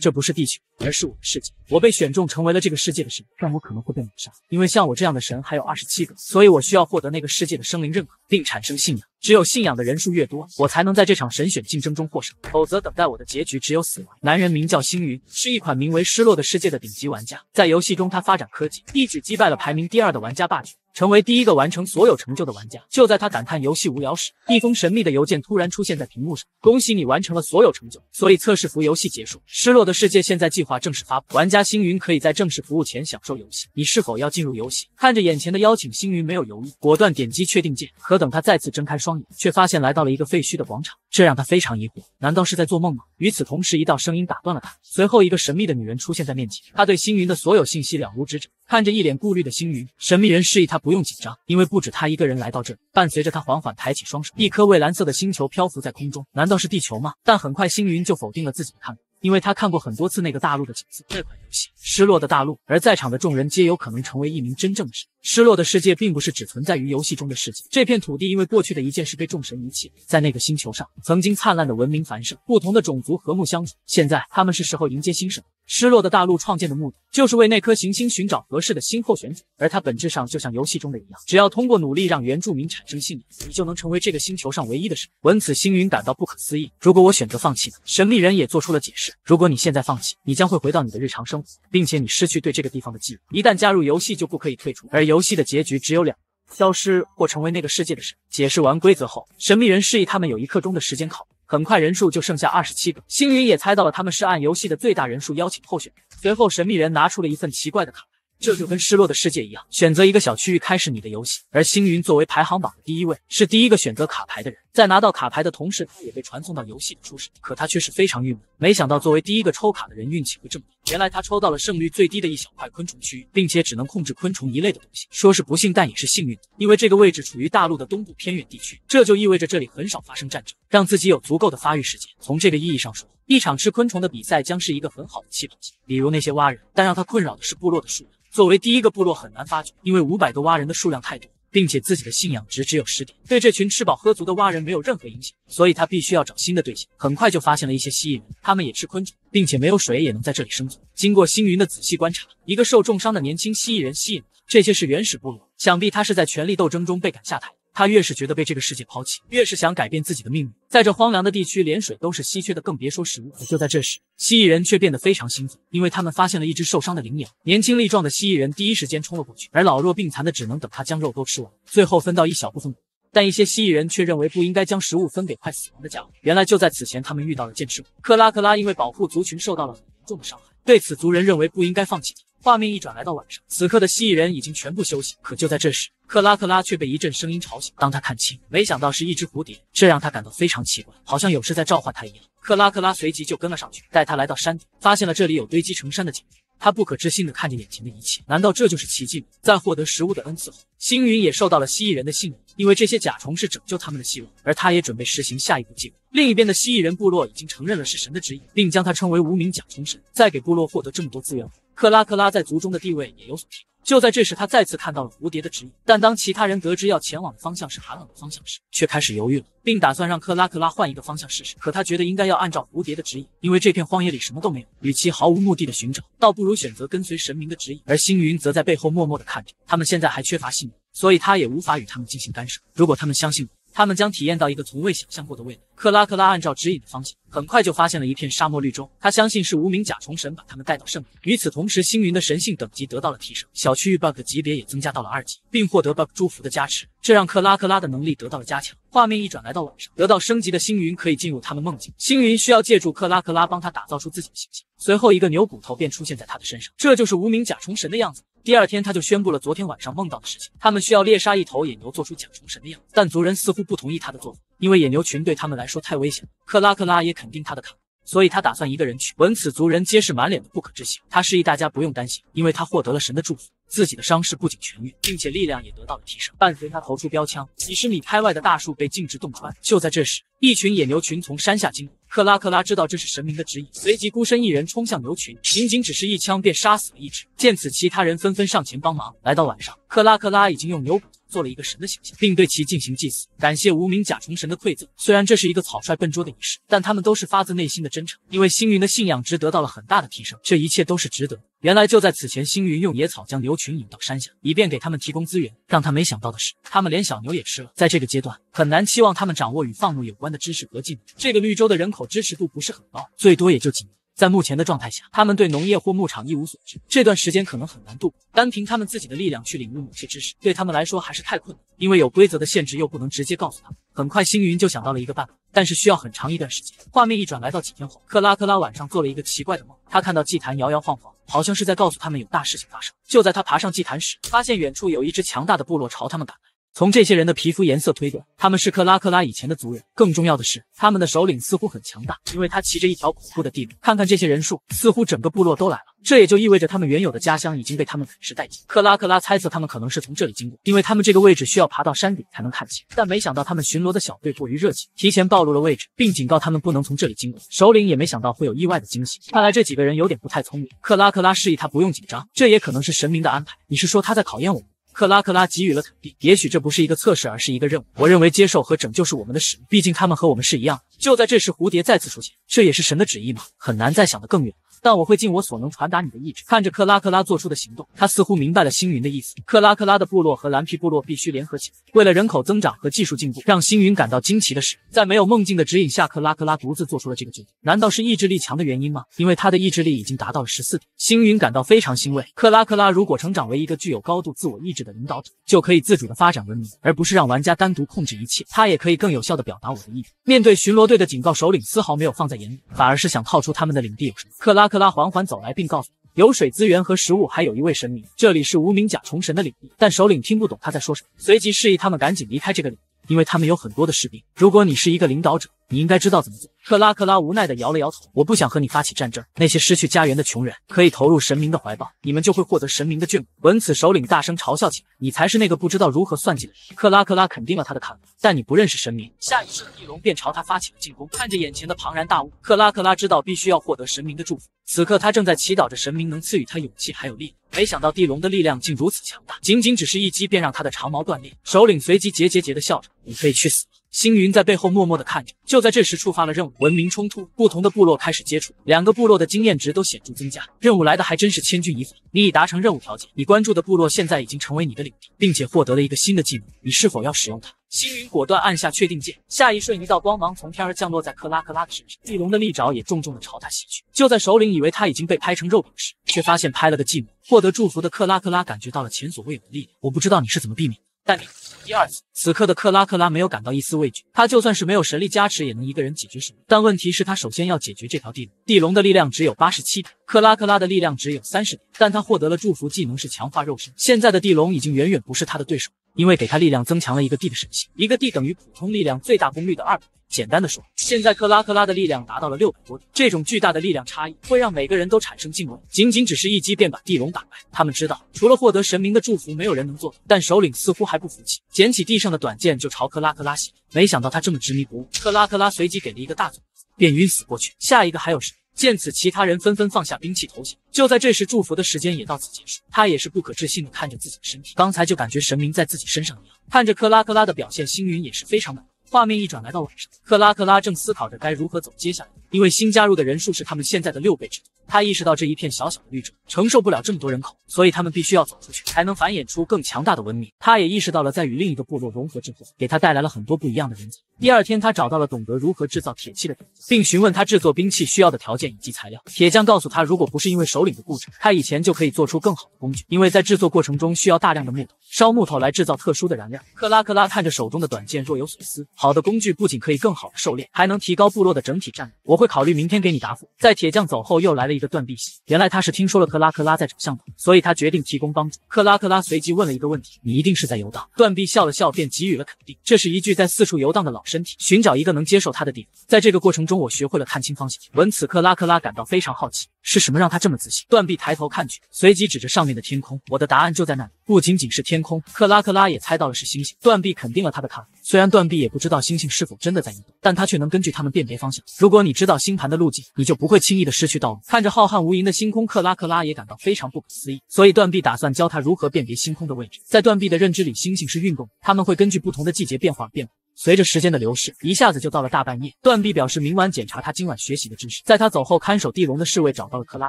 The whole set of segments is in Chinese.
这不是地球，而是我的世界。我被选中成为了这个世界的神，但我可能会被抹杀，因为像我这样的神还有二十七个，所以我需要获得那个世界的生灵认可，并产生信仰。只有信仰的人数越多，我才能在这场神选竞争中获胜，否则等待我的结局只有死亡。男人名叫星云，是一款名为《失落的世界》的顶级玩家。在游戏中，他发展科技，一举击败了排名第二的玩家霸主。成为第一个完成所有成就的玩家。就在他感叹游戏无聊时，一封神秘的邮件突然出现在屏幕上：“恭喜你完成了所有成就，所以测试服游戏结束。失落的世界现在计划正式发布，玩家星云可以在正式服务前享受游戏。你是否要进入游戏？”看着眼前的邀请，星云没有犹豫，果断点击确定键。可等他再次睁开双眼，却发现来到了一个废墟的广场，这让他非常疑惑：难道是在做梦吗？与此同时，一道声音打断了他。随后，一个神秘的女人出现在面前，她对星云的所有信息了如指掌。看着一脸顾虑的星云，神秘人示意他不用紧张，因为不止他一个人来到这里。伴随着他缓缓抬起双手，一颗蔚蓝色的星球漂浮在空中。难道是地球吗？但很快星云就否定了自己的看法。因为他看过很多次那个大陆的景色，这款游戏《失落的大陆》，而在场的众人皆有可能成为一名真正的神。失落的世界并不是只存在于游戏中的世界，这片土地因为过去的一件事被众神遗弃。在那个星球上，曾经灿烂的文明繁盛，不同的种族和睦相处。现在他们是时候迎接新生。失落的大陆创建的目的，就是为那颗行星寻找合适的新候选者，而它本质上就像游戏中的一样，只要通过努力让原住民产生信仰，你就能成为这个星球上唯一的神。闻此，星云感到不可思议。如果我选择放弃呢？神秘人也做出了解释：如果你现在放弃，你将会回到你的日常生活，并且你失去对这个地方的记忆。一旦加入游戏，就不可以退出，而游戏的结局只有两：消失或成为那个世界的神。解释完规则后，神秘人示意他们有一刻钟的时间考虑。很快，人数就剩下二十七个。星云也猜到了，他们是按游戏的最大人数邀请候选人。随后，神秘人拿出了一份奇怪的卡。这就跟失落的世界一样，选择一个小区域开始你的游戏。而星云作为排行榜的第一位，是第一个选择卡牌的人。在拿到卡牌的同时，他也被传送到游戏的初始。可他却是非常郁闷，没想到作为第一个抽卡的人运气会这么低。原来他抽到了胜率最低的一小块昆虫区域，并且只能控制昆虫一类的东西。说是不幸，但也是幸运的，因为这个位置处于大陆的东部偏远地区，这就意味着这里很少发生战争，让自己有足够的发育时间。从这个意义上说，一场吃昆虫的比赛将是一个很好的起跑剂。比如那些蛙人，但让他困扰的是部落的数量。作为第一个部落很难发掘，因为五百个蛙人的数量太多，并且自己的信仰值只有十点，对这群吃饱喝足的蛙人没有任何影响，所以他必须要找新的对象。很快就发现了一些蜥蜴人，他们也吃昆虫，并且没有水也能在这里生存。经过星云的仔细观察，一个受重伤的年轻蜥蜴人吸引了他。这些是原始部落，想必他是在权力斗争中被赶下台。他越是觉得被这个世界抛弃，越是想改变自己的命运。在这荒凉的地区，连水都是稀缺的，更别说食物。可就在这时，蜥蜴人却变得非常兴奋，因为他们发现了一只受伤的羚羊。年轻力壮的蜥蜴人第一时间冲了过去，而老弱病残的只能等他将肉都吃完，最后分到一小部分。但一些蜥蜴人却认为不应该将食物分给快死亡的家伙。原来就在此前，他们遇到了剑齿克拉克拉，因为保护族群受到了很严重的伤害。对此，族人认为不应该放弃他。画面一转，来到晚上，此刻的蜥蜴人已经全部休息。可就在这时，克拉克拉却被一阵声音吵醒。当他看清，没想到是一只蝴蝶，这让他感到非常奇怪，好像有事在召唤他一样。克拉克拉随即就跟了上去，带他来到山顶，发现了这里有堆积成山的井。他不可置信地看着眼前的一切，难道这就是奇迹吗？在获得食物的恩赐后，星云也受到了蜥蜴人的信任，因为这些甲虫是拯救他们的希望，而他也准备实行下一步计划。另一边的蜥蜴人部落已经承认了是神的旨意，并将他称为无名甲虫神。再给部落获得这么多资源后，克拉克拉在族中的地位也有所提高。就在这时，他再次看到了蝴蝶的指引。但当其他人得知要前往的方向是寒冷的方向时，却开始犹豫了，并打算让克拉克拉换一个方向试试。可他觉得应该要按照蝴蝶的指引，因为这片荒野里什么都没有。与其毫无目的的寻找，倒不如选择跟随神明的指引。而星云则在背后默默的看着，他们现在还缺乏信念，所以他也无法与他们进行干涉。如果他们相信我，他们将体验到一个从未想象过的未来。克拉克拉按照指引的方向，很快就发现了一片沙漠绿洲。他相信是无名甲虫神把他们带到圣地。与此同时，星云的神性等级得到了提升，小区域 bug 级别也增加到了二级，并获得 bug 祝福的加持，这让克拉克拉的能力得到了加强。画面一转，来到晚上，得到升级的星云可以进入他们梦境。星云需要借助克拉克拉帮他打造出自己的形象。随后，一个牛骨头便出现在他的身上，这就是无名甲虫神的样子。第二天，他就宣布了昨天晚上梦到的事情。他们需要猎杀一头野牛，做出甲虫神的样子，但族人似乎不同意他的做法，因为野牛群对他们来说太危险了。克拉克拉也肯定他的看法，所以他打算一个人去。闻此，族人皆是满脸的不可置信。他示意大家不用担心，因为他获得了神的祝福。自己的伤势不仅痊愈，并且力量也得到了提升。伴随他投出标枪，几十米开外的大树被径直洞穿。就在这时，一群野牛群从山下经过。克拉克拉知道这是神明的指引，随即孤身一人冲向牛群，仅仅只是一枪便杀死了一只。见此，其他人纷纷上前帮忙。来到晚上，克拉克拉已经用牛骨做了一个神的形象，并对其进行祭祀，感谢无名甲虫神的馈赠。虽然这是一个草率笨拙的仪式，但他们都是发自内心的真诚，因为星云的信仰值得到了很大的提升。这一切都是值得。原来就在此前，星云用野草将牛群引到山下，以便给他们提供资源。让他没想到的是，他们连小牛也吃了。在这个阶段，很难期望他们掌握与放牧有关的知识和技能。这个绿洲的人口支持度不是很高，最多也就几。在目前的状态下，他们对农业或牧场一无所知，这段时间可能很难度过。单凭他们自己的力量去领悟某些知识，对他们来说还是太困难，因为有规则的限制，又不能直接告诉他们。很快，星云就想到了一个办法，但是需要很长一段时间。画面一转，来到几天后，克拉克拉晚上做了一个奇怪的梦，他看到祭坛摇摇晃晃，好像是在告诉他们有大事情发生。就在他爬上祭坛时，发现远处有一支强大的部落朝他们赶来。从这些人的皮肤颜色推断，他们是克拉克拉以前的族人。更重要的是，他们的首领似乎很强大，因为他骑着一条恐怖的地龙。看看这些人数，似乎整个部落都来了。这也就意味着他们原有的家乡已经被他们啃食殆尽。克拉克拉猜测他们可能是从这里经过，因为他们这个位置需要爬到山顶才能看清。但没想到他们巡逻的小队过于热情，提前暴露了位置，并警告他们不能从这里经过。首领也没想到会有意外的惊喜。看来这几个人有点不太聪明。克拉克拉示意他不用紧张，这也可能是神明的安排。你是说他在考验我们？克拉克拉给予了肯定，也许这不是一个测试，而是一个任务。我认为接受和拯救是我们的使命，毕竟他们和我们是一样的。就在这时，蝴蝶再次出现，这也是神的旨意吗？很难再想得更远了。但我会尽我所能传达你的意志。看着克拉克拉做出的行动，他似乎明白了星云的意思。克拉克拉的部落和蓝皮部落必须联合起来，为了人口增长和技术进步。让星云感到惊奇的是，在没有梦境的指引下，克拉克拉独自做出了这个决定。难道是意志力强的原因吗？因为他的意志力已经达到了十四点。星云感到非常欣慰。克拉克拉如果成长为一个具有高度自我意志的领导者，就可以自主的发展文明，而不是让玩家单独控制一切。他也可以更有效的表达我的意志。面对巡逻队的警告，首领丝毫没有放在眼里，反而是想套出他们的领地有什么。克拉克拉缓缓走来。并告诉有水资源和食物，还有一位神明。这里是无名甲虫神的领地，但首领听不懂他在说什么，随即示意他们赶紧离开这个领地，因为他们有很多的士兵。如果你是一个领导者，你应该知道怎么做。克拉克拉无奈的摇了摇头，我不想和你发起战争。那些失去家园的穷人可以投入神明的怀抱，你们就会获得神明的眷顾。闻此，首领大声嘲笑起来：“你才是那个不知道如何算计的人。”克拉克拉肯定了他的看法，但你不认识神明。下一瞬，地龙便朝他发起了进攻。看着眼前的庞然大物，克拉克拉知道必须要获得神明的祝福。此刻，他正在祈祷着神明能赐予他勇气还有力量。没想到地龙的力量竟如此强大，仅仅只是一击便让他的长矛断裂。首领随即结结结的笑着：“你可以去死了。”星云在背后默默的看着。就在这时，触发了任务：文明冲突。不同的部落开始接触，两个部落的经验值都显著增加。任务来的还真是千钧一发。你已达成任务条件，你关注的部落现在已经成为你的领地，并且获得了一个新的技能。你是否要使用它？星云果断按下确定键。下一瞬，一道光芒从天而降落在克拉克拉的身上，地龙的利爪也重重的朝他袭去。就在首领以为他已经被拍成肉饼时，却发现拍了个寂寞。获得祝福的克拉克拉感觉到了前所未有的力量。我不知道你是怎么避免。但第二次，此刻的克拉克拉没有感到一丝畏惧。他就算是没有神力加持，也能一个人解决什么。但问题是，他首先要解决这条地龙。地龙的力量只有八十七点，克拉克拉的力量只有三十点。但他获得了祝福技能是强化肉身。现在的地龙已经远远不是他的对手，因为给他力量增强了一个地的神性。一个地等于普通力量最大功率的二倍。简单的说，现在克拉克拉的力量达到了六百多点，这种巨大的力量差异会让每个人都产生敬畏。仅仅只是一击便把地龙打败，他们知道除了获得神明的祝福，没有人能做到。但首领似乎还不服气，捡起地上的短剑就朝克拉克拉袭。没想到他这么执迷不悟，克拉克拉随即给了一个大嘴巴，便晕死过去。下一个还有谁？见此，其他人纷纷放下兵器投降。就在这时，祝福的时间也到此结束。他也是不可置信的看着自己的身体，刚才就感觉神明在自己身上一样。看着克拉克拉的表现，星云也是非常满意。画面一转，来到晚上，克拉克拉正思考着该如何走接下来。因为新加入的人数是他们现在的六倍之多，他意识到这一片小小的绿洲承受不了这么多人口，所以他们必须要走出去，才能繁衍出更强大的文明。他也意识到了，在与另一个部落融合之后，给他带来了很多不一样的人才。第二天，他找到了懂得如何制造铁器的铁匠，并询问他制作兵器需要的条件以及材料。铁匠告诉他，如果不是因为首领的固执，他以前就可以做出更好的工具。因为在制作过程中需要大量的木头，烧木头来制造特殊的燃料。克拉克拉看着手中的短剑，若有所思。好的工具不仅可以更好的狩猎，还能提高部落的整体战力。我会考虑明天给你。答复在铁匠走后，又来了一个断臂系。原来他是听说了克拉克拉在找向导，所以他决定提供帮助。克拉克拉随即问了一个问题：“你一定是在游荡？”断臂笑了笑，便给予了肯定。这是一具在四处游荡的老身体，寻找一个能接受他的地方。在这个过程中，我学会了看清方向。闻此，克拉克拉感到非常好奇，是什么让他这么自信？断臂抬头看去，随即指着上面的天空：“我的答案就在那里。”不仅仅是天空，克拉克拉也猜到了是星星。断臂肯定了他的看法。虽然断臂也不知道星星是否真的在移动，但他却能根据它们辨别方向。如果你知道星盘的路径，你就不会轻易的失去道路。看着浩瀚无垠的星空，克拉克拉也感到非常不可思议。所以断臂打算教他如何辨别星空的位置。在断臂的认知里，星星是运动，它们会根据不同的季节变化而变化。随着时间的流逝，一下子就到了大半夜。断臂表示明晚检查他今晚学习的知识。在他走后，看守地龙的侍卫找到了克拉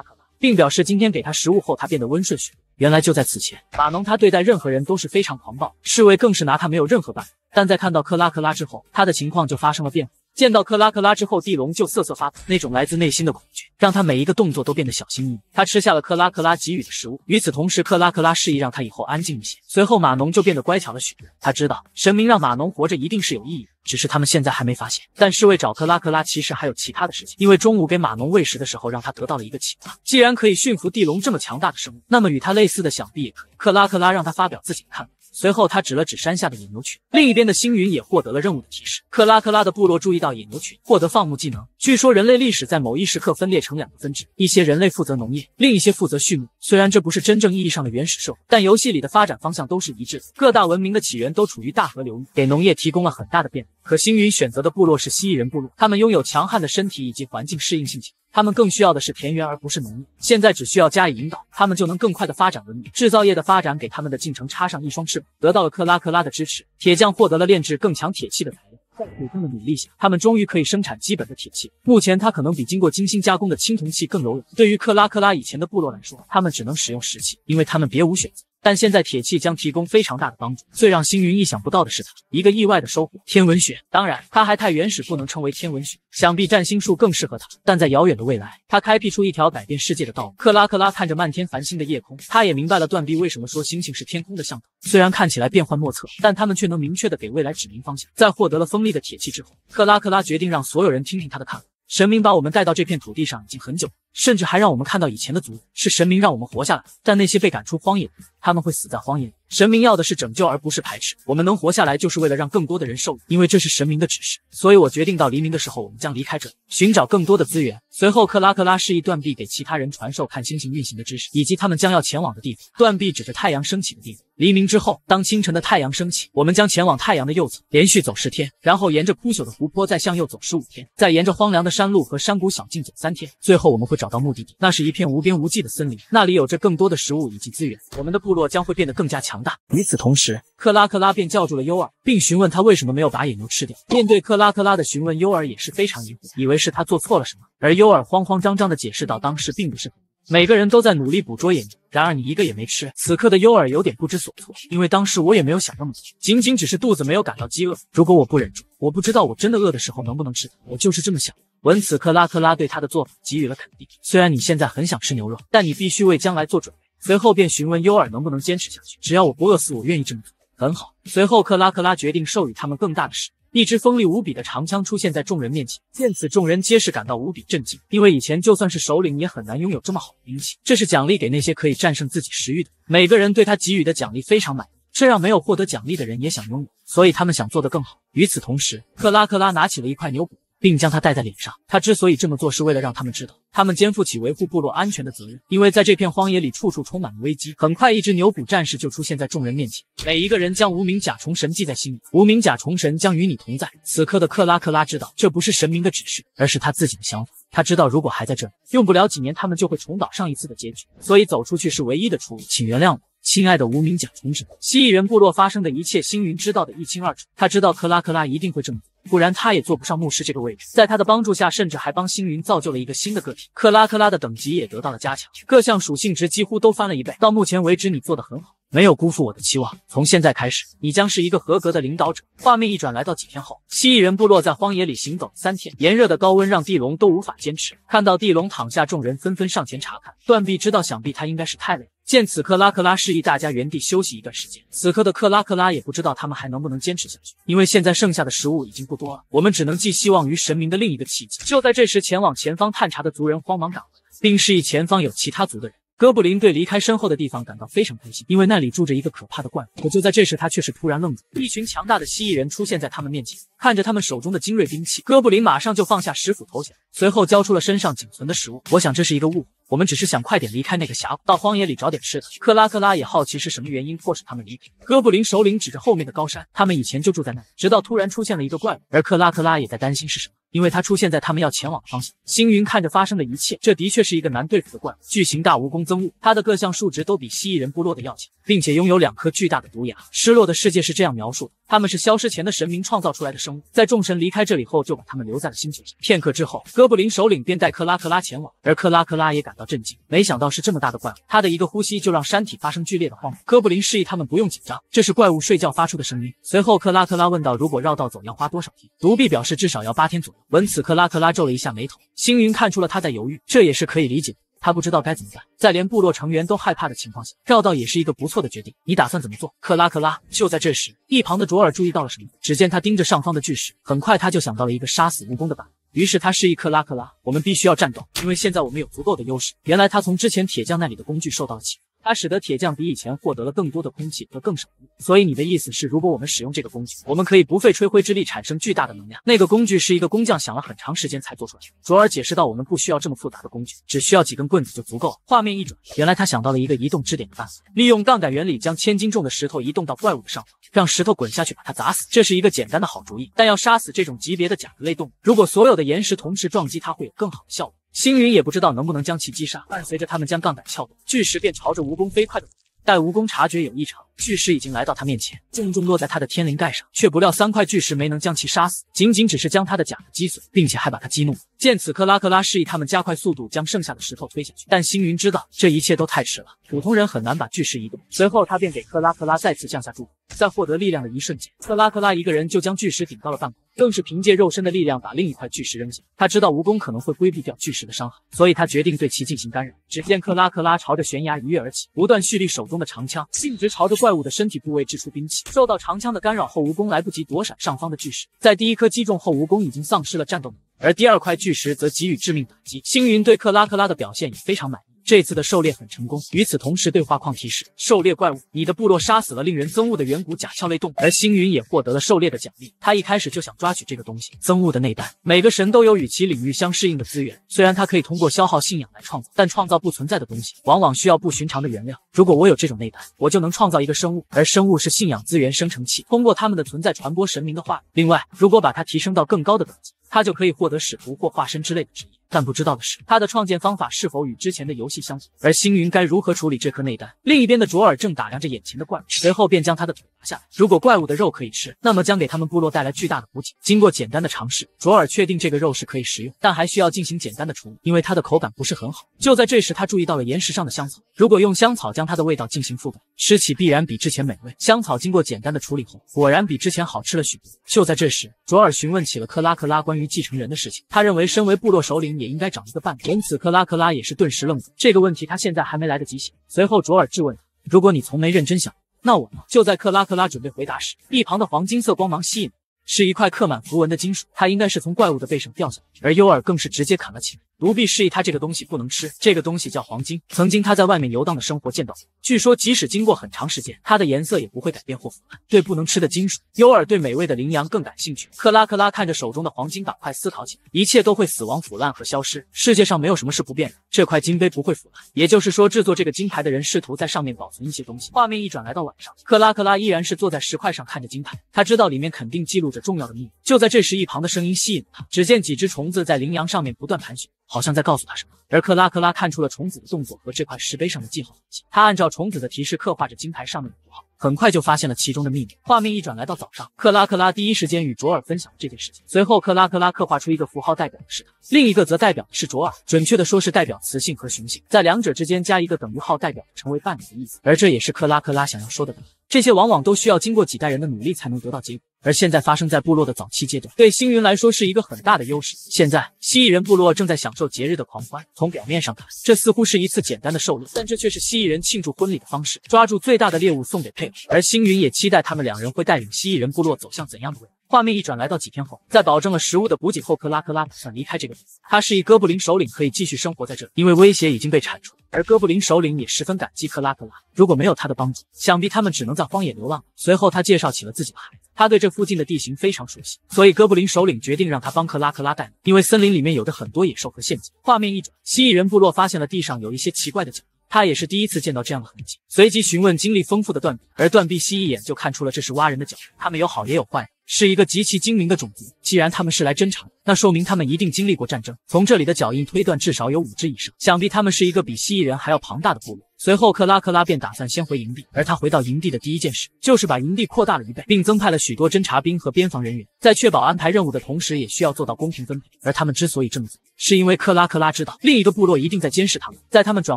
克拉，并表示今天给他食物后，他变得温顺许多。原来就在此前，马农他对待任何人都是非常狂暴，侍卫更是拿他没有任何办法。但在看到克拉克拉之后，他的情况就发生了变化。见到克拉克拉之后，地龙就瑟瑟发抖，那种来自内心的恐惧让他每一个动作都变得小心翼翼。他吃下了克拉克拉给予的食物，与此同时，克拉克拉示意让他以后安静一些。随后，马农就变得乖巧了许多。他知道神明让马农活着一定是有意义的，只是他们现在还没发现。但侍卫找克拉克拉其实还有其他的事情，因为中午给马农喂食的时候，让他得到了一个启发：既然可以驯服地龙这么强大的生物，那么与他类似的想必也可以。克拉克拉让他发表自己的看法。随后，他指了指山下的野牛群，另一边的星云也获得了任务的提示。克拉克拉的部落注意到野牛群获得放牧技能。据说人类历史在某一时刻分裂成两个分支，一些人类负责农业，另一些负责畜牧。虽然这不是真正意义上的原始社会，但游戏里的发展方向都是一致的。各大文明的起源都处于大河流域，给农业提供了很大的便利。可星云选择的部落是蜥蜴人部落，他们拥有强悍的身体以及环境适应性强。他们更需要的是田园，而不是农业。现在只需要加以引导，他们就能更快的发展文明。制造业的发展给他们的进程插上一双翅膀。得到了克拉克拉的支持，铁匠获得了炼制更强铁器的材料。在铁匠的努力下，他们终于可以生产基本的铁器。目前，它可能比经过精心加工的青铜器更柔软。对于克拉克拉以前的部落来说，他们只能使用石器，因为他们别无选择。但现在铁器将提供非常大的帮助。最让星云意想不到的是，他一个意外的收获——天文学。当然，它还太原始，不能称为天文学。想必占星术更适合他。但在遥远的未来，他开辟出一条改变世界的道路。克拉克拉看着漫天繁星的夜空，他也明白了断臂为什么说星星是天空的向导。虽然看起来变幻莫测，但他们却能明确的给未来指明方向。在获得了锋利的铁器之后，克拉克拉决定让所有人听听他的看法。神明把我们带到这片土地上已经很久了。甚至还让我们看到以前的族人，是神明让我们活下来。但那些被赶出荒野的人，他们会死在荒野里。神明要的是拯救，而不是排斥。我们能活下来，就是为了让更多的人受益，因为这是神明的指示。所以我决定到黎明的时候，我们将离开这里，寻找更多的资源。随后，克拉克拉示意断臂给其他人传授看星星运行的知识，以及他们将要前往的地方。断臂指着太阳升起的地方。黎明之后，当清晨的太阳升起，我们将前往太阳的右侧，连续走十天，然后沿着枯朽的湖泊再向右走十五天，再沿着荒凉的山路和山谷小径走三天，最后我们会找到目的地，那是。一片无边无际的森林，那里有着更多的食物以及资源，我们的部落将会变得更加强大。与此同时，克拉克拉便叫住了优尔，并询问他为什么没有把野牛吃掉。面对克拉克拉的询问，优尔也是非常疑惑，以为是他做错了什么。而优尔慌慌张张地解释道：“当时并不是每个人都在努力捕捉野牛，然而你一个也没吃。”此刻的优尔有点不知所措，因为当时我也没有想那么多，仅仅只是肚子没有感到饥饿。如果我不忍住，我不知道我真的饿的时候能不能吃。我就是这么想。闻此，克拉克拉对他的做法给予了肯定。虽然你现在很想吃牛肉，但你必须为将来做准备。随后便询问优尔能不能坚持下去。只要我不饿死，我愿意这么做。很好。随后，克拉克拉决定授予他们更大的使命。一支锋利无比的长枪出现在众人面前。见此，众人皆是感到无比震惊，因为以前就算是首领也很难拥有这么好的兵器。这是奖励给那些可以战胜自己食欲的。每个人对他给予的奖励非常满意，这让没有获得奖励的人也想拥有，所以他们想做得更好。与此同时，克拉克拉拿起了一块牛骨。并将它戴在脸上。他之所以这么做，是为了让他们知道，他们肩负起维护部落安全的责任。因为在这片荒野里，处处充满了危机。很快，一只牛骨战士就出现在众人面前。每一个人将无名甲虫神记在心里，无名甲虫神将与你同在。此刻的克拉克拉知道，这不是神明的指示，而是他自己的想法。他知道，如果还在这里，用不了几年，他们就会重蹈上一次的结局。所以，走出去是唯一的出路。请原谅我。亲爱的无名甲虫神，蜥蜴人部落发生的一切，星云知道的一清二楚。他知道克拉克拉一定会这么做，不然他也坐不上牧师这个位置。在他的帮助下，甚至还帮星云造就了一个新的个体。克拉克拉的等级也得到了加强，各项属性值几乎都翻了一倍。到目前为止，你做的很好，没有辜负我的期望。从现在开始，你将是一个合格的领导者。画面一转，来到几天后，蜥蜴人部落在荒野里行走三天，炎热的高温让地龙都无法坚持。看到地龙躺下，众人纷纷上前查看。断臂知道，想必他应该是太累。见此，克拉克拉示意大家原地休息一段时间。此刻的克拉克拉也不知道他们还能不能坚持下去，因为现在剩下的食物已经不多了。我们只能寄希望于神明的另一个奇迹。就在这时，前往前方探查的族人慌忙赶回来，并示意前方有其他族的人。哥布林对离开身后的地方感到非常开心，因为那里住着一个可怕的怪物。可就在这时，他却是突然愣住。一群强大的蜥蜴人出现在他们面前，看着他们手中的精锐兵器，哥布林马上就放下石斧投降。随后交出了身上仅存的食物。我想这是一个误会。我们只是想快点离开那个峡谷，到荒野里找点吃的。克拉克拉也好奇是什么原因迫使他们离开。哥布林首领指着后面的高山，他们以前就住在那里，直到突然出现了一个怪物，而克拉克拉也在担心是什么。因为他出现在他们要前往的方向。星云看着发生的一切，这的确是一个难对付的怪物——巨型大蜈蚣增物。它的各项数值都比蜥蜴人部落的要强，并且拥有两颗巨大的毒牙。失落的世界是这样描述的：他们是消失前的神明创造出来的生物，在众神离开这里后，就把他们留在了星球上。片刻之后，哥哥布林首领便带克拉克拉前往，而克拉克拉也感到震惊，没想到是这么大的怪物。他的一个呼吸就让山体发生剧烈的晃动。哥布林示意他们不用紧张，这是怪物睡觉发出的声音。随后，克拉克拉问道：“如果绕道走要花多少天？”独臂表示至少要八天左右。闻此，克拉克。拉皱了一下眉头，星云看出了他在犹豫，这也是可以理解的。他不知道该怎么办，在连部落成员都害怕的情况下，绕道也是一个不错的决定。你打算怎么做，克拉克拉？就在这时，一旁的卓尔注意到了什么，只见他盯着上方的巨石，很快他就想到了一个杀死蜈蚣的办法。于是他示意克拉克拉：“我们必须要战斗，因为现在我们有足够的优势。”原来他从之前铁匠那里的工具受到了启发。它使得铁匠比以前获得了更多的空气和更少的所以你的意思是，如果我们使用这个工具，我们可以不费吹灰之力产生巨大的能量。那个工具是一个工匠想了很长时间才做出来的。卓尔解释道：“我们不需要这么复杂的工具，只需要几根棍子就足够了。”画面一转，原来他想到了一个移动支点的办法，利用杠杆原理将千斤重的石头移动到怪物的上方，让石头滚下去把它砸死。这是一个简单的好主意，但要杀死这种级别的甲壳类动物，如果所有的岩石同时撞击它，会有更好的效果。星云也不知道能不能将其击杀。伴随着他们将杠杆撬动，巨石便朝着蜈蚣飞快的走。待蜈蚣察觉有异常，巨石已经来到他面前，重重落在他的天灵盖上，却不料三块巨石没能将其杀死，仅仅只是将他的甲壳击碎，并且还把他激怒。见此，克拉克拉示意他们加快速度，将剩下的石头推下去。但星云知道这一切都太迟了，普通人很难把巨石移动。随后，他便给克拉克拉再次降下注。在获得力量的一瞬间，克拉克拉一个人就将巨石顶到了半空，更是凭借肉身的力量把另一块巨石扔下。他知道蜈蚣可能会规避掉巨石的伤害，所以他决定对其进行干扰。只见克拉克拉朝着悬崖一跃而起，不断蓄力手中的长枪，径直朝着怪物的身体部位掷出兵器。受到长枪的干扰后，蜈蚣来不及躲闪上方的巨石，在第一颗击中后，蜈蚣已经丧失了战斗能力，而第二块巨石则给予致命打击。星云对克拉克拉的表现也非常满意。这次的狩猎很成功。与此同时，对话框提示：狩猎怪物，你的部落杀死了令人憎恶的远古甲壳类动物，而星云也获得了狩猎的奖励。他一开始就想抓取这个东西——憎恶的内丹。每个神都有与其领域相适应的资源，虽然他可以通过消耗信仰来创造，但创造不存在的东西，往往需要不寻常的原料。如果我有这种内丹，我就能创造一个生物，而生物是信仰资源生成器，通过他们的存在传播神明的话语。另外，如果把它提升到更高的等级，他就可以获得使徒或化身之类的职业。但不知道的是，他的创建方法是否与之前的游戏相同？而星云该如何处理这颗内丹？另一边的卓尔正打量着眼前的怪物，随后便将他的腿拿下来。如果怪物的肉可以吃，那么将给他们部落带来巨大的补给。经过简单的尝试，卓尔确定这个肉是可以食用，但还需要进行简单的处理，因为它的口感不是很好。就在这时，他注意到了岩石上的香草，如果用香草将它的味道进行覆盖，吃起必然比之前美味。香草经过简单的处理后，果然比之前好吃了许多。就在这时，卓尔询问起了克拉克拉关于继承人的事情，他认为身为部落首领也应该找一个伴。因此，克拉克拉也是顿时愣住。这个问题他现在还没来得及想。随后，卓尔质问他：“如果你从没认真想，那我呢？”就在克拉克拉准备回答时，一旁的黄金色光芒吸引，是一块刻满符文的金属，它应该是从怪物的背上掉下来，而尤尔更是直接砍了起来。独臂示意他这个东西不能吃，这个东西叫黄金。曾经他在外面游荡的生活见到过，据说即使经过很长时间，它的颜色也不会改变或腐烂。对不能吃的金属，尤尔对美味的羚羊更感兴趣。克拉克拉看着手中的黄金板块，思考起来，一切都会死亡、腐烂和消失。世界上没有什么是不变的。这块金杯不会腐烂，也就是说，制作这个金牌的人试图在上面保存一些东西。画面一转，来到晚上，克拉克拉依然是坐在石块上看着金牌，他知道里面肯定记录着重要的秘密。就在这时，一旁的声音吸引了他，只见几只虫子在羚羊上面不断盘旋。好像在告诉他什么，而克拉克拉看出了虫子的动作和这块石碑上的记号痕迹。他按照虫子的提示刻画着金牌上面的符号，很快就发现了其中的秘密。画面一转，来到早上，克拉克拉第一时间与卓尔分享了这件事情。随后，克拉克拉刻画出一个符号，代表的是他，另一个则代表的是卓尔。准确的说，是代表雌性和雄性，在两者之间加一个等于号，代表成为伴侣的意思。而这也是克拉克拉想要说的。这些往往都需要经过几代人的努力才能得到结果，而现在发生在部落的早期阶段，对星云来说是一个很大的优势。现在，蜥蜴人部落正在享受节日的狂欢。从表面上看，这似乎是一次简单的狩猎，但这却是蜥蜴人庆祝婚礼的方式，抓住最大的猎物送给配偶。而星云也期待他们两人会带领蜥蜴人部落走向怎样的未来。画面一转，来到几天后，在保证了食物的补给后，克拉克拉打算离开这个地方。他示意哥布林首领可以继续生活在这里，因为威胁已经被铲除。而哥布林首领也十分感激克拉克拉，如果没有他的帮助，想必他们只能在荒野流浪。随后他介绍起了自己的孩子，他对这附近的地形非常熟悉，所以哥布林首领决定让他帮克拉克拉带路，因为森林里面有着很多野兽和陷阱。画面一转，蜥蜴人部落发现了地上有一些奇怪的脚。他也是第一次见到这样的痕迹，随即询问经历丰富的断臂，而断臂蜥一眼就看出了这是蛙人的脚。他们有好也有坏，是一个极其精明的种族。既然他们是来侦查的，那说明他们一定经历过战争。从这里的脚印推断，至少有五只以上，想必他们是一个比蜥蜴人还要庞大的部落。随后，克拉克拉便打算先回营地，而他回到营地的第一件事就是把营地扩大了一倍，并增派了许多侦察兵和边防人员，在确保安排任务的同时，也需要做到公平分配。而他们之所以这么做，是因为克拉克拉知道另一个部落一定在监视他们。在他们转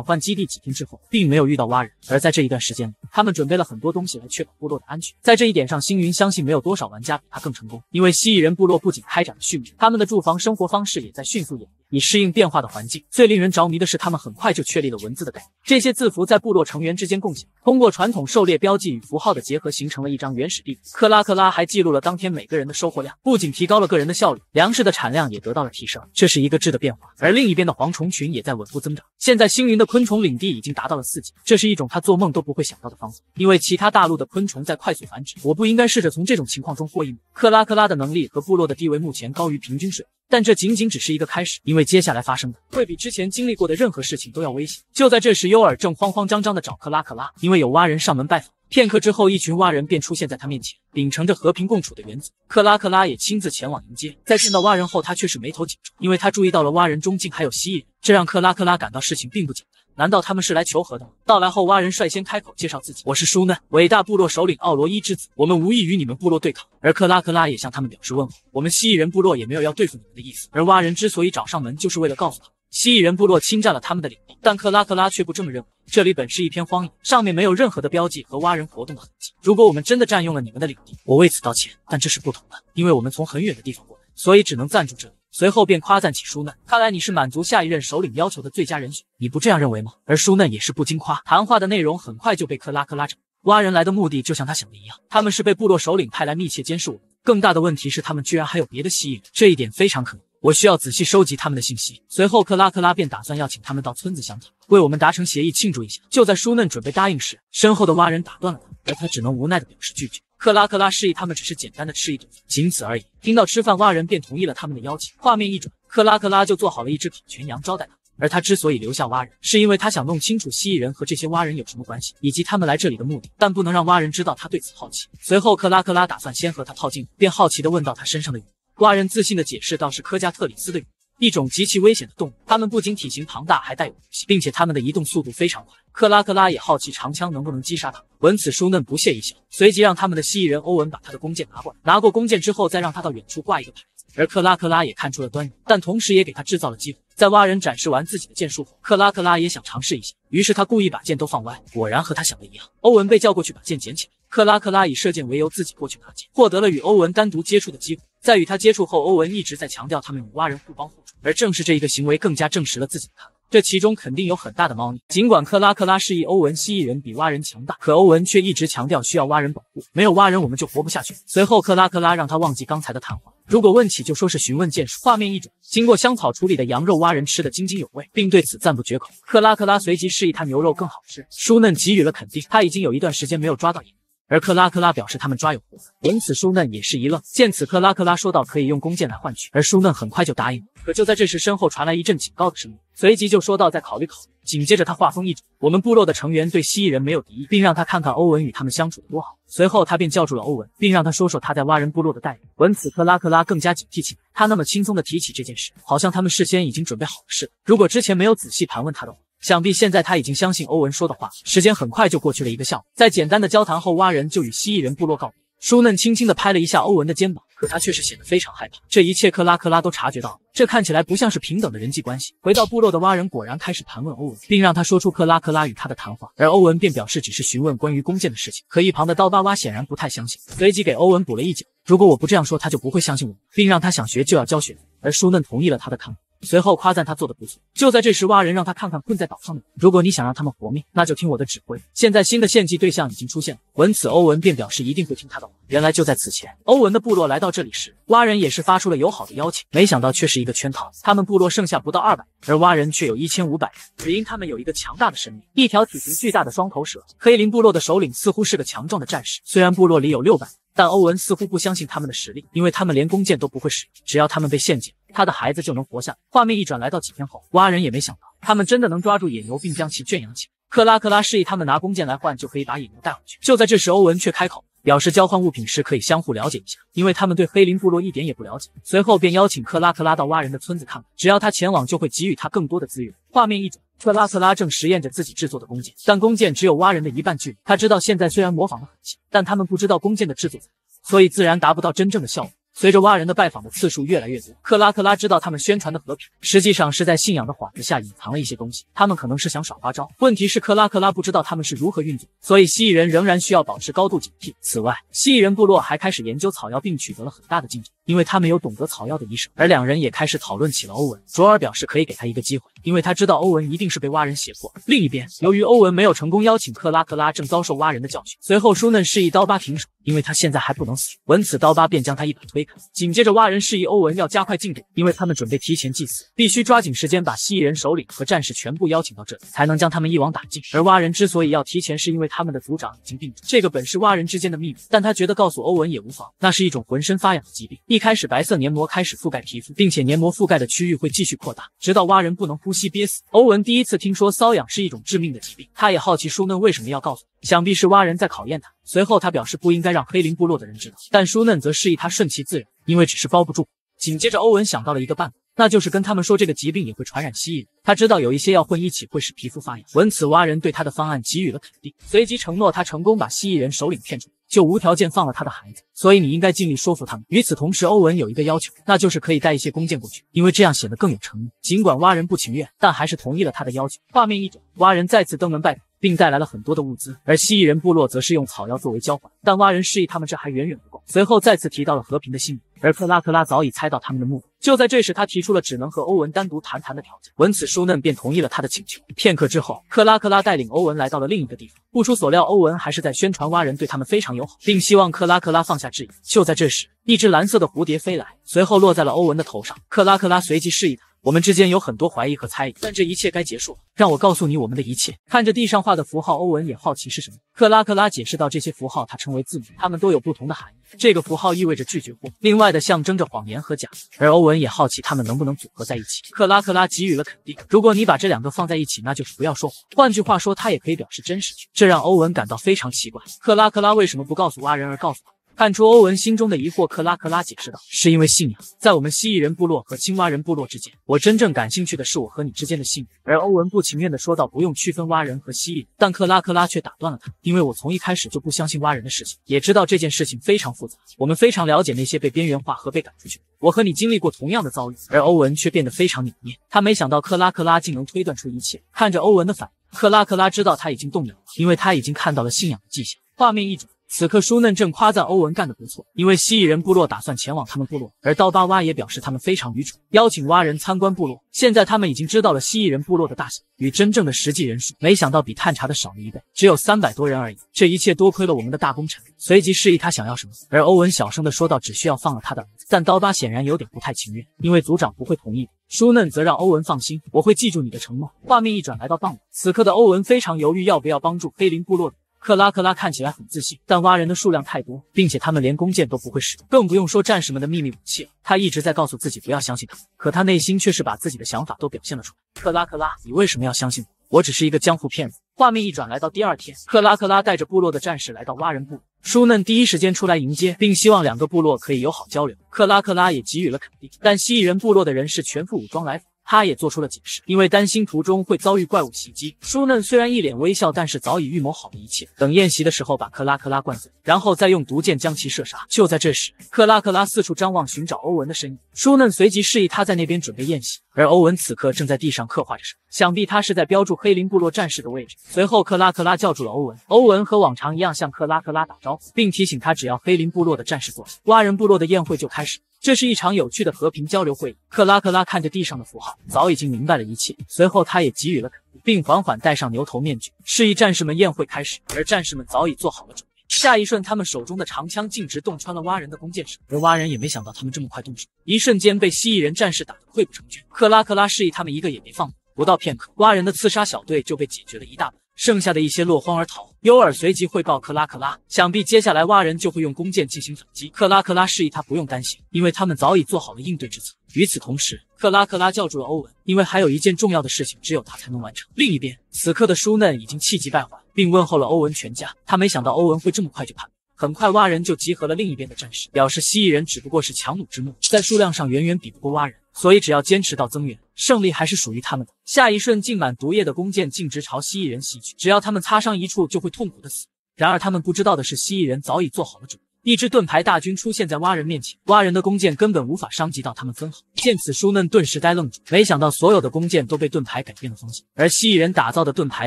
换基地几天之后，并没有遇到蛙人，而在这一段时间里，他们准备了很多东西来确保部落的安全。在这一点上，星云相信没有多少玩家比他更成功，因为蜥蜴人部落不仅开展了畜牧，他们的住房生活方式也在迅速演变。以适应变化的环境，最令人着迷的是，他们很快就确立了文字的概念。这些字符在部落成员之间共享，通过传统狩猎标记与符号的结合，形成了一张原始地图。克拉克拉还记录了当天每个人的收获量，不仅提高了个人的效率，粮食的产量也得到了提升。这是一个质的变化。而另一边的蝗虫群也在稳步增长。现在星云的昆虫领地已经达到了四级，这是一种他做梦都不会想到的方法，因为其他大陆的昆虫在快速繁殖。我不应该试着从这种情况中获益？克拉克拉的能力和部落的地位目前高于平均水平。但这仅仅只是一个开始，因为接下来发生的会比之前经历过的任何事情都要危险。就在这时，尤尔正慌慌张张的找克拉克拉，因为有蛙人上门拜访。片刻之后，一群蛙人便出现在他面前，秉承着和平共处的原则。克拉克拉也亲自前往迎接。在见到蛙人后，他却是眉头紧皱，因为他注意到了蛙人中竟还有蜥蜴人，这让克拉克拉感到事情并不简单。难道他们是来求和的吗？到来后，蛙人率先开口介绍自己：“我是舒嫩，伟大部落首领奥罗伊之子。我们无意与你们部落对抗。”而克拉克拉也向他们表示问候：“我们蜥蜴人部落也没有要对付你们的意思。”而蛙人之所以找上门，就是为了告诉他，蜥蜴人部落侵占了他们的领地。但克拉克拉却不这么认为，这里本是一片荒野，上面没有任何的标记和蛙人活动的痕迹。如果我们真的占用了你们的领地，我为此道歉。但这是不同的，因为我们从很远的地方过来，所以只能暂住这里。随后便夸赞起舒嫩，看来你是满足下一任首领要求的最佳人选，你不这样认为吗？而舒嫩也是不禁夸。谈话的内容很快就被克拉克拉掌。蛙人来的目的就像他想的一样，他们是被部落首领派来密切监视我们。更大的问题是，他们居然还有别的蜥蜴人，这一点非常可疑。我需要仔细收集他们的信息。随后，克拉克拉便打算要请他们到村子相谈，为我们达成协议庆祝一下。就在舒嫩准备答应时，身后的蛙人打断了他，而他只能无奈的表示拒绝。克拉克拉示意他们只是简单的吃一顿，仅此而已。听到吃饭，蛙人便同意了他们的邀请。画面一转。克拉克拉就做好了一只烤全羊招待他，而他之所以留下蛙人，是因为他想弄清楚蜥蜴人和这些蛙人有什么关系，以及他们来这里的目的，但不能让蛙人知道他对此好奇。随后，克拉克拉打算先和他套近乎，便好奇地问到他身上的羽毛。蛙人自信的解释道：“是科加特里斯的羽，一种极其危险的动物。它们不仅体型庞大，还带有毒性，并且它们的移动速度非常快。”克拉克拉也好奇长枪能不能击杀它。闻此，舒嫩不屑一笑，随即让他们的蜥蜴人欧文把他的弓箭拿过来。拿过弓箭之后，再让他到远处挂一个牌子。而克拉克拉也看出了端倪，但同时也给他制造了机会。在蛙人展示完自己的剑术后，克拉克拉也想尝试一下，于是他故意把剑都放歪。果然和他想的一样，欧文被叫过去把剑捡起来。克拉克拉以射箭为由自己过去拿箭，获得了与欧文单独接触的机会。在与他接触后，欧文一直在强调他们与蛙人互帮互助，而正是这一个行为更加证实了自己的看法。这其中肯定有很大的猫腻。尽管克拉克拉示意欧文蜥蜴人比蛙人强大，可欧文却一直强调需要蛙人保护，没有蛙人我们就活不下去。随后，克拉克拉让他忘记刚才的谈话。如果问起，就说是询问剑术。画面一转，经过香草处理的羊肉，蛙人吃得津津有味，并对此赞不绝口。克拉克拉随即示意他牛肉更好吃，舒嫩给予了肯定。他已经有一段时间没有抓到野，而克拉克拉表示他们抓有活的。闻此，舒嫩也是一愣。见此，克拉克拉说道：“可以用弓箭来换取。”而舒嫩很快就答应了。可就在这时，身后传来一阵警告的声音，随即就说道：“再考虑考虑。”紧接着，他话锋一转：“我们部落的成员对蜥蜴人没有敌意，并让他看看欧文与他们相处的多好。”随后，他便叫住了欧文，并让他说说他在蛙人部落的待遇。闻此，克拉克拉更加警惕起来。他那么轻松的提起这件事，好像他们事先已经准备好了似的。如果之前没有仔细盘问他的话，想必现在他已经相信欧文说的话。时间很快就过去了一个下午，在简单的交谈后，蛙人就与蜥蜴人部落告别。舒嫩轻轻地拍了一下欧文的肩膀，可他却是显得非常害怕。这一切克拉克拉都察觉到了，这看起来不像是平等的人际关系。回到部落的蛙人果然开始盘问欧文，并让他说出克拉克拉与他的谈话，而欧文便表示只是询问关于弓箭的事情。可一旁的刀疤蛙显然不太相信，随即给欧文补了一脚：如果我不这样说，他就不会相信我，并让他想学就要交学。而舒嫩同意了他的看法。随后夸赞他做的不错。就在这时，蛙人让他看看困在岛上的人。如果你想让他们活命，那就听我的指挥。现在新的献祭对象已经出现了。闻此，欧文便表示一定会听他的话。原来就在此前，欧文的部落来到这里时，蛙人也是发出了友好的邀请，没想到却是一个圈套。他们部落剩下不到二百人，而蛙人却有一千五百人，只因他们有一个强大的神明，一条体型巨大的双头蛇。黑林部落的首领似乎是个强壮的战士，虽然部落里有六百。但欧文似乎不相信他们的实力，因为他们连弓箭都不会使用。只要他们被陷阱，他的孩子就能活下来。画面一转，来到几天后，蛙人也没想到，他们真的能抓住野牛，并将其圈养起来。克拉克拉示意他们拿弓箭来换，就可以把野牛带回去。就在这时，欧文却开口表示，交换物品时可以相互了解一下，因为他们对黑林部落一点也不了解。随后便邀请克拉克拉到蛙人的村子看看，只要他前往，就会给予他更多的资源。画面一转。克拉克拉正实验着自己制作的弓箭，但弓箭只有蛙人的一半距离。他知道现在虽然模仿的很像，但他们不知道弓箭的制作，所以自然达不到真正的效果。随着蛙人的拜访的次数越来越多，克拉克拉知道他们宣传的和平，实际上是在信仰的幌子下隐藏了一些东西。他们可能是想耍花招。问题是克拉克拉不知道他们是如何运作，所以蜥蜴人仍然需要保持高度警惕。此外，蜥蜴人部落还开始研究草药，并取得了很大的进展。因为他们有懂得草药的医生，而两人也开始讨论起了欧文。卓尔表示可以给他一个机会，因为他知道欧文一定是被蛙人胁迫。另一边，由于欧文没有成功邀请克拉克拉，正遭受蛙人的教训。随后，舒嫩示意刀疤停手，因为他现在还不能死。闻此，刀疤便将他一把推紧接着，蛙人示意欧文要加快进度，因为他们准备提前祭祀，必须抓紧时间把蜥蜴人首领和战士全部邀请到这里，才能将他们一网打尽。而蛙人之所以要提前，是因为他们的族长已经病重。这个本是蛙人之间的秘密，但他觉得告诉欧文也无妨。那是一种浑身发痒的疾病。一开始，白色黏膜开始覆盖皮肤，并且黏膜覆盖的区域会继续扩大，直到蛙人不能呼吸憋死。欧文第一次听说瘙痒是一种致命的疾病，他也好奇舒嫩为什么要告诉，想必是蛙人在考验他。随后他表示不应该让黑林部落的人知道，但舒嫩则示意他顺其自然，因为只是包不住。紧接着，欧文想到了一个办法，那就是跟他们说这个疾病也会传染蜥蜴人。他知道有一些药混一起会使皮肤发痒。闻此，蛙人对他的方案给予了肯定，随即承诺他成功把蜥蜴人首领骗出。就无条件放了他的孩子，所以你应该尽力说服他们。与此同时，欧文有一个要求，那就是可以带一些弓箭过去，因为这样显得更有诚意。尽管蛙人不情愿，但还是同意了他的要求。画面一转，蛙人再次登门拜访，并带来了很多的物资，而蜥蜴人部落则是用草药作为交换。但蛙人示意他们这还远远不够。随后再次提到了和平的信念，而克拉克拉早已猜到他们的目的。就在这时，他提出了只能和欧文单独谈谈的条件。闻此，舒嫩便同意了他的请求。片刻之后，克拉克拉带领欧文来到了另一个地方。不出所料，欧文还是在宣传蛙人对他们非常友好，并希望克拉克拉放下质疑。就在这时，一只蓝色的蝴蝶飞来，随后落在了欧文的头上。克拉克拉随即示意他。我们之间有很多怀疑和猜疑，但这一切该结束了。让我告诉你我们的一切。看着地上画的符号，欧文也好奇是什么。克拉克拉解释道，这些符号他称为字母，它们都有不同的含义。这个符号意味着拒绝或另外的象征着谎言和假。而欧文也好奇它们能不能组合在一起。克拉克拉给予了肯定。如果你把这两个放在一起，那就是不要说谎。换句话说，它也可以表示真实。这让欧文感到非常奇怪。克拉克拉为什么不告诉蛙人，而告诉他？看出欧文心中的疑惑，克拉克拉解释道：“是因为信仰，在我们蜥蜴人部落和青蛙人部落之间，我真正感兴趣的是我和你之间的信仰。”而欧文不情愿地说道：“不用区分蛙人和蜥蜴。”但克拉克拉却打断了他：“因为我从一开始就不相信蛙人的事情，也知道这件事情非常复杂。我们非常了解那些被边缘化和被赶出去。我和你经历过同样的遭遇。”而欧文却变得非常扭捏，他没想到克拉克拉竟能推断出一切。看着欧文的反应，克拉克拉知道他已经动摇了，因为他已经看到了信仰的迹象。画面一转。此刻，舒嫩正夸赞欧文干得不错，因为蜥蜴人部落打算前往他们部落，而刀疤蛙也表示他们非常愚蠢，邀请蛙人参观部落。现在他们已经知道了蜥蜴人部落的大小与真正的实际人数，没想到比探查的少了一倍，只有三百多人而已。这一切多亏了我们的大功臣。随即示意他想要什么，而欧文小声的说道：“只需要放了他的儿子。”但刀疤显然有点不太情愿，因为族长不会同意。舒嫩则让欧文放心：“我会记住你的承诺。”画面一转，来到傍晚，此刻的欧文非常犹豫，要不要帮助黑林部落。克拉克拉看起来很自信，但蛙人的数量太多，并且他们连弓箭都不会使用，更不用说战士们的秘密武器了。他一直在告诉自己不要相信他们，可他内心却是把自己的想法都表现了出来。克拉克拉，你为什么要相信我？我只是一个江湖骗子。画面一转，来到第二天，克拉克拉带着部落的战士来到蛙人部落，舒嫩第一时间出来迎接，并希望两个部落可以友好交流。克拉克拉也给予了肯定，但蜥蜴人部落的人是全副武装来访。他也做出了解释，因为担心途中会遭遇怪物袭击。舒嫩虽然一脸微笑，但是早已预谋好了一切。等宴席的时候，把克拉克拉灌醉，然后再用毒箭将其射杀。就在这时，克拉克拉四处张望，寻找欧文的身影。舒嫩随即示意他在那边准备宴席，而欧文此刻正在地上刻画着什么，想必他是在标注黑林部落战士的位置。随后，克拉克拉叫住了欧文，欧文和往常一样向克拉克拉打招呼，并提醒他，只要黑林部落的战士坐下，蛙人部落的宴会就开始。这是一场有趣的和平交流会议。克拉克拉看着地上的符号，早已经明白了一切。随后，他也给予了肯定，并缓缓戴上牛头面具，示意战士们宴会开始。而战士们早已做好了准备。下一瞬，他们手中的长枪径直洞穿了蛙人的弓箭手，而蛙人也没想到他们这么快动手，一瞬间被蜥蜴人战士打得溃不成军。克拉克拉示意他们一个也别放过。不到片刻，蛙人的刺杀小队就被解决了一大半。剩下的一些落荒而逃。尤尔随即汇报克拉克拉，想必接下来蛙人就会用弓箭进行反击。克拉克拉示意他不用担心，因为他们早已做好了应对之策。与此同时，克拉克拉叫住了欧文，因为还有一件重要的事情只有他才能完成。另一边，此刻的舒嫩已经气急败坏，并问候了欧文全家。他没想到欧文会这么快就叛变。很快，蛙人就集合了另一边的战士，表示蜥蜴人只不过是强弩之末，在数量上远远比不过蛙人，所以只要坚持到增援，胜利还是属于他们的。下一瞬，浸满毒液的弓箭径直朝蜥蜴人袭去，只要他们擦伤一处，就会痛苦的死。然而，他们不知道的是，蜥蜴人早已做好了准备。一支盾牌大军出现在蛙人面前，蛙人的弓箭根本无法伤及到他们分毫。见此，舒嫩顿时呆愣住，没想到所有的弓箭都被盾牌改变了方向，而蜥蜴人打造的盾牌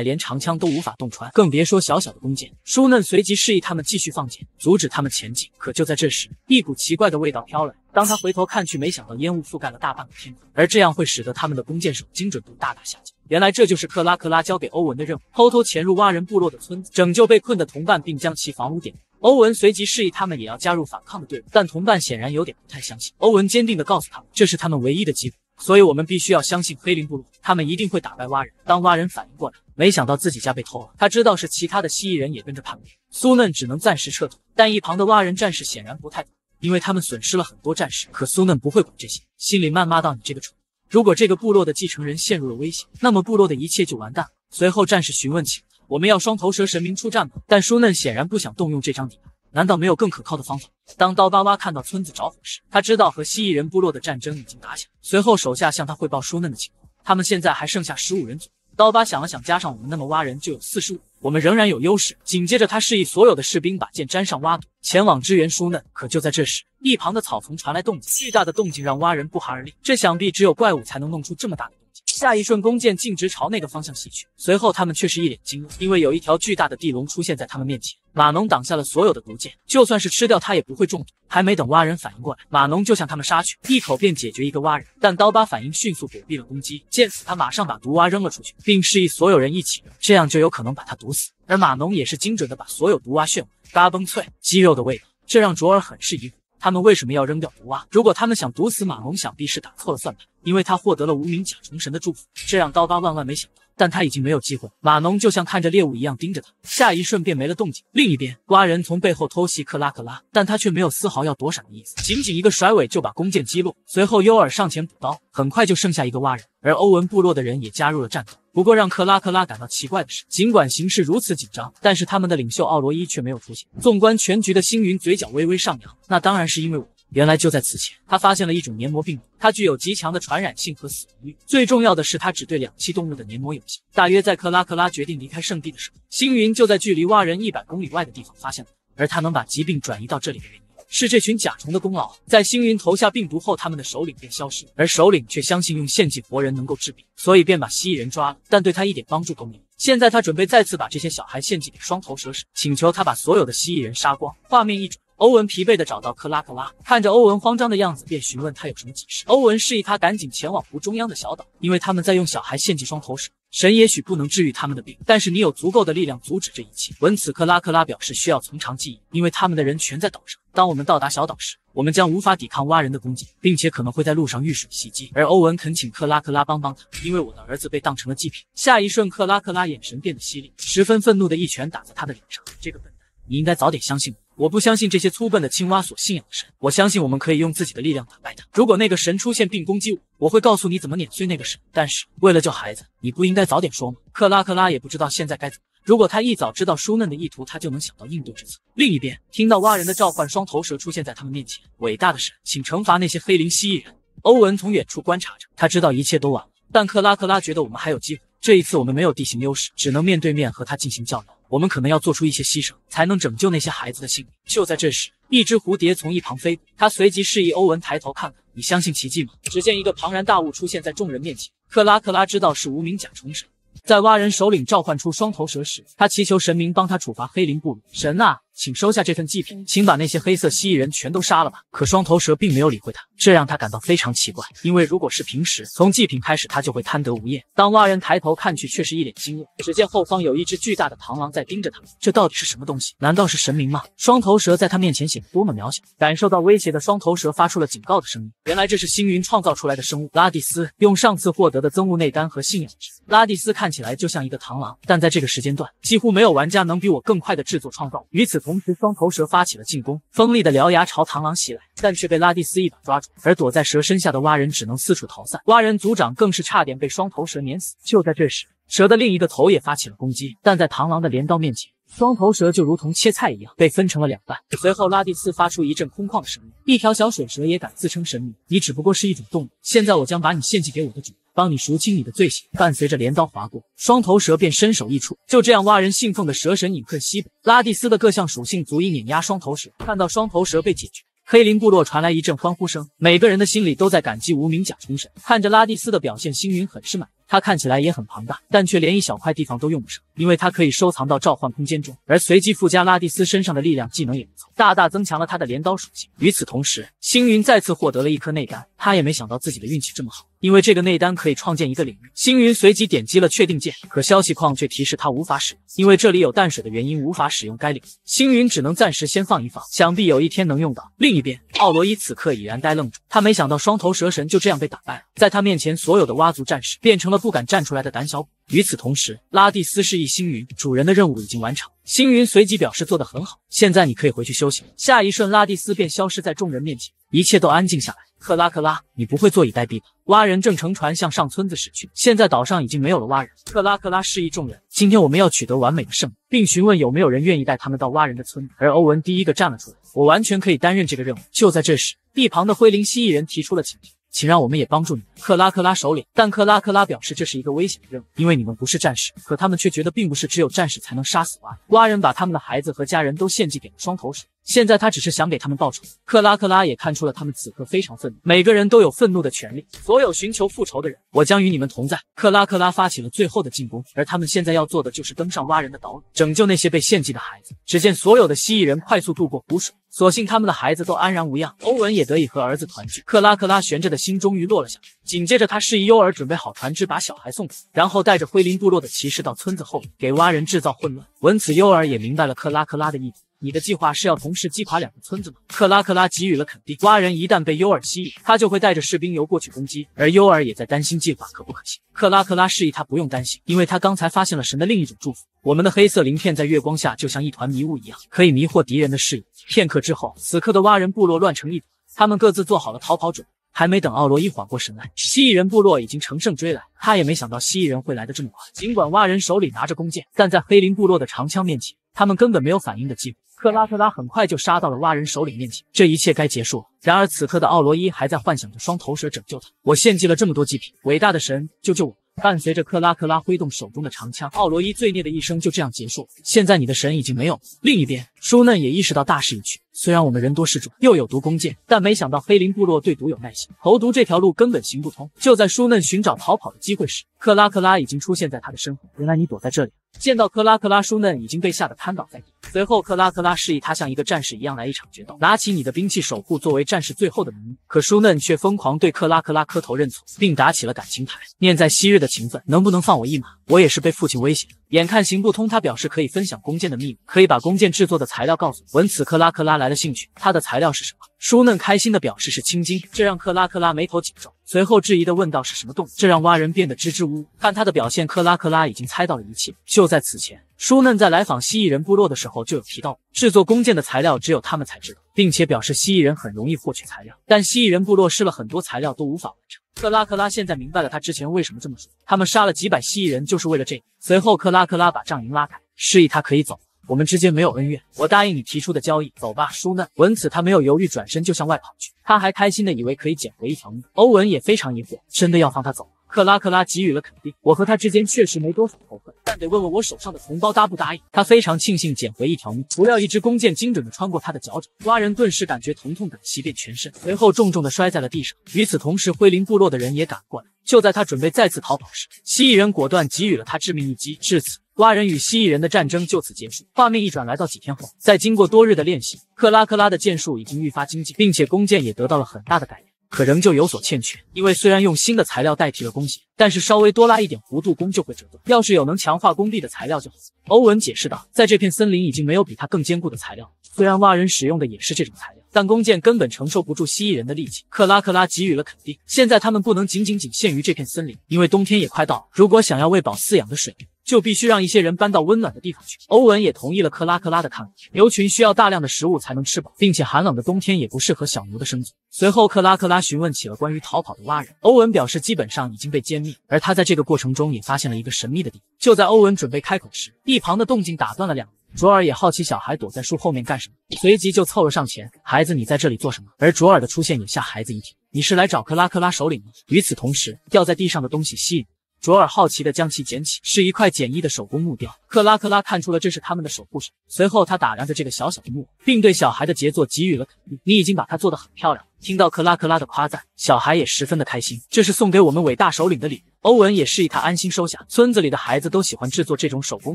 连长枪都无法洞穿，更别说小小的弓箭。舒嫩随即示意他们继续放箭，阻止他们前进。可就在这时，一股奇怪的味道飘来。当他回头看去，没想到烟雾覆盖了大半个天空，而这样会使得他们的弓箭手精准度大大下降。原来这就是克拉克拉交给欧文的任务：偷偷潜入蛙人部落的村子，拯救被困的同伴，并将其房屋点燃。欧文随即示意他们也要加入反抗的队伍，但同伴显然有点不太相信。欧文坚定地告诉他们，这是他们唯一的机会，所以我们必须要相信黑灵部落，他们一定会打败蛙人。当蛙人反应过来，没想到自己家被偷了，他知道是其他的蜥蜴人也跟着叛变，苏嫩只能暂时撤退。但一旁的蛙人战士显然不太懂，因为他们损失了很多战士。可苏嫩不会管这些，心里谩骂道：“你这个蠢！如果这个部落的继承人陷入了危险，那么部落的一切就完蛋了。”随后战士询问起。我们要双头蛇神明出战吗？但舒嫩显然不想动用这张底牌。难道没有更可靠的方法？当刀疤蛙看到村子着火时，他知道和蜥蜴人部落的战争已经打响。随后手下向他汇报舒嫩的情况，他们现在还剩下十五人左右。刀疤想了想，加上我们那么蛙人就有四十五，我们仍然有优势。紧接着他示意所有的士兵把剑沾上蛙毒，前往支援舒嫩。可就在这时，一旁的草丛传来动静，巨大的动静让蛙人不寒而栗。这想必只有怪物才能弄出这么大的。下一瞬，弓箭径直朝那个方向袭去。随后，他们却是一脸惊愕，因为有一条巨大的地龙出现在他们面前。马农挡下了所有的毒箭，就算是吃掉它也不会中毒。还没等蛙人反应过来，马农就向他们杀去，一口便解决一个蛙人。但刀疤反应迅速，躲避了攻击。见此，他马上把毒蛙扔了出去，并示意所有人一起扔，这样就有可能把他毒死。而马农也是精准的把所有毒蛙炫完，嘎嘣脆，鸡肉的味道，这让卓尔很是疑惑。他们为什么要扔掉毒蛙？如果他们想毒死马农，想必是打错了算盘，因为他获得了无名甲虫神的祝福，这让刀疤万万没想到。但他已经没有机会，马农就像看着猎物一样盯着他，下一瞬便没了动静。另一边，蛙人从背后偷袭克拉克拉，但他却没有丝毫要躲闪的意思，仅仅一个甩尾就把弓箭击落。随后尤尔上前补刀，很快就剩下一个蛙人，而欧文部落的人也加入了战斗。不过让克拉克拉感到奇怪的是，尽管形势如此紧张，但是他们的领袖奥罗伊却没有出现。纵观全局的星云嘴角微微上扬，那当然是因为我。原来就在此前，他发现了一种黏膜病毒，它具有极强的传染性和死亡率。最重要的是，它只对两栖动物的黏膜有效。大约在克拉克拉决定离开圣地的时候，星云就在距离蛙人一百公里外的地方发现了而他能把疾病转移到这里的原因，是这群甲虫的功劳。在星云投下病毒后，他们的首领便消失，而首领却相信用献祭活人能够治病，所以便把蜥蜴人抓了，但对他一点帮助都没有。现在他准备再次把这些小孩献祭给双头蛇时，请求他把所有的蜥蜴人杀光。画面一转。欧文疲惫地找到克拉克拉，看着欧文慌张的样子，便询问他有什么急事。欧文示意他赶紧前往湖中央的小岛，因为他们在用小孩献祭双头蛇神，也许不能治愈他们的病，但是你有足够的力量阻止这一切。闻此，克拉克拉表示需要从长计议，因为他们的人全在岛上。当我们到达小岛时，我们将无法抵抗蛙人的攻击，并且可能会在路上遇水袭击。而欧文恳请克拉克拉帮帮他，因为我的儿子被当成了祭品。下一瞬，克拉克拉眼神变得犀利，十分愤怒的一拳打在他的脸上。这个笨蛋，你应该早点相信我。我不相信这些粗笨的青蛙所信仰的神，我相信我们可以用自己的力量打败他。如果那个神出现并攻击我，我会告诉你怎么碾碎那个神。但是为了救孩子，你不应该早点说吗？克拉克拉也不知道现在该怎么。如果他一早知道舒嫩的意图，他就能想到应对之策。另一边，听到蛙人的召唤，双头蛇出现在他们面前。伟大的神，请惩罚那些黑灵蜥蜴人。欧文从远处观察着，他知道一切都晚了，但克拉克拉觉得我们还有机会。这一次我们没有地形优势，只能面对面和他进行较量。我们可能要做出一些牺牲，才能拯救那些孩子的性命。就在这时，一只蝴蝶从一旁飞过，他随即示意欧文抬头看看。你相信奇迹吗？只见一个庞然大物出现在众人面前。克拉克拉知道是无名甲虫神。在蛙人首领召唤出双头蛇时，他祈求神明帮他处罚黑灵部落。神啊，请收下这份祭品，请把那些黑色蜥蜴人全都杀了吧。可双头蛇并没有理会他，这让他感到非常奇怪，因为如果是平时，从祭品开始他就会贪得无厌。当蛙人抬头看去，却是一脸惊愕，只见后方有一只巨大的螳螂在盯着他们，这到底是什么东西？难道是神明吗？双头蛇在他面前显得多么渺小。感受到威胁的双头蛇发出了警告的声音，原来这是星云创造出来的生物拉蒂斯，用上次获得的增物内丹和信仰值。拉蒂斯看起来就像一个螳螂，但在这个时间段，几乎没有玩家能比我更快的制作创造。与此同同时，双头蛇发起了进攻，锋利的獠牙朝螳螂袭来，但却被拉蒂斯一把抓住。而躲在蛇身下的蛙人只能四处逃散，蛙人族长更是差点被双头蛇碾死。就在这时，蛇的另一个头也发起了攻击，但在螳螂的镰刀面前，双头蛇就如同切菜一样被分成了两半。随后，拉蒂斯发出一阵空旷的声音：“一条小水蛇也敢自称神明？你只不过是一种动物。现在，我将把你献祭给我的主。”帮你赎清你的罪行。伴随着镰刀划过，双头蛇便身首异处，就这样，蛙人信奉的蛇神隐恨西北。拉蒂斯的各项属性足以碾压双头蛇。看到双头蛇被解决，黑林部落传来一阵欢呼声，每个人的心里都在感激无名甲虫神。看着拉蒂斯的表现，星云很是满意。他看起来也很庞大，但却连一小块地方都用不上，因为他可以收藏到召唤空间中，而随机附加拉蒂斯身上的力量技能也不错，大大增强了他的镰刀属性。与此同时，星云再次获得了一颗内丹，他也没想到自己的运气这么好。因为这个内丹可以创建一个领域，星云随即点击了确定键，可消息框却提示他无法使用，因为这里有淡水的原因无法使用该领域。星云只能暂时先放一放，想必有一天能用到。另一边，奥罗伊此刻已然呆愣住，他没想到双头蛇神就这样被打败了，在他面前，所有的蛙族战士变成了不敢站出来的胆小鬼。与此同时，拉蒂斯示意星云，主人的任务已经完成。星云随即表示做得很好，现在你可以回去休息。下一瞬，拉蒂斯便消失在众人面前，一切都安静下来。克拉克拉，你不会坐以待毙吧？蛙人正乘船向上村子驶去，现在岛上已经没有了蛙人。克拉克拉示意众人，今天我们要取得完美的胜利，并询问有没有人愿意带他们到蛙人的村子。而欧文第一个站了出来，我完全可以担任这个任务。就在这时，一旁的灰灵蜥蜴人提出了请求。请让我们也帮助你们，克拉克拉首领。但克拉克拉表示这是一个危险的任务，因为你们不是战士。可他们却觉得并不是只有战士才能杀死蛙。蛙人把他们的孩子和家人都献祭给了双头蛇，现在他只是想给他们报仇。克拉克拉也看出了他们此刻非常愤怒，每个人都有愤怒的权利。所有寻求复仇的人，我将与你们同在。克拉克拉发起了最后的进攻，而他们现在要做的就是登上蛙人的岛屿，拯救那些被献祭的孩子。只见所有的蜥蜴人快速渡过湖水。所幸他们的孩子都安然无恙，欧文也得以和儿子团聚。克拉克拉悬着的心终于落了下来。紧接着，他示意优儿准备好船只，把小孩送走，然后带着灰林部落的骑士到村子后面，给蛙人制造混乱。闻此，优儿也明白了克拉克拉的意图。你的计划是要同时击垮两个村子吗？克拉克拉给予了肯定。蛙人一旦被优尔吸引，他就会带着士兵游过去攻击。而优尔也在担心计划可不可行。克拉克拉示意他不用担心，因为他刚才发现了神的另一种祝福。我们的黑色鳞片在月光下就像一团迷雾一样，可以迷惑敌人的视野。片刻之后，此刻的蛙人部落乱成一团，他们各自做好了逃跑准备。还没等奥罗伊缓过神来，蜥蜴人部落已经乘胜追来。他也没想到蜥蜴人会来的这么快。尽管蛙人手里拿着弓箭，但在黑林部落的长枪面前，他们根本没有反应的机会。克拉克拉很快就杀到了蛙人首领面前，这一切该结束了。然而此刻的奥罗伊还在幻想着双头蛇拯救他。我献祭了这么多祭品，伟大的神救救我！伴随着克拉克拉挥动手中的长枪，奥罗伊罪孽的一生就这样结束了。现在你的神已经没有了。另一边，舒嫩也意识到大势已去。虽然我们人多势众，又有毒弓箭，但没想到黑林部落对毒有耐心，投毒这条路根本行不通。就在舒嫩寻找逃跑的机会时，克拉克拉已经出现在他的身后。原来你躲在这里。见到克拉克拉，舒嫩已经被吓得瘫倒在地。随后，克拉克拉示意他像一个战士一样来一场决斗，拿起你的兵器守护，作为战士最后的名义。可舒嫩却疯狂对克拉克拉磕头认错，并打起了感情牌。念在昔日的情分，能不能放我一马？我也是被父亲威胁。眼看行不通，他表示可以分享弓箭的秘密，可以把弓箭制作的材料告诉我。闻此，克拉克拉来了兴趣，他的材料是什么？舒嫩开心的表示是青金，这让克拉克拉眉头紧皱，随后质疑的问道是什么动物？这让蛙人变得支支吾吾。看他的表现，克拉克拉已经猜到了一切。就在此前，舒嫩在来访蜥蜴人部落的时候就有提到，制作弓箭的材料只有他们才知道，并且表示蜥蜴人很容易获取材料，但蜥蜴人部落试了很多材料都无法完成。克拉克拉现在明白了他之前为什么这么说，他们杀了几百蜥蜴人就是为了这个。随后，克拉克拉把帐营拉开，示意他可以走。我们之间没有恩怨，我答应你提出的交易，走吧，舒嫩。闻此，他没有犹豫，转身就向外跑去。他还开心的以为可以捡回一条命。欧文也非常疑惑，真的要放他走？克拉克拉给予了肯定。我和他之间确实没多少仇恨，但得问问我手上的同胞答不答应。他非常庆幸捡回一条命，不料一支弓箭精准的穿过他的脚掌，蛙人顿时感觉疼痛感袭遍全身，随后重重的摔在了地上。与此同时，灰林部落的人也赶过来。就在他准备再次逃跑时，蜥蜴人果断给予了他致命一击。至此，蛙人与蜥蜴人的战争就此结束。画面一转，来到几天后，在经过多日的练习，克拉克拉的剑术已经愈发精进，并且弓箭也得到了很大的改良。可仍旧有所欠缺，因为虽然用新的材料代替了弓弦，但是稍微多拉一点弧度，弓就会折断。要是有能强化弓臂的材料就好。欧文解释道，在这片森林已经没有比它更坚固的材料。虽然蛙人使用的也是这种材料，但弓箭根本承受不住蜥蜴人的力气。克拉克拉给予了肯定。现在他们不能仅仅仅限于这片森林，因为冬天也快到了。如果想要喂饱饲养的水。就必须让一些人搬到温暖的地方去。欧文也同意了克拉克拉的看法。牛群需要大量的食物才能吃饱，并且寒冷的冬天也不适合小牛的生存。随后，克拉克拉询问起了关于逃跑的蛙人。欧文表示，基本上已经被歼灭。而他在这个过程中也发现了一个神秘的地方。就在欧文准备开口时，一旁的动静打断了两人。卓尔也好奇小孩躲在树后面干什么，随即就凑了上前：“孩子，你在这里做什么？”而卓尔的出现也吓孩子一跳：“你是来找克拉克拉首领吗？”与此同时，掉在地上的东西吸引。卓尔好奇地将其捡起，是一块简易的手工木雕。克拉克拉看出了这是他们的守护神，随后他打量着这个小小的木偶，并对小孩的杰作给予了肯定。你已经把它做得很漂亮了。听到克拉克拉的夸赞，小孩也十分的开心。这是送给我们伟大首领的礼物。欧文也示意他安心收下。村子里的孩子都喜欢制作这种手工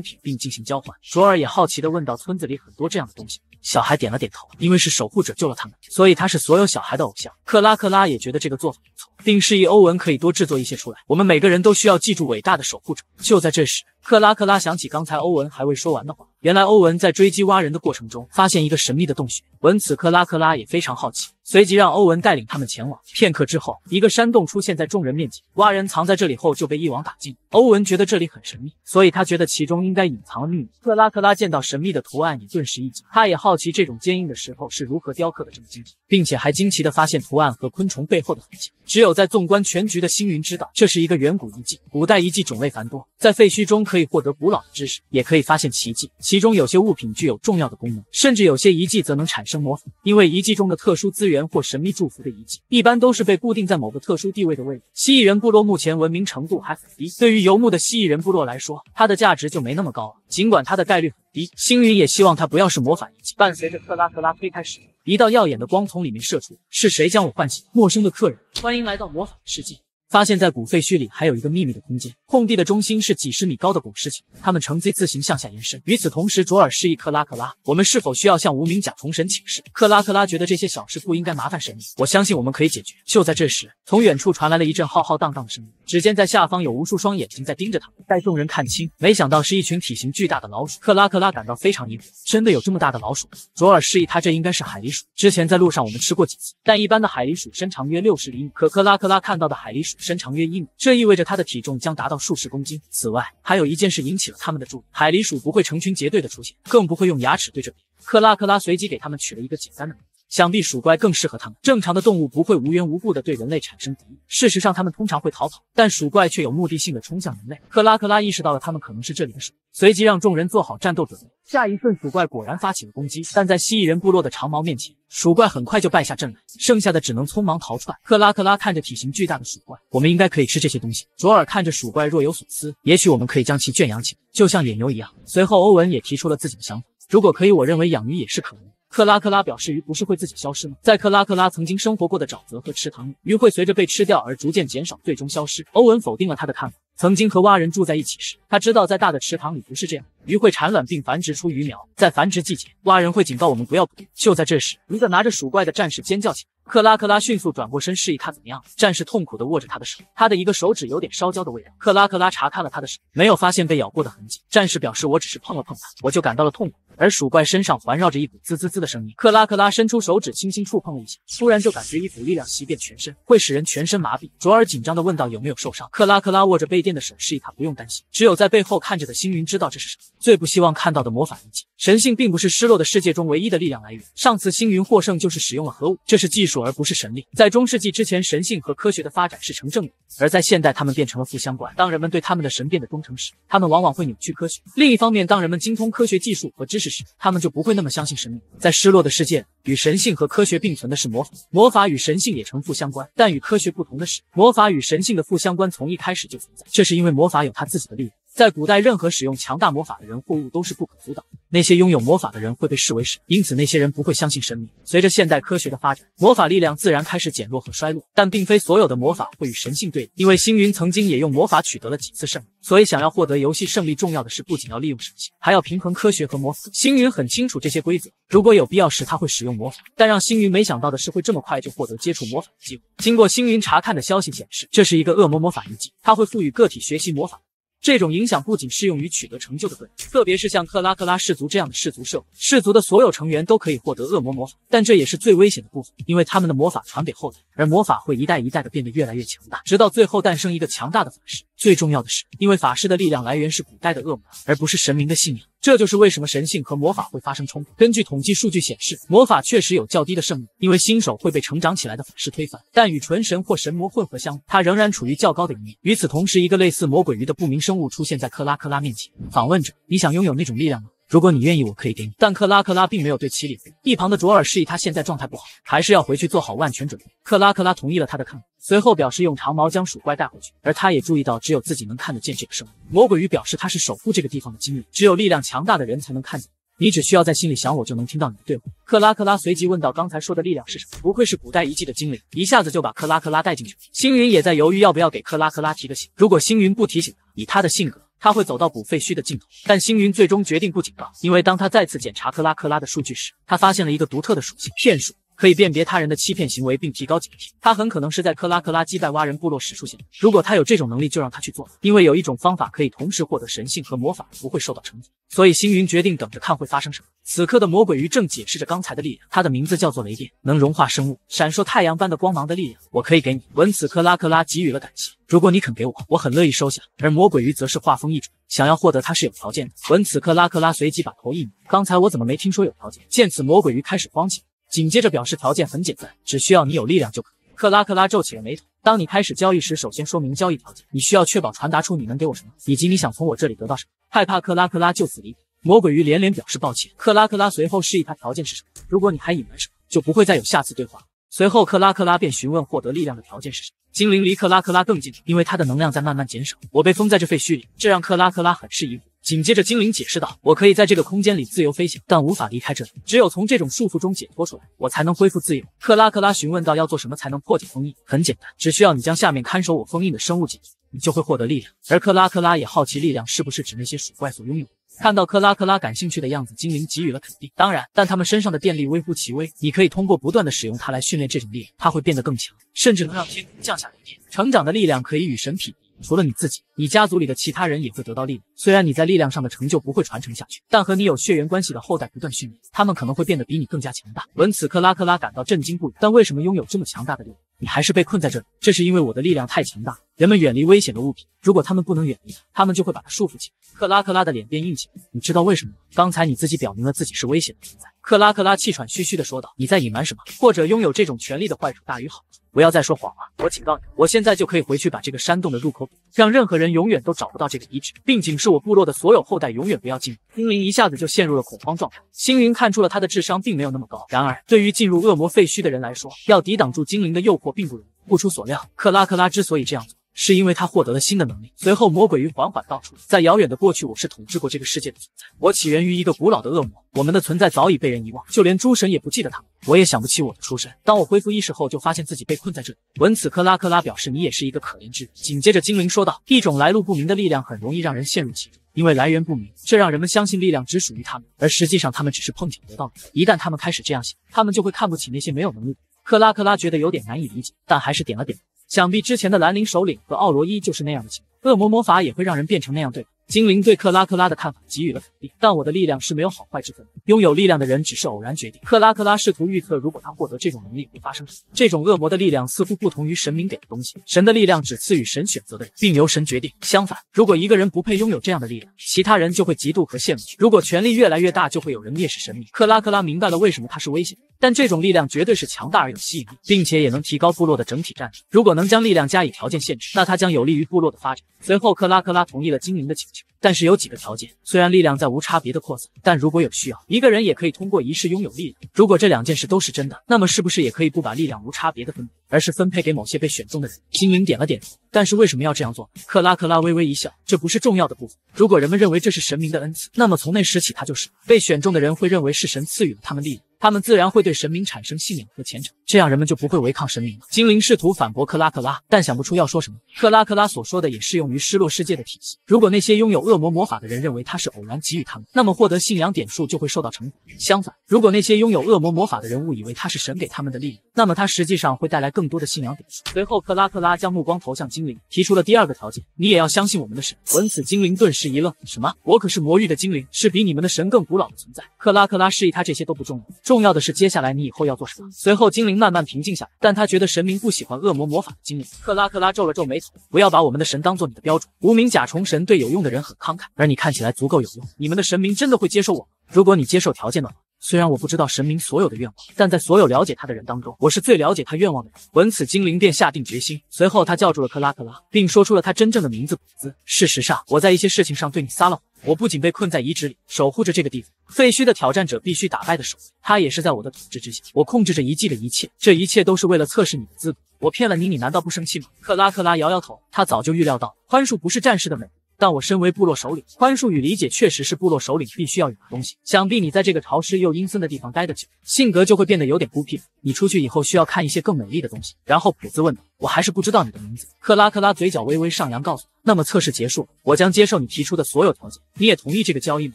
品，并进行交换。卓尔也好奇地问道：“村子里很多这样的东西？”小孩点了点头，因为是守护者救了他们，所以他是所有小孩的偶像。克拉克拉也觉得这个做法不错，并示意欧文可以多制作一些出来。我们每个人都需要记住伟大的守护者。就在这时，克拉克拉想起刚才欧文还未说完的话。原来欧文在追击挖人的过程中，发现一个神秘的洞穴。闻此，克拉克拉也非常好奇，随即让欧文带领他们前往。片刻之后，一个山洞出现在众人面前。蛙人藏在这里后就被一网打尽。欧文觉得这里很神秘，所以他觉得其中应该隐藏了秘密。克拉克拉见到神秘的图案，也顿时一惊。他也好奇这种坚硬的石头是如何雕刻的这么精致，并且还惊奇地发现图案和昆虫背后的痕迹。只有在纵观全局的星云知道，这是一个远古遗迹。古代遗迹种类繁多，在废墟中可以获得古老的知识，也可以发现奇迹。其中有些物品具有重要的功能，甚至有些遗迹则能产生魔法。因为遗迹中的特殊资源或神秘祝福的遗迹，一般都是被固定在某个特殊地位的位置。蜥蜴人部落目前文明程度还很低，对于游牧的蜥蜴人部落来说，它的价值就没那么高了。尽管它的概率很低，星云也希望它不要是魔法遗迹。伴随着克拉克拉推开石。一道耀眼的光从里面射出，是谁将我唤醒？陌生的客人，欢迎来到魔法世界。发现，在古废墟里还有一个秘密的空间，空地的中心是几十米高的拱尸体，它们呈 Z 字形向下延伸。与此同时，卓尔示意克拉克拉：“我们是否需要向无名甲虫神请示？”克拉克拉觉得这些小事不应该麻烦神明，我相信我们可以解决。就在这时，从远处传来了一阵浩浩荡荡的声音，只见在下方有无数双眼睛在盯着他们。待众人看清，没想到是一群体型巨大的老鼠。克拉克拉感到非常疑惑：真的有这么大的老鼠？卓尔示意他，这应该是海狸鼠。之前在路上我们吃过几次，但一般的海狸鼠身长约六十厘米，可克拉克拉看到的海狸鼠身长约一米。这意味着它的体重将达到数十公斤。此外，还有一件事引起了他们的注意：海狸鼠不会成群结队的出现，更不会用牙齿对着别人。克拉克拉随即给他们取了一个简单的名。想必鼠怪更适合他们。正常的动物不会无缘无故的对人类产生敌意，事实上，它们通常会逃跑，但鼠怪却有目的性的冲向人类。克拉克拉意识到了他们可能是这里的鼠，随即让众人做好战斗准备。下一瞬，鼠怪果然发起了攻击，但在蜥蜴人部落的长矛面前，鼠怪很快就败下阵来，剩下的只能匆忙逃窜。克拉克拉看着体型巨大的鼠怪，我们应该可以吃这些东西。卓尔看着鼠怪若有所思，也许我们可以将其圈养起来，就像野牛一样。随后，欧文也提出了自己的想法，如果可以，我认为养鱼也是可能。克拉克拉表示，鱼不是会自己消失吗？在克拉克拉曾经生活过的沼泽和池塘里，鱼会随着被吃掉而逐渐减少，最终消失。欧文否定了他的看法。曾经和蛙人住在一起时，他知道在大的池塘里不是这样，鱼会产卵并繁殖出鱼苗，在繁殖季节，蛙人会警告我们不要捕鱼。就在这时，一个拿着鼠怪的战士尖叫起来。克拉克拉迅速转过身，示意他怎么样。战士痛苦地握着他的手，他的一个手指有点烧焦的味道。克拉克拉查看了他的手，没有发现被咬过的痕迹。战士表示：“我只是碰了碰它，我就感到了痛苦。”而鼠怪身上环绕着一股滋滋滋的声音。克拉克拉伸出手指，轻轻触碰了一下，突然就感觉一股力量袭遍全身，会使人全身麻痹。卓尔紧张地问道：“有没有受伤？”克拉克拉握着背电的手，示意他不用担心。只有在背后看着的星云知道这是什么。最不希望看到的魔法遗迹。神性并不是失落的世界中唯一的力量来源。上次星云获胜就是使用了核武，这是技术而不是神力。在中世纪之前，神性和科学的发展是成正比；而在现代，他们变成了负相关。当人们对他们的神变得忠诚时，他们往往会扭曲科学。另一方面，当人们精通科学技术和知识。时，他们就不会那么相信神明。在失落的世界里，与神性和科学并存的是魔法，魔法与神性也成负相关。但与科学不同的是，魔法与神性的负相关从一开始就存在，这是因为魔法有它自己的力量。在古代，任何使用强大魔法的人或物都是不可阻挡。那些拥有魔法的人会被视为神，因此那些人不会相信神明。随着现代科学的发展，魔法力量自然开始减弱和衰落。但并非所有的魔法会与神性对立，因为星云曾经也用魔法取得了几次胜利。所以，想要获得游戏胜利，重要的是不仅要利用神性，还要平衡科学和魔法。星云很清楚这些规则，如果有必要时，他会使用魔法。但让星云没想到的是，会这么快就获得接触魔法的机会。经过星云查看的消息显示，这是一个恶魔魔法遗迹，它会赋予个体学习魔法。这种影响不仅适用于取得成就的个人，特别是像克拉克拉氏族这样的氏族社会，氏族的所有成员都可以获得恶魔魔法，但这也是最危险的部分，因为他们的魔法传给后代，而魔法会一代一代的变得越来越强大，直到最后诞生一个强大的法师。最重要的是，因为法师的力量来源是古代的恶魔，而不是神明的信仰。这就是为什么神性和魔法会发生冲突。根据统计数据显示，魔法确实有较低的胜率，因为新手会被成长起来的法师推翻。但与纯神或神魔混合相比，它仍然处于较高的一面。与此同时，一个类似魔鬼鱼的不明生物出现在克拉克拉面前，访问者：“你想拥有那种力量吗？如果你愿意，我可以给你。”但克拉克拉并没有对其理会。一旁的卓尔示意他现在状态不好，还是要回去做好万全准备。克拉克拉同意了他的看法。随后表示用长矛将鼠怪带回去，而他也注意到只有自己能看得见这个生物。魔鬼鱼表示他是守护这个地方的精灵，只有力量强大的人才能看见。你只需要在心里想我，就能听到你的对话。克拉克拉随即问道：“刚才说的力量是什么？不愧是古代遗迹的精灵，一下子就把克拉克拉带进去了。”星云也在犹豫要不要给克拉克拉提个醒。如果星云不提醒他，以他的性格，他会走到补废墟的尽头。但星云最终决定不警告，因为当他再次检查克拉克拉的数据时，他发现了一个独特的属性——骗术。可以辨别他人的欺骗行为并提高警惕。他很可能是在克拉克拉击败蛙人部落时出现的。如果他有这种能力，就让他去做，因为有一种方法可以同时获得神性和魔法，不会受到惩罚。所以星云决定等着看会发生什么。此刻的魔鬼鱼正解释着刚才的力量，它的名字叫做雷电，能融化生物，闪烁太阳般的光芒的力量，我可以给你。闻此，克拉克拉给予了感谢。如果你肯给我，我很乐意收下。而魔鬼鱼则是话锋一转，想要获得它是有条件的。闻此，克拉克拉随即把头一扭，刚才我怎么没听说有条件？见此，魔鬼鱼开始慌起来。紧接着表示条件很简单，只需要你有力量就可。克拉克拉皱起了眉头。当你开始交易时，首先说明交易条件。你需要确保传达出你能给我什么，以及你想从我这里得到什么。害怕克拉克拉就此离开，魔鬼鱼连连表示抱歉。克拉克拉随后示意他条件是什么。如果你还隐瞒什么，就不会再有下次对话。随后克拉克拉便询问获得力量的条件是什么。精灵离克拉克拉更近，因为他的能量在慢慢减少。我被封在这废墟里，这让克拉克拉很是疑惑。紧接着，精灵解释道：“我可以在这个空间里自由飞行，但无法离开这里。只有从这种束缚中解脱出来，我才能恢复自由。”克拉克拉询问道：“要做什么才能破解封印？”很简单，只需要你将下面看守我封印的生物解决，你就会获得力量。而克拉克拉也好奇，力量是不是指那些鼠怪所拥有？看到克拉克拉感兴趣的样子，精灵给予了肯定。当然，但他们身上的电力微乎其微，你可以通过不断的使用它来训练这种力量，它会变得更强，甚至能让天空降下雷电。成长的力量可以与神匹敌。除了你自己，你家族里的其他人也会得到力量。虽然你在力量上的成就不会传承下去，但和你有血缘关系的后代不断训练，他们可能会变得比你更加强大。闻此，刻拉克拉感到震惊不已。但为什么拥有这么强大的力量，你还是被困在这里？这是因为我的力量太强大。人们远离危险的物品，如果他们不能远离，他们就会把它束缚起来。克拉克拉的脸变硬起来。你知道为什么吗？刚才你自己表明了自己是危险的存在。克拉克拉气喘吁吁地说道：“你在隐瞒什么？或者拥有这种权利的坏处大于好处？不要再说谎了！我警告你，我现在就可以回去把这个山洞的入口堵，让任何人永远都找不到这个遗址，并警示我部落的所有后代永远不要进入。”精灵一下子就陷入了恐慌状态。星云看出了他的智商并没有那么高，然而对于进入恶魔废墟的人来说，要抵挡住精灵的诱惑并不容易。不出所料，克拉克拉之所以这样做。是因为他获得了新的能力。随后，魔鬼鱼缓缓道出：“在遥远的过去，我是统治过这个世界的存在。我起源于一个古老的恶魔，我们的存在早已被人遗忘，就连诸神也不记得他们。我也想不起我的出身。当我恢复意识后，就发现自己被困在这里。”闻此，克拉克拉表示：“你也是一个可怜之人。”紧接着，精灵说道：“一种来路不明的力量很容易让人陷入其中，因为来源不明，这让人们相信力量只属于他们，而实际上他们只是碰巧得到的。一旦他们开始这样想，他们就会看不起那些没有能力。”克拉克拉觉得有点难以理解，但还是点了点头。想必之前的兰陵首领和奥罗伊就是那样的情况，恶魔魔法也会让人变成那样，对吧？精灵对克拉克拉的看法给予了肯定，但我的力量是没有好坏之分的。拥有力量的人只是偶然决定。克拉克拉试图预测，如果他获得这种能力会发生什么。这种恶魔的力量似乎不同于神明给的东西，神的力量只赐予神选择的人，并由神决定。相反，如果一个人不配拥有这样的力量，其他人就会嫉妒和羡慕。如果权力越来越大，就会有人蔑视神明。克拉克拉明白了为什么他是危险。但这种力量绝对是强大而有吸引力，并且也能提高部落的整体战力。如果能将力量加以条件限制，那它将有利于部落的发展。随后，克拉克拉同意了精灵的请求，但是有几个条件。虽然力量在无差别的扩散，但如果有需要，一个人也可以通过仪式拥有力量。如果这两件事都是真的，那么是不是也可以不把力量无差别的分配，而是分配给某些被选中的人？精灵点了点头。但是为什么要这样做？克拉克拉微微一笑，这不是重要的部分。如果人们认为这是神明的恩赐，那么从那时起，他就是被选中的人会认为是神赐予了他们力量。他们自然会对神明产生信仰和虔诚，这样人们就不会违抗神明了。精灵试图反驳克拉克拉，但想不出要说什么。克拉克拉所说的也适用于失落世界的体系。如果那些拥有恶魔魔法的人认为他是偶然给予他们，那么获得信仰点数就会受到惩罚。相反，如果那些拥有恶魔魔法的人误以为他是神给他们的力量，那么他实际上会带来更多的信仰点数。随后，克拉克拉将目光投向精灵，提出了第二个条件：你也要相信我们的神。闻此，精灵顿时一愣：什么？我可是魔域的精灵，是比你们的神更古老的存在。克拉克拉示意他这些都不重要，重要的是接下来。你以后要做什么？随后，精灵慢慢平静下来，但他觉得神明不喜欢恶魔魔法的精灵。克拉克拉皱了皱眉头，不要把我们的神当做你的标准。无名甲虫神对有用的人很慷慨，而你看起来足够有用。你们的神明真的会接受我吗？如果你接受条件的话，虽然我不知道神明所有的愿望，但在所有了解他的人当中，我是最了解他愿望的人。闻此，精灵便下定决心。随后，他叫住了克拉克拉，并说出了他真正的名字——古兹。事实上，我在一些事情上对你撒了谎。我不仅被困在遗址里，守护着这个地方，废墟的挑战者必须打败的守卫，他也是在我的统治之下。我控制着遗迹的一切，这一切都是为了测试你的资格。我骗了你，你难道不生气吗？克拉克拉摇摇头，他早就预料到宽恕不是战士的美。但我身为部落首领，宽恕与理解确实是部落首领必须要有的东西。想必你在这个潮湿又阴森的地方待得久，性格就会变得有点孤僻。你出去以后需要看一些更美丽的东西。然后普兹问道：“我还是不知道你的名字。”克拉克拉嘴角微微上扬，告诉那么测试结束，我将接受你提出的所有条件。你也同意这个交易吗？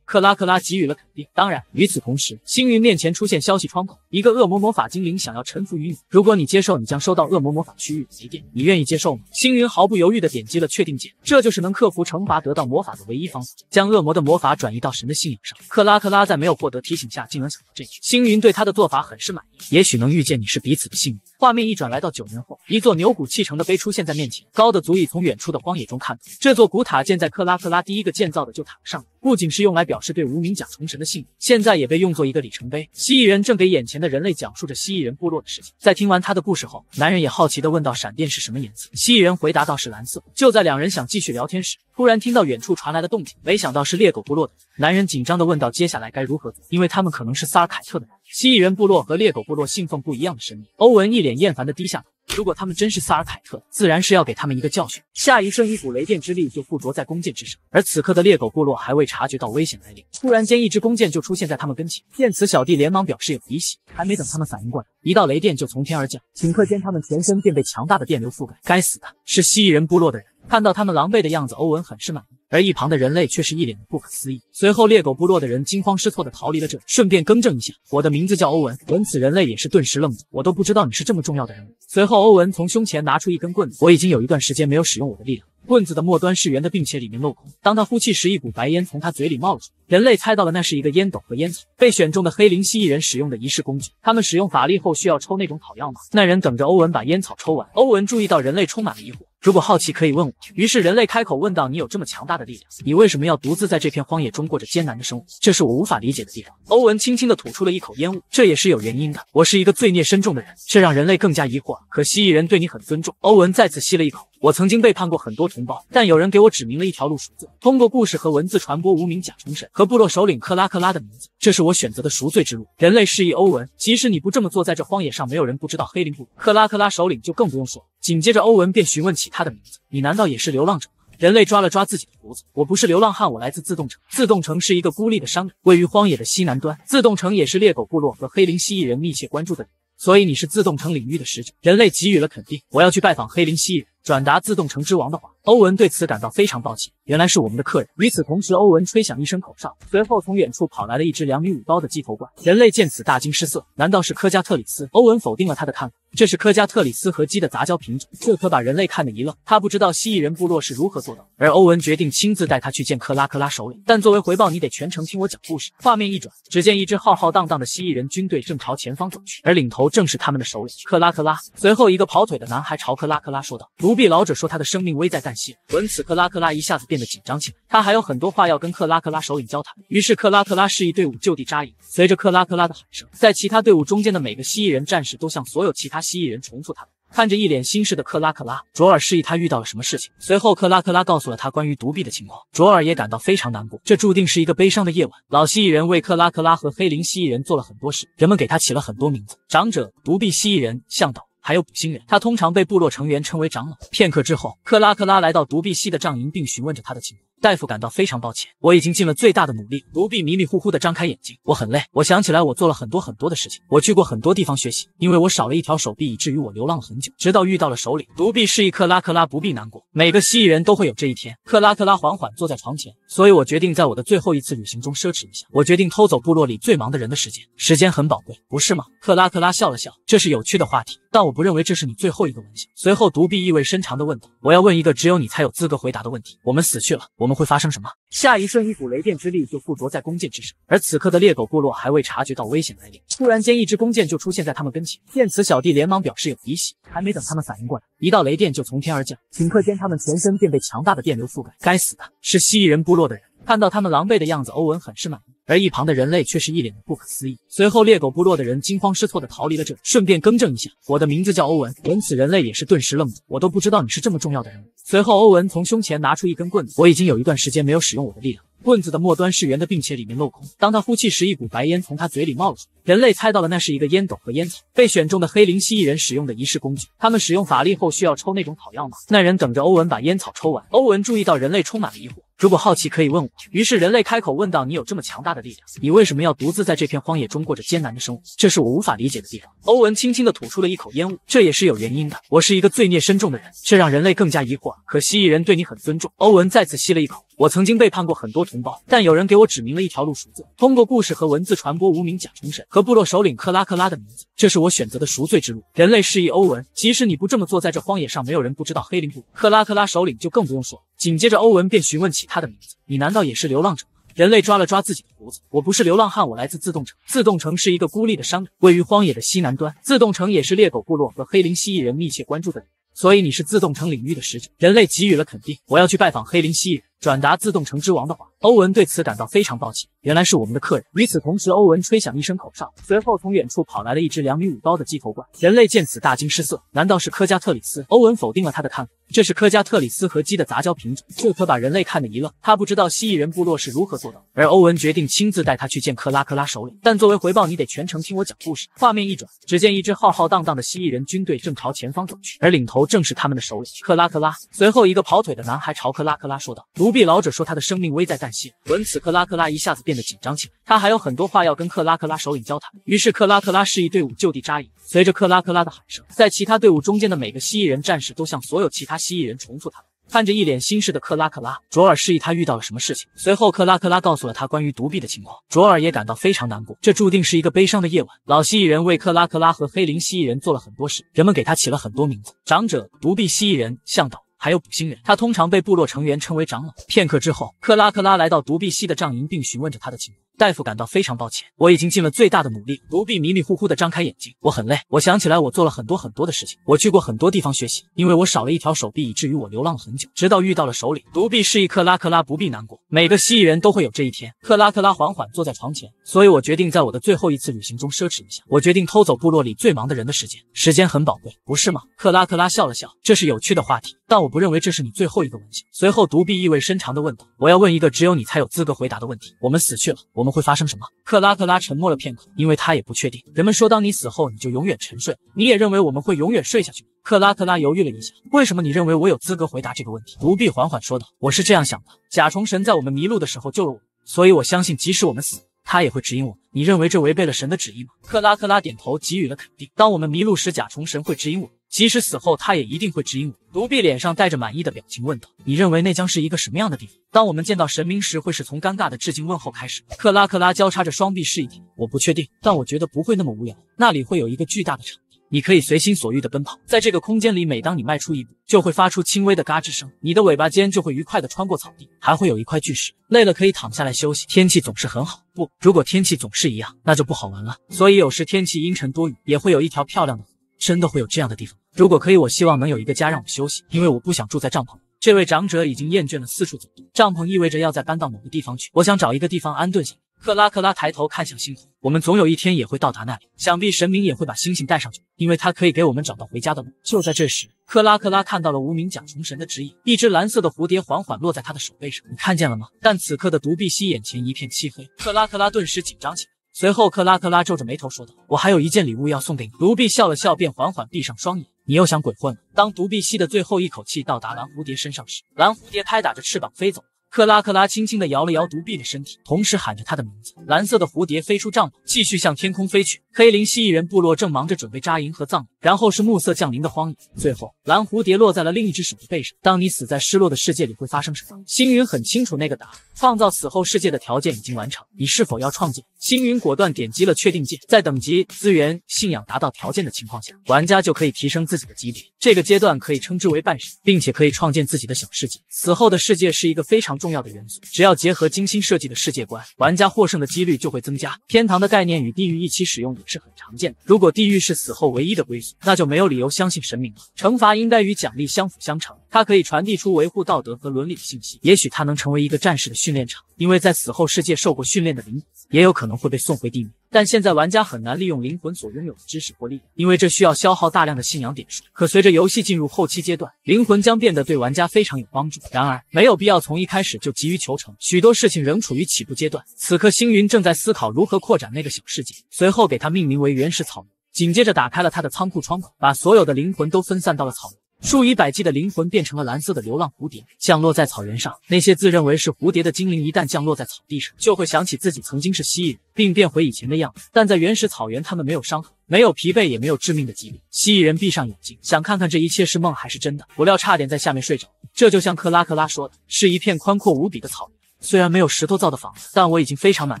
克拉克拉给予了肯定。当然。与此同时，星云面前出现消息窗口，一个恶魔魔法精灵想要臣服于你。如果你接受，你将收到恶魔魔法区域雷电。你愿意接受吗？星云毫不犹豫地点击了确定键。这就是能克服惩罚、得到魔法的唯一方法，将恶魔的魔法转移到神的信仰上。克拉克拉在没有获得提醒下，竟能想到这句。星云对他的做法很是满意。也许能遇见你是彼此的幸运。画面一转，来到九年后，一座牛骨砌成的碑出现在面前，高的足以从远处的荒野中看到。这座古塔建在克拉克拉第一个建造的旧塔上，不仅是用来表示对无名甲虫神的信任，现在也被用作一个里程碑。蜥蜴人正给眼前的人类讲述着蜥蜴人部落的事情。在听完他的故事后，男人也好奇地问道：“闪电是什么颜色？”蜥蜴人回答道：“是蓝色。”就在两人想继续聊天时，突然听到远处传来的动静，没想到是猎狗部落的。男人紧张地问道：“接下来该如何做？因为他们可能是萨尔凯特的人。”蜥蜴人部落和猎狗部落信奉不一样的神明。欧文一脸厌烦地低下头。如果他们真是萨尔凯特，自然是要给他们一个教训。下一瞬，一股雷电之力就附着在弓箭之上。而此刻的猎狗部落还未察觉到危险来临，突然间，一支弓箭就出现在他们跟前。见此，小弟连忙表示有离喜。还没等他们反应过来，一道雷电就从天而降，顷刻间，他们全身便被强大的电流覆盖。该死的，是蜥蜴人部落的人。看到他们狼狈的样子，欧文很是满意。而一旁的人类却是一脸的不可思议。随后，猎狗部落的人惊慌失措地逃离了这里。顺便更正一下，我的名字叫欧文。闻此，人类也是顿时愣住。我都不知道你是这么重要的人物。随后，欧文从胸前拿出一根棍子。我已经有一段时间没有使用我的力量。棍子的末端是圆的，并且里面镂空。当他呼气时，一股白烟从他嘴里冒了出来。人类猜到了那是一个烟斗和烟草。被选中的黑灵蜥蜴人使用的仪式工具。他们使用法力后需要抽那种草药吗？那人等着欧文把烟草抽完。欧文注意到人类充满了疑惑。如果好奇可以问我。于是人类开口问道：“你有这么强大的的力量，你为什么要独自在这片荒野中过着艰难的生活？这是我无法理解的地方。”欧文轻轻地吐出了一口烟雾。这也是有原因的。我是一个罪孽深重的人，这让人类更加疑惑。可蜥蜴人对你很尊重。欧文再次吸了一口。我曾经背叛过很多同胞，但有人给我指明了一条路赎罪，通过故事和文字传播无名甲虫神和部落首领克拉克拉的名字，这是我选择的赎罪之路。人类示意欧文，即使你不这么做，在这荒野上没有人不知道黑灵部落。克拉克拉首领就更不用说。紧接着，欧文便询问起他的名字：“你难道也是流浪者？”人类抓了抓自己的胡子：“我不是流浪汉，我来自自动城。自动城是一个孤立的山谷，位于荒野的西南端。自动城也是猎狗部落和黑灵蜥蜴人密切关注的所以你是自动城领域的使者。”人类给予了肯定：“我要去拜访黑灵蜥蜴人。”转达自动城之王的话，欧文对此感到非常抱歉。原来是我们的客人。与此同时，欧文吹响一声口哨，随后从远处跑来了一只两米五高的鸡头怪。人类见此大惊失色，难道是科加特里斯？欧文否定了他的看法。这是科加特里斯和鸡的杂交品种，这可把人类看得一愣。他不知道蜥蜴人部落是如何做到，而欧文决定亲自带他去见克拉克拉首领。但作为回报，你得全程听我讲故事。画面一转，只见一支浩浩荡荡的蜥蜴人军队正朝前方走去，而领头正是他们的首领克拉克拉。随后，一个跑腿的男孩朝克拉克拉说道：“如。”独臂老者说他的生命危在旦夕。闻此，克拉克拉一下子变得紧张起来，他还有很多话要跟克拉克拉首领交谈。于是，克拉克拉示意队伍就地扎营。随着克拉克拉的喊声，在其他队伍中间的每个蜥蜴人战士都向所有其他蜥蜴人重复他们。看着一脸心事的克拉克拉，卓尔示意他遇到了什么事情。随后，克拉克拉告诉了他关于独臂的情况。卓尔也感到非常难过，这注定是一个悲伤的夜晚。老蜥蜴人为克拉克拉和黑灵蜥蜴人做了很多事，人们给他起了很多名字：长者、独臂蜥蜴人、向导。还有捕星人，他通常被部落成员称为长老。片刻之后，克拉克拉来到独臂蜥的帐营，并询问着他的情况。大夫感到非常抱歉，我已经尽了最大的努力。独臂迷迷糊糊的张开眼睛，我很累。我想起来，我做了很多很多的事情。我去过很多地方学习，因为我少了一条手臂，以至于我流浪了很久，直到遇到了首领。独臂示意克拉克拉不必难过，每个蜥蜴人都会有这一天。克拉克拉缓缓坐在床前，所以我决定在我的最后一次旅行中奢侈一下。我决定偷走部落里最忙的人的时间，时间很宝贵，不是吗？克拉克拉笑了笑，这是有趣的话题，但我不认为这是你最后一个玩笑。随后，独臂意味深长地问道：“我要问一个只有你才有资格回答的问题。我们死去了，我会发生什么？”下一瞬，一股雷电之力就附着在弓箭之上，而此刻的猎狗部落还未察觉到危险来临。突然间，一支弓箭就出现在他们跟前。见此，小弟连忙表示有敌喜。还没等他们反应过来，一道雷电就从天而降，顷刻间，他们全身便被强大的电流覆盖。该死的，是蜥蜴人部落的人！看到他们狼狈的样子，欧文很是满意。而一旁的人类却是一脸的不可思议。随后，猎狗部落的人惊慌失措的逃离了这里。顺便更正一下，我的名字叫欧文。闻此，人类也是顿时愣住，我都不知道你是这么重要的人物。随后，欧文从胸前拿出一根棍子，我已经有一段时间没有使用我的力量。棍子的末端是圆的，并且里面镂空。当他呼气时，一股白烟从他嘴里冒了出来。人类猜到了那是一个烟斗和烟草，被选中的黑灵蜥蜴人使用的仪式工具。他们使用法力后需要抽那种草药吗？那人等着欧文把烟草抽完。欧文注意到人类充满了疑惑。如果好奇可以问我。于是人类开口问道：“你有这么强大的力量，你为什么要独自在这片荒野中过着艰难的生活？这是我无法理解的地方。”欧文轻轻地吐出了一口烟雾，这也是有原因的。我是一个罪孽深重的人，这让人类更加疑惑。可蜥蜴人对你很尊重。欧文再次吸了一口。我曾经背叛过很多同胞，但有人给我指明了一条路赎罪，通过故事和文字传播无名甲虫神和部落首领克拉克拉的名字，这是我选择的赎罪之路。人类示意欧文，即使你不这么做，在这荒野上没有人不知道黑灵部克拉克拉首领就更不用说了。紧接着，欧文便询问起他的名字：“你难道也是流浪者？”人类抓了抓自己的胡子：“我不是流浪汉，我来自自动城。自动城是一个孤立的商人，位于荒野的西南端。自动城也是猎狗部落和黑灵蜥蜴人密切关注的所以你是自动城领域的使者。”人类给予了肯定：“我要去拜访黑灵蜥蜴人。”转达自动城之王的话，欧文对此感到非常抱歉。原来是我们的客人。与此同时，欧文吹响一声口哨，随后从远处跑来了一只两米五高的鸡头怪。人类见此大惊失色，难道是科加特里斯？欧文否定了他的看法，这是科加特里斯和鸡的杂交品种，这可把人类看得一愣。他不知道蜥蜴人部落是如何做到的，而欧文决定亲自带他去见克拉克拉首领。但作为回报，你得全程听我讲故事。画面一转，只见一支浩浩荡荡的蜥蜴人军队正朝前方走去，而领头正是他们的首领克拉克拉。随后，一个跑腿的男孩朝克拉克拉说道：“独臂老者说他的。”生命危在旦夕。闻此，克拉克拉一下子变得紧张起来，他还有很多话要跟克拉克拉首领交谈。于是，克拉克拉示意队伍就地扎营。随着克拉克拉的喊声，在其他队伍中间的每个蜥蜴人战士都向所有其他蜥蜴人重复他们。看着一脸心事的克拉克拉，卓尔示意他遇到了什么事情。随后，克拉克拉告诉了他关于独臂的情况。卓尔也感到非常难过，这注定是一个悲伤的夜晚。老蜥蜴人为克拉克拉和黑灵蜥蜴人做了很多事，人们给他起了很多名字：长者、独臂蜥蜴人、向导。还有捕星人，他通常被部落成员称为长老。片刻之后，克拉克拉来到独臂蜥的帐营，并询问着他的情况。大夫感到非常抱歉，我已经尽了最大的努力。独臂迷迷糊糊的张开眼睛，我很累。我想起来，我做了很多很多的事情。我去过很多地方学习，因为我少了一条手臂，以至于我流浪了很久，直到遇到了首领。独臂示意克拉克拉不必难过，每个蜥蜴人都会有这一天。克拉克拉缓缓坐在床前，所以我决定在我的最后一次旅行中奢侈一下。我决定偷走部落里最忙的人的时间，时间很宝贵，不是吗？克拉克拉笑了笑，这是有趣的话题，但我不认为这是你最后一个玩笑。随后，独臂意味深长地问道：“我要问一个只有你才有资格回答的问题。我们死去了，我们会发生什么？”克拉克拉沉默了片刻，因为他也不确定。人们说，当你死后，你就永远沉睡。你也认为我们会永远睡下去？克拉克拉犹豫了一下，为什么你认为我有资格回答这个问题？独臂缓缓说道：“我是这样想的，甲虫神在我们迷路的时候救了我，所以我相信，即使我们死，他也会指引我们。你认为这违背了神的旨意吗？”克拉克拉点头，给予了肯定。当我们迷路时，甲虫神会指引我。即使死后，他也一定会指引我。独臂脸上带着满意的表情问道：“你认为那将是一个什么样的地方？当我们见到神明时，会是从尴尬的致敬问候开始？”克拉克拉交叉着双臂示意：“我不确定，但我觉得不会那么无聊。那里会有一个巨大的场地，你可以随心所欲的奔跑。在这个空间里，每当你迈出一步，就会发出轻微的嘎吱声，你的尾巴尖就会愉快的穿过草地，还会有一块巨石。累了可以躺下来休息。天气总是很好，不，如果天气总是一样，那就不好玩了。所以有时天气阴沉多雨，也会有一条漂亮的。”真的会有这样的地方？如果可以，我希望能有一个家让我休息，因为我不想住在帐篷。这位长者已经厌倦了四处走动，帐篷意味着要再搬到某个地方去。我想找一个地方安顿下。克拉克拉抬头看向星空，我们总有一天也会到达那里，想必神明也会把星星带上去，因为他可以给我们找到回家的路。就在这时，克拉克拉看到了无名甲虫神的指引，一只蓝色的蝴蝶缓缓落在他的手背上，你看见了吗？但此刻的独臂蜥眼前一片漆黑，克拉克拉顿时紧张起来。随后，克拉克拉皱着眉头说道：“我还有一件礼物要送给你。”独臂笑了笑，便缓缓闭上双眼。你又想鬼混了？当独臂吸的最后一口气到达蓝蝴蝶身上时，蓝蝴蝶拍打着翅膀飞走。克拉克拉轻轻地摇了摇独臂的身体，同时喊着他的名字。蓝色的蝴蝶飞出帐篷，继续向天空飞去。黑灵蜥蜴人部落正忙着准备扎营和葬礼，然后是暮色降临的荒野，最后蓝蝴蝶落在了另一只手的背上。当你死在失落的世界里，会发生什么？星云很清楚那个答案。创造死后世界的条件已经完成，你是否要创建？星云果断点击了确定键。在等级、资源、信仰达到条件的情况下，玩家就可以提升自己的级别。这个阶段可以称之为半神，并且可以创建自己的小世界。死后的世界是一个非常重要的元素，只要结合精心设计的世界观，玩家获胜的几率就会增加。天堂的概念与地狱一起使用也是很常见的。如果地狱是死后唯一的归宿，那就没有理由相信神明了。惩罚应该与奖励相辅相成，它可以传递出维护道德和伦理的信息。也许它能成为一个战士的训练场，因为在死后世界受过训练的灵魂也有可能会被送回地面。但现在玩家很难利用灵魂所拥有的知识或力量，因为这需要消耗大量的信仰点数。可随着游戏进入后期阶段，灵魂将变得对玩家非常有帮助。然而，没有必要从一开始就急于求成，许多事情仍处于起步阶段。此刻，星云正在思考如何扩展那个小世界，随后给它命名为原始草原。紧接着，打开了他的仓库窗口，把所有的灵魂都分散到了草原。数以百计的灵魂变成了蓝色的流浪蝴蝶，降落在草原上。那些自认为是蝴蝶的精灵，一旦降落在草地上，就会想起自己曾经是蜥蜴人，并变回以前的样子。但在原始草原，他们没有伤痕，没有疲惫，也没有致命的疾病。蜥蜴人闭上眼睛，想看看这一切是梦还是真的。不料差点在下面睡着。这就像克拉克拉说的，是一片宽阔无比的草原。虽然没有石头造的房子，但我已经非常满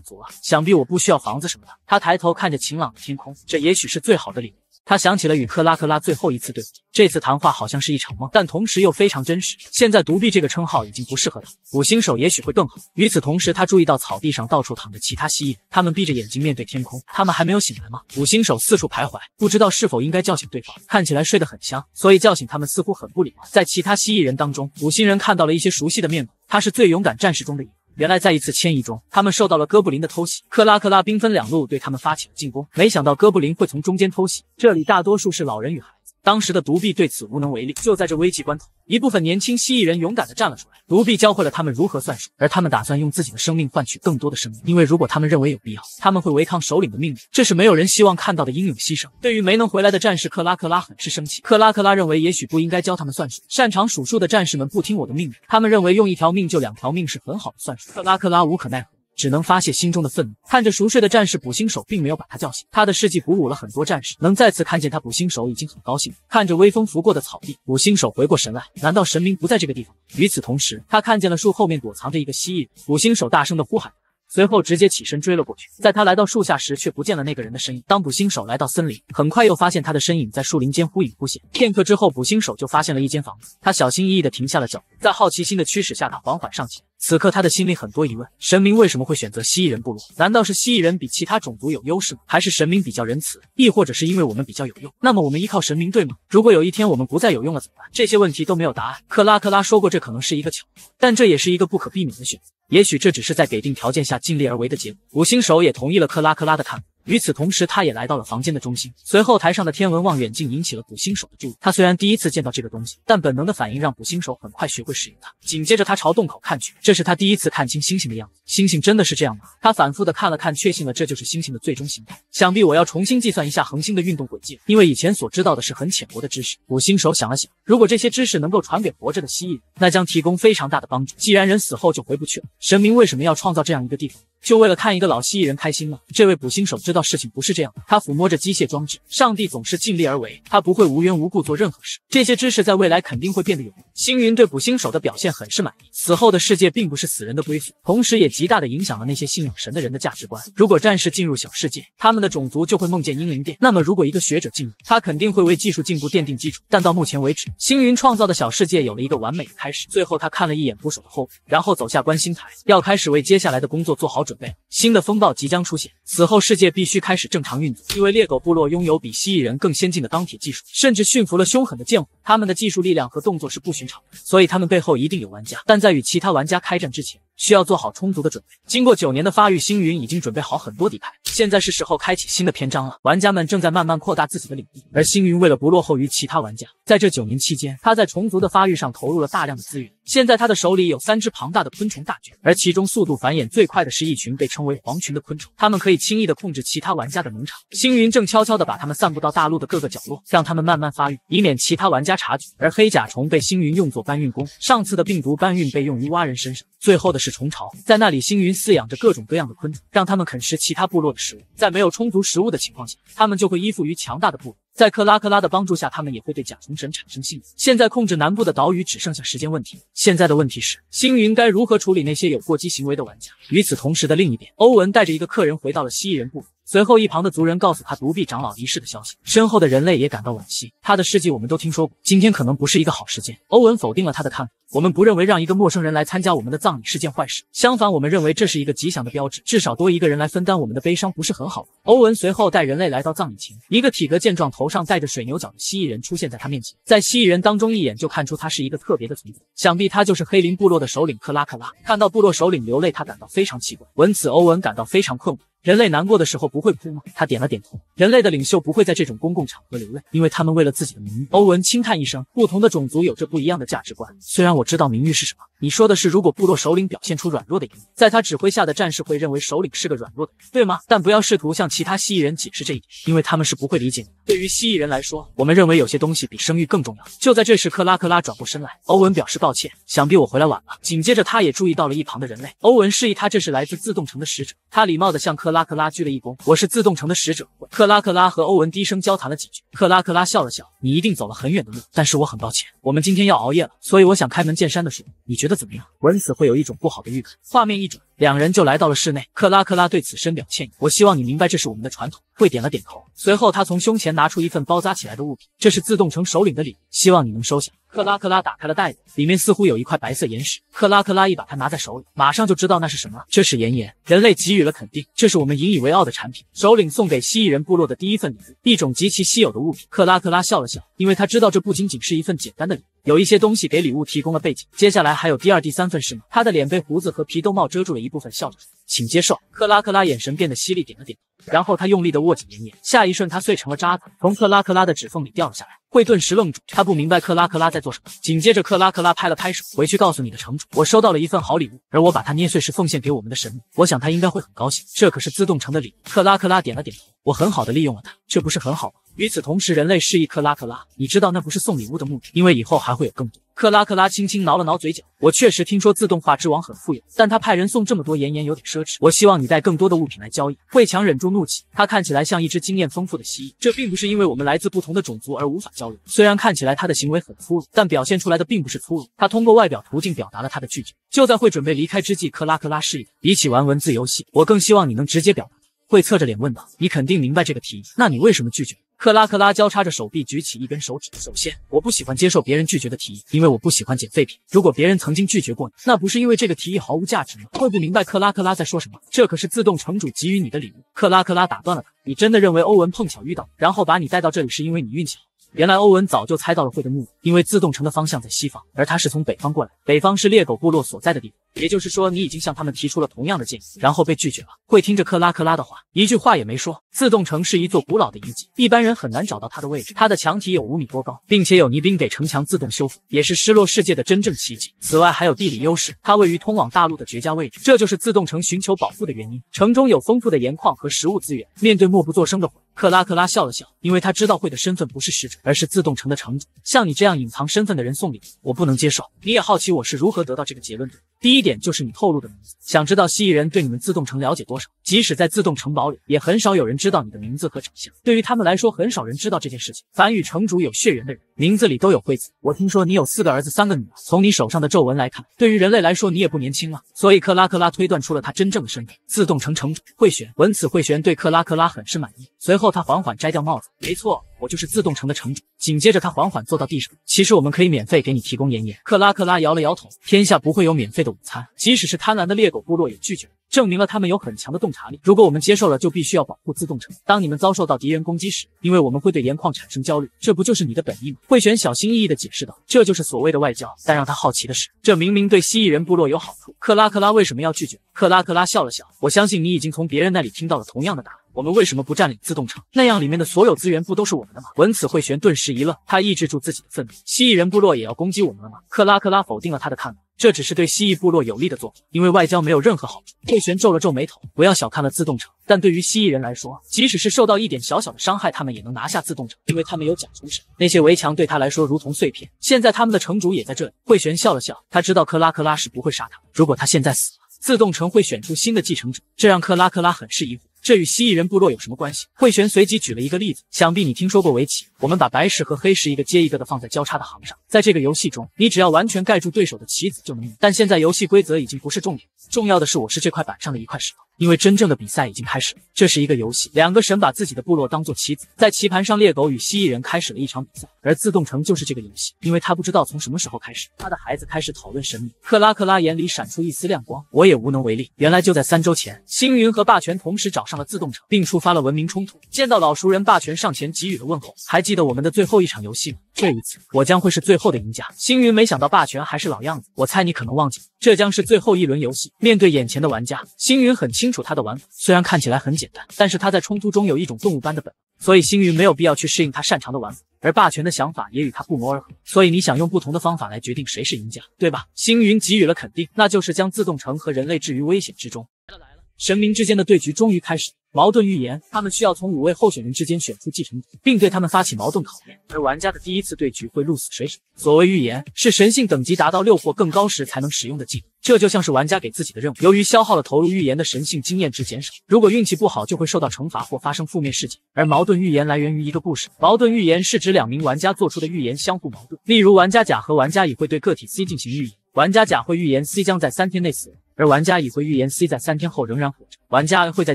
足了。想必我不需要房子什么的。他抬头看着晴朗的天空，这也许是最好的礼物。他想起了与克拉克拉最后一次对话，这次谈话好像是一场梦，但同时又非常真实。现在独臂这个称号已经不适合他，五星手也许会更好。与此同时，他注意到草地上到处躺着其他蜥蜴人，他们闭着眼睛面对天空，他们还没有醒来吗？五星手四处徘徊，不知道是否应该叫醒对方。看起来睡得很香，所以叫醒他们似乎很不礼貌。在其他蜥蜴人当中，五星人看到了一些熟悉的面孔，他是最勇敢战士中的一个。原来在一次迁移中，他们受到了哥布林的偷袭。克拉克拉兵分两路对他们发起了进攻，没想到哥布林会从中间偷袭。这里大多数是老人与孩子，当时的独臂对此无能为力。就在这危急关头，一部分年轻蜥蜴人勇敢地站了出来，独臂教会了他们如何算数，而他们打算用自己的生命换取更多的生命，因为如果他们认为有必要，他们会违抗首领的命令。这是没有人希望看到的英勇牺牲。对于没能回来的战士，克拉克拉很是生气。克拉克拉认为，也许不应该教他们算数。擅长数数的战士们不听我的命令，他们认为用一条命救两条命是很好的算术。克拉克拉无可奈何。只能发泄心中的愤怒。看着熟睡的战士，捕星手并没有把他叫醒。他的事迹鼓舞了很多战士，能再次看见他，捕星手已经很高兴。看着微风拂过的草地，捕星手回过神来，难道神明不在这个地方？与此同时，他看见了树后面躲藏着一个蜥蜴。捕星手大声的呼喊。随后直接起身追了过去，在他来到树下时，却不见了那个人的身影。当捕星手来到森林，很快又发现他的身影在树林间忽隐忽现。片刻之后，捕星手就发现了一间房子，他小心翼翼地停下了脚步，在好奇心的驱使下，他缓缓上前。此刻他的心里很多疑问：神明为什么会选择蜥蜴人部落？难道是蜥蜴人比其他种族有优势吗？还是神明比较仁慈？亦或者是因为我们比较有用？那么我们依靠神明对吗？如果有一天我们不再有用了怎么办？这些问题都没有答案。克拉克拉说过，这可能是一个巧合，但这也是一个不可避免的选择。也许这只是在给定条件下尽力而为的结果。五星手也同意了克拉克拉的看法。与此同时，他也来到了房间的中心。随后，台上的天文望远镜引起了捕星手的注意。他虽然第一次见到这个东西，但本能的反应让捕星手很快学会使用它。紧接着，他朝洞口看去，这是他第一次看清星星的样子。星星真的是这样吗？他反复的看了看，确信了这就是星星的最终形态。想必我要重新计算一下恒星的运动轨迹，因为以前所知道的是很浅薄的知识。捕星手想了想，如果这些知识能够传给活着的蜥蜴，那将提供非常大的帮助。既然人死后就回不去了，神明为什么要创造这样一个地方？就为了看一个老蜥蜴人开心吗？这位捕星手知道事情不是这样的。他抚摸着机械装置，上帝总是尽力而为，他不会无缘无故做任何事。这些知识在未来肯定会变得有用。星云对捕星手的表现很是满意。死后的世界并不是死人的归宿，同时也极大的影响了那些信仰神的人的价值观。如果战士进入小世界，他们的种族就会梦见英灵殿。那么，如果一个学者进入，他肯定会为技术进步奠定基础。但到目前为止，星云创造的小世界有了一个完美的开始。最后，他看了一眼捕手的后背，然后走下观星台，要开始为接下来的工作做好准。准备，新的风暴即将出现，此后世界必须开始正常运作。因为猎狗部落拥有比蜥蜴人更先进的钢铁技术，甚至驯服了凶狠的剑虎，他们的技术力量和动作是不寻常的，所以他们背后一定有玩家。但在与其他玩家开战之前，需要做好充足的准备。经过九年的发育，星云已经准备好很多底牌，现在是时候开启新的篇章了。玩家们正在慢慢扩大自己的领地，而星云为了不落后于其他玩家，在这九年期间，他在虫族的发育上投入了大量的资源。现在他的手里有三只庞大的昆虫大军，而其中速度繁衍最快的是一群被称为黄群的昆虫，它们可以轻易的控制其他玩家的农场。星云正悄悄地把它们散布到大陆的各个角落，让它们慢慢发育，以免其他玩家察觉。而黑甲虫被星云用作搬运工，上次的病毒搬运被用于蛙人身上。最后的是虫巢，在那里星云饲养着各种各样的昆虫，让它们啃食其他部落的食物。在没有充足食物的情况下，它们就会依附于强大的部落。在克拉克拉的帮助下，他们也会对甲虫神产生信任。现在控制南部的岛屿只剩下时间问题。现在的问题是，星云该如何处理那些有过激行为的玩家？与此同时的另一边，欧文带着一个客人回到了蜥蜴人部落。随后，一旁的族人告诉他独臂长老离世的消息，身后的人类也感到惋惜。他的事迹我们都听说过，今天可能不是一个好时间。欧文否定了他的看法。我们不认为让一个陌生人来参加我们的葬礼是件坏事，相反，我们认为这是一个吉祥的标志，至少多一个人来分担我们的悲伤不是很好吗？欧文随后带人类来到葬礼前，一个体格健壮、头上戴着水牛角的蜥蜴人出现在他面前，在蜥蜴人当中一眼就看出他是一个特别的存在，想必他就是黑林部落的首领克拉克拉。看到部落首领流泪，他感到非常奇怪。闻此，欧文感到非常困惑。人类难过的时候不会哭吗？他点了点头。人类的领袖不会在这种公共场合流泪，因为他们为了自己的名誉。欧文轻叹一声，不同的种族有着不一样的价值观。虽然我知道名誉是什么，你说的是如果部落首领表现出软弱的一面，在他指挥下的战士会认为首领是个软弱的人，对吗？但不要试图向其他蜥蜴人解释这一点，因为他们是不会理解你的。对于蜥蜴人来说，我们认为有些东西比声誉更重要。就在这时，克拉克拉转过身来，欧文表示抱歉，想必我回来晚了。紧接着，他也注意到了一旁的人类。欧文示意他这是来自自动城的使者，他礼貌地向克克拉克拉鞠了一躬。我是自动城的使者。克拉克拉和欧文低声交谈了几句。克拉克拉笑了笑：“你一定走了很远的路，但是我很抱歉，我们今天要熬夜了，所以我想开门见山的说，你觉得怎么样？”文此会有一种不好的预感。画面一转，两人就来到了室内。克拉克拉对此深表歉意：“我希望你明白，这是我们的传统。”会点了点头。随后，他从胸前拿出一份包扎起来的物品，这是自动城首领的礼物，希望你能收下。克拉克拉打开了袋子，里面似乎有一块白色岩石。克拉克拉一把它拿在手里，马上就知道那是什么了。这是岩岩。人类给予了肯定，这是我们引以为傲的产品。首领送给蜥蜴人部落的第一份礼物，一种极其稀有的物品。克拉克拉笑了笑，因为他知道这不仅仅是一份简单的礼物，有一些东西给礼物提供了背景。接下来还有第二、第三份是吗？他的脸被胡子和皮兜帽遮住了一部分，笑着说：“请接受。”克拉克拉眼神变得犀利，点了点头，然后他用力的握紧岩岩，下一瞬，它碎成了渣子，从克拉克拉的指缝里掉了下来。会顿时愣住，他不明白克拉克拉在做什么。紧接着，克拉克拉拍了拍手，回去告诉你的城主，我收到了一份好礼物，而我把它捏碎时奉献给我们的神明，我想他应该会很高兴。这可是自动城的礼物。克拉克拉点了点头，我很好的利用了它，这不是很好吗？与此同时，人类示意克拉克拉，你知道那不是送礼物的目的，因为以后还会有更多。克拉克拉轻轻挠了挠嘴角，我确实听说自动化之王很富有，但他派人送这么多岩岩有点奢侈。我希望你带更多的物品来交易。慧强忍住怒气，他看起来像一只经验丰富的蜥蜴。这并不是因为我们来自不同的种族而无法交流。虽然看起来他的行为很粗鲁，但表现出来的并不是粗鲁。他通过外表途径表达了他的拒绝。就在会准备离开之际，克拉克拉示意，比起玩文字游戏，我更希望你能直接表达。会侧着脸问道：“你肯定明白这个提议？那你为什么拒绝？”克拉克拉交叉着手臂，举起一根手指。首先，我不喜欢接受别人拒绝的提议，因为我不喜欢捡废品。如果别人曾经拒绝过你，那不是因为这个提议毫无价值吗？会不明白克拉克拉在说什么？这可是自动城主给予你的礼物。克拉克拉打断了他：“你真的认为欧文碰巧遇到，然后把你带到这里，是因为你运气好？”原来欧文早就猜到了会的目的，因为自动城的方向在西方，而他是从北方过来。北方是猎狗部落所在的地方，也就是说，你已经向他们提出了同样的建议，然后被拒绝了。会听着克拉克拉的话，一句话也没说。自动城是一座古老的遗迹，一般人很难找到它的位置。它的墙体有五米多高，并且有泥冰给城墙自动修复，也是失落世界的真正奇迹。此外，还有地理优势，它位于通往大陆的绝佳位置，这就是自动城寻求保护的原因。城中有丰富的盐矿和食物资源。面对默不作声的会。克拉克拉笑了笑，因为他知道会的身份不是使者，而是自动城的城主。像你这样隐藏身份的人送礼，我不能接受。你也好奇我是如何得到这个结论的？第一点就是你透露的名字。想知道蜥蜴人对你们自动城了解多少？即使在自动城堡里，也很少有人知道你的名字和长相。对于他们来说，很少人知道这件事情。凡与城主有血缘的人，名字里都有“惠”字。我听说你有四个儿子，三个女儿。从你手上的皱纹来看，对于人类来说，你也不年轻了。所以克拉克拉推断出了他真正的身份——自动城城主慧玄。闻此，慧玄对克拉克拉很是满意。随后，他缓缓摘掉帽子。没错。我就是自动城的城主。紧接着，他缓缓坐到地上。其实我们可以免费给你提供盐盐。克拉克拉摇了摇头，天下不会有免费的午餐，即使是贪婪的猎狗部落也拒绝了。证明了他们有很强的洞察力。如果我们接受了，就必须要保护自动城。当你们遭受到敌人攻击时，因为我们会对盐矿产生焦虑，这不就是你的本意吗？慧璇小心翼翼地解释道：“这就是所谓的外交。”但让他好奇的是，这明明对蜥蜴人部落有好处，克拉克拉为什么要拒绝？克拉克拉笑了笑：“我相信你已经从别人那里听到了同样的答案。我们为什么不占领自动城？那样里面的所有资源不都是我们的吗？”闻此，慧玄顿时一愣，他抑制住自己的愤怒：“蜥蜴人部落也要攻击我们了吗？”克拉克拉否定了他的看法。这只是对蜥蜴部落有利的做法，因为外交没有任何好处。慧玄皱了皱眉头，不要小看了自动城，但对于蜥蜴人来说，即使是受到一点小小的伤害，他们也能拿下自动城，因为他们有甲虫神。那些围墙对他来说如同碎片。现在他们的城主也在这里。慧玄笑了笑，他知道克拉克拉是不会杀他。如果他现在死了，自动城会选出新的继承者，这让克拉克拉很是疑惑。这与蜥蜴人部落有什么关系？慧玄随即举了一个例子，想必你听说过围棋。我们把白石和黑石一个接一个的放在交叉的行上，在这个游戏中，你只要完全盖住对手的棋子就能赢。但现在游戏规则已经不是重点，重要的是我是这块板上的一块石头。因为真正的比赛已经开始了，这是一个游戏。两个神把自己的部落当做棋子，在棋盘上，猎狗与蜥蜴人开始了一场比赛。而自动城就是这个游戏，因为他不知道从什么时候开始，他的孩子开始讨论神秘。克拉克拉眼里闪出一丝亮光，我也无能为力。原来就在三周前，星云和霸权同时找上了自动城，并触发了文明冲突。见到老熟人，霸权上前给予了问候。还记得我们的最后一场游戏吗？这一次，我将会是最后的赢家。星云没想到霸权还是老样子，我猜你可能忘记，这将是最后一轮游戏。面对眼前的玩家，星云很清楚他的玩法，虽然看起来很简单，但是他在冲突中有一种动物般的本能，所以星云没有必要去适应他擅长的玩法。而霸权的想法也与他不谋而合，所以你想用不同的方法来决定谁是赢家，对吧？星云给予了肯定，那就是将自动城和人类置于危险之中。来了来了，神明之间的对局终于开始。矛盾预言，他们需要从五位候选人之间选出继承者，并对他们发起矛盾考验。而玩家的第一次对局会鹿死谁手。所谓预言，是神性等级达到六或更高时才能使用的技能，这就像是玩家给自己的任务。由于消耗了投入预言的神性经验值减少，如果运气不好，就会受到惩罚或发生负面事件。而矛盾预言来源于一个故事，矛盾预言是指两名玩家做出的预言相互矛盾。例如，玩家甲和玩家乙会对个体 C 进行预言，玩家甲会预言 C 将在三天内死亡。而玩家乙会预言 C 在三天后仍然活着，玩家 A 会在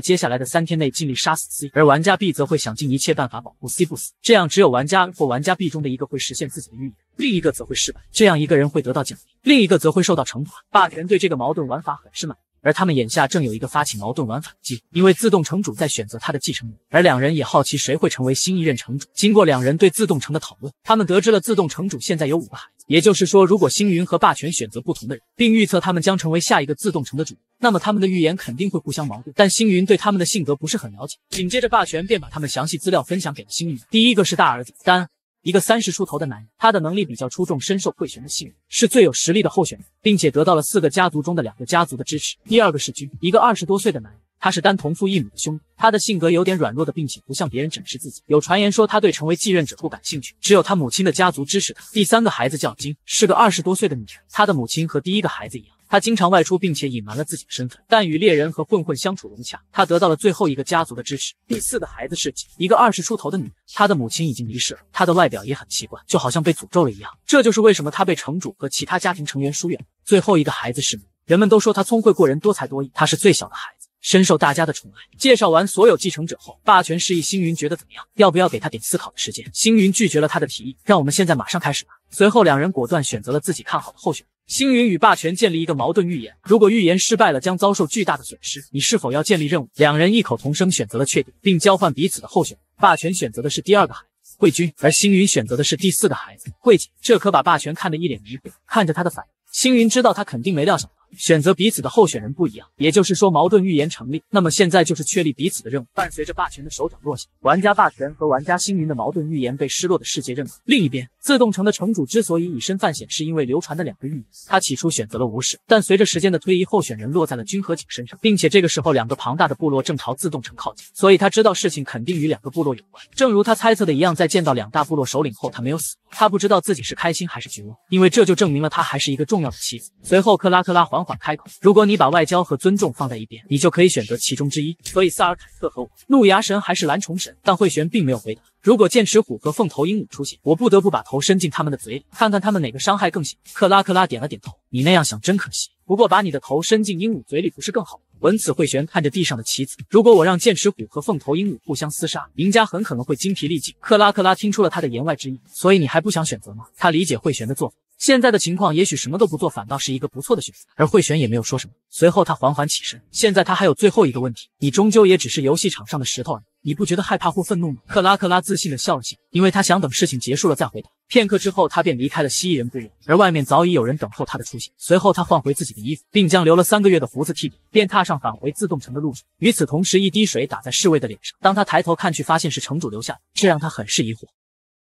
接下来的三天内尽力杀死 C，而玩家 B 则会想尽一切办法保护 C 不死。这样，只有玩家或玩家 B 中的一个会实现自己的预言，另一个则会失败。这样，一个人会得到奖励，另一个则会受到惩罚。霸权对这个矛盾玩法很是满。而他们眼下正有一个发起矛盾玩法的机，因为自动城主在选择他的继承人，而两人也好奇谁会成为新一任城主。经过两人对自动城的讨论，他们得知了自动城主现在有五个孩子，也就是说，如果星云和霸权选择不同的人，并预测他们将成为下一个自动城的主，那么他们的预言肯定会互相矛盾。但星云对他们的性格不是很了解，紧接着霸权便把他们详细资料分享给了星云。第一个是大儿子丹。一个三十出头的男人，他的能力比较出众，深受慧玄的信任，是最有实力的候选人，并且得到了四个家族中的两个家族的支持。第二个是君，一个二十多岁的男人，他是丹同父异母的兄弟，他的性格有点软弱的，并且不向别人展示自己。有传言说他对成为继任者不感兴趣，只有他母亲的家族支持他。第三个孩子叫金，是个二十多岁的女人，她的母亲和第一个孩子一样。他经常外出，并且隐瞒了自己的身份，但与猎人和混混相处融洽。他得到了最后一个家族的支持。第四个孩子是吉，一个二十出头的女人，她的母亲已经离世了。她的外表也很奇怪，就好像被诅咒了一样。这就是为什么她被城主和其他家庭成员疏远。最后一个孩子是人们都说他聪慧过人，多才多艺。他是最小的孩子，深受大家的宠爱。介绍完所有继承者后，霸权示意星云觉得怎么样？要不要给他点思考的时间？星云拒绝了他的提议，让我们现在马上开始吧。随后两人果断选择了自己看好的候选人。星云与霸权建立一个矛盾预言，如果预言失败了，将遭受巨大的损失。你是否要建立任务？两人异口同声选择了确定，并交换彼此的候选人。霸权选择的是第二个孩子慧君，而星云选择的是第四个孩子慧姐。这可把霸权看得一脸迷惑。看着他的反应，星云知道他肯定没料想到。选择彼此的候选人不一样，也就是说矛盾预言成立。那么现在就是确立彼此的任务。伴随着霸权的手掌落下，玩家霸权和玩家星云的矛盾预言被失落的世界认可。另一边，自动城的城主之所以以身犯险，是因为流传的两个预言。他起初选择了无视，但随着时间的推移，候选人落在了君和景身上，并且这个时候两个庞大的部落正朝自动城靠近，所以他知道事情肯定与两个部落有关。正如他猜测的一样，在见到两大部落首领后，他没有死。他不知道自己是开心还是绝望，因为这就证明了他还是一个重要的棋子。随后，克拉克拉还缓缓开口：“如果你把外交和尊重放在一边，你就可以选择其中之一。所以，萨尔凯特和我，怒牙神还是蓝虫神？”但慧玄并没有回答。如果剑齿虎和凤头鹦鹉出现，我不得不把头伸进他们的嘴里，看看他们哪个伤害更小。克拉克拉点了点头：“你那样想真可惜。不过，把你的头伸进鹦鹉嘴里不是更好？”闻此，慧玄看着地上的棋子，如果我让剑齿虎和凤头鹦鹉互相厮杀，赢家很可能会精疲力尽。克拉克拉听出了他的言外之意，所以你还不想选择吗？他理解慧玄的做法。现在的情况，也许什么都不做反倒是一个不错的选择。而慧璇也没有说什么。随后他缓缓起身。现在他还有最后一个问题：你终究也只是游戏场上的石头而已，你不觉得害怕或愤怒吗？克拉克拉自信的笑了笑，因为他想等事情结束了再回答。片刻之后，他便离开了蜥蜴人部落，而外面早已有人等候他的出现。随后他换回自己的衣服，并将留了三个月的胡子剃掉，便踏上返回自动城的路上。与此同时，一滴水打在侍卫的脸上。当他抬头看去，发现是城主留下的，这让他很是疑惑。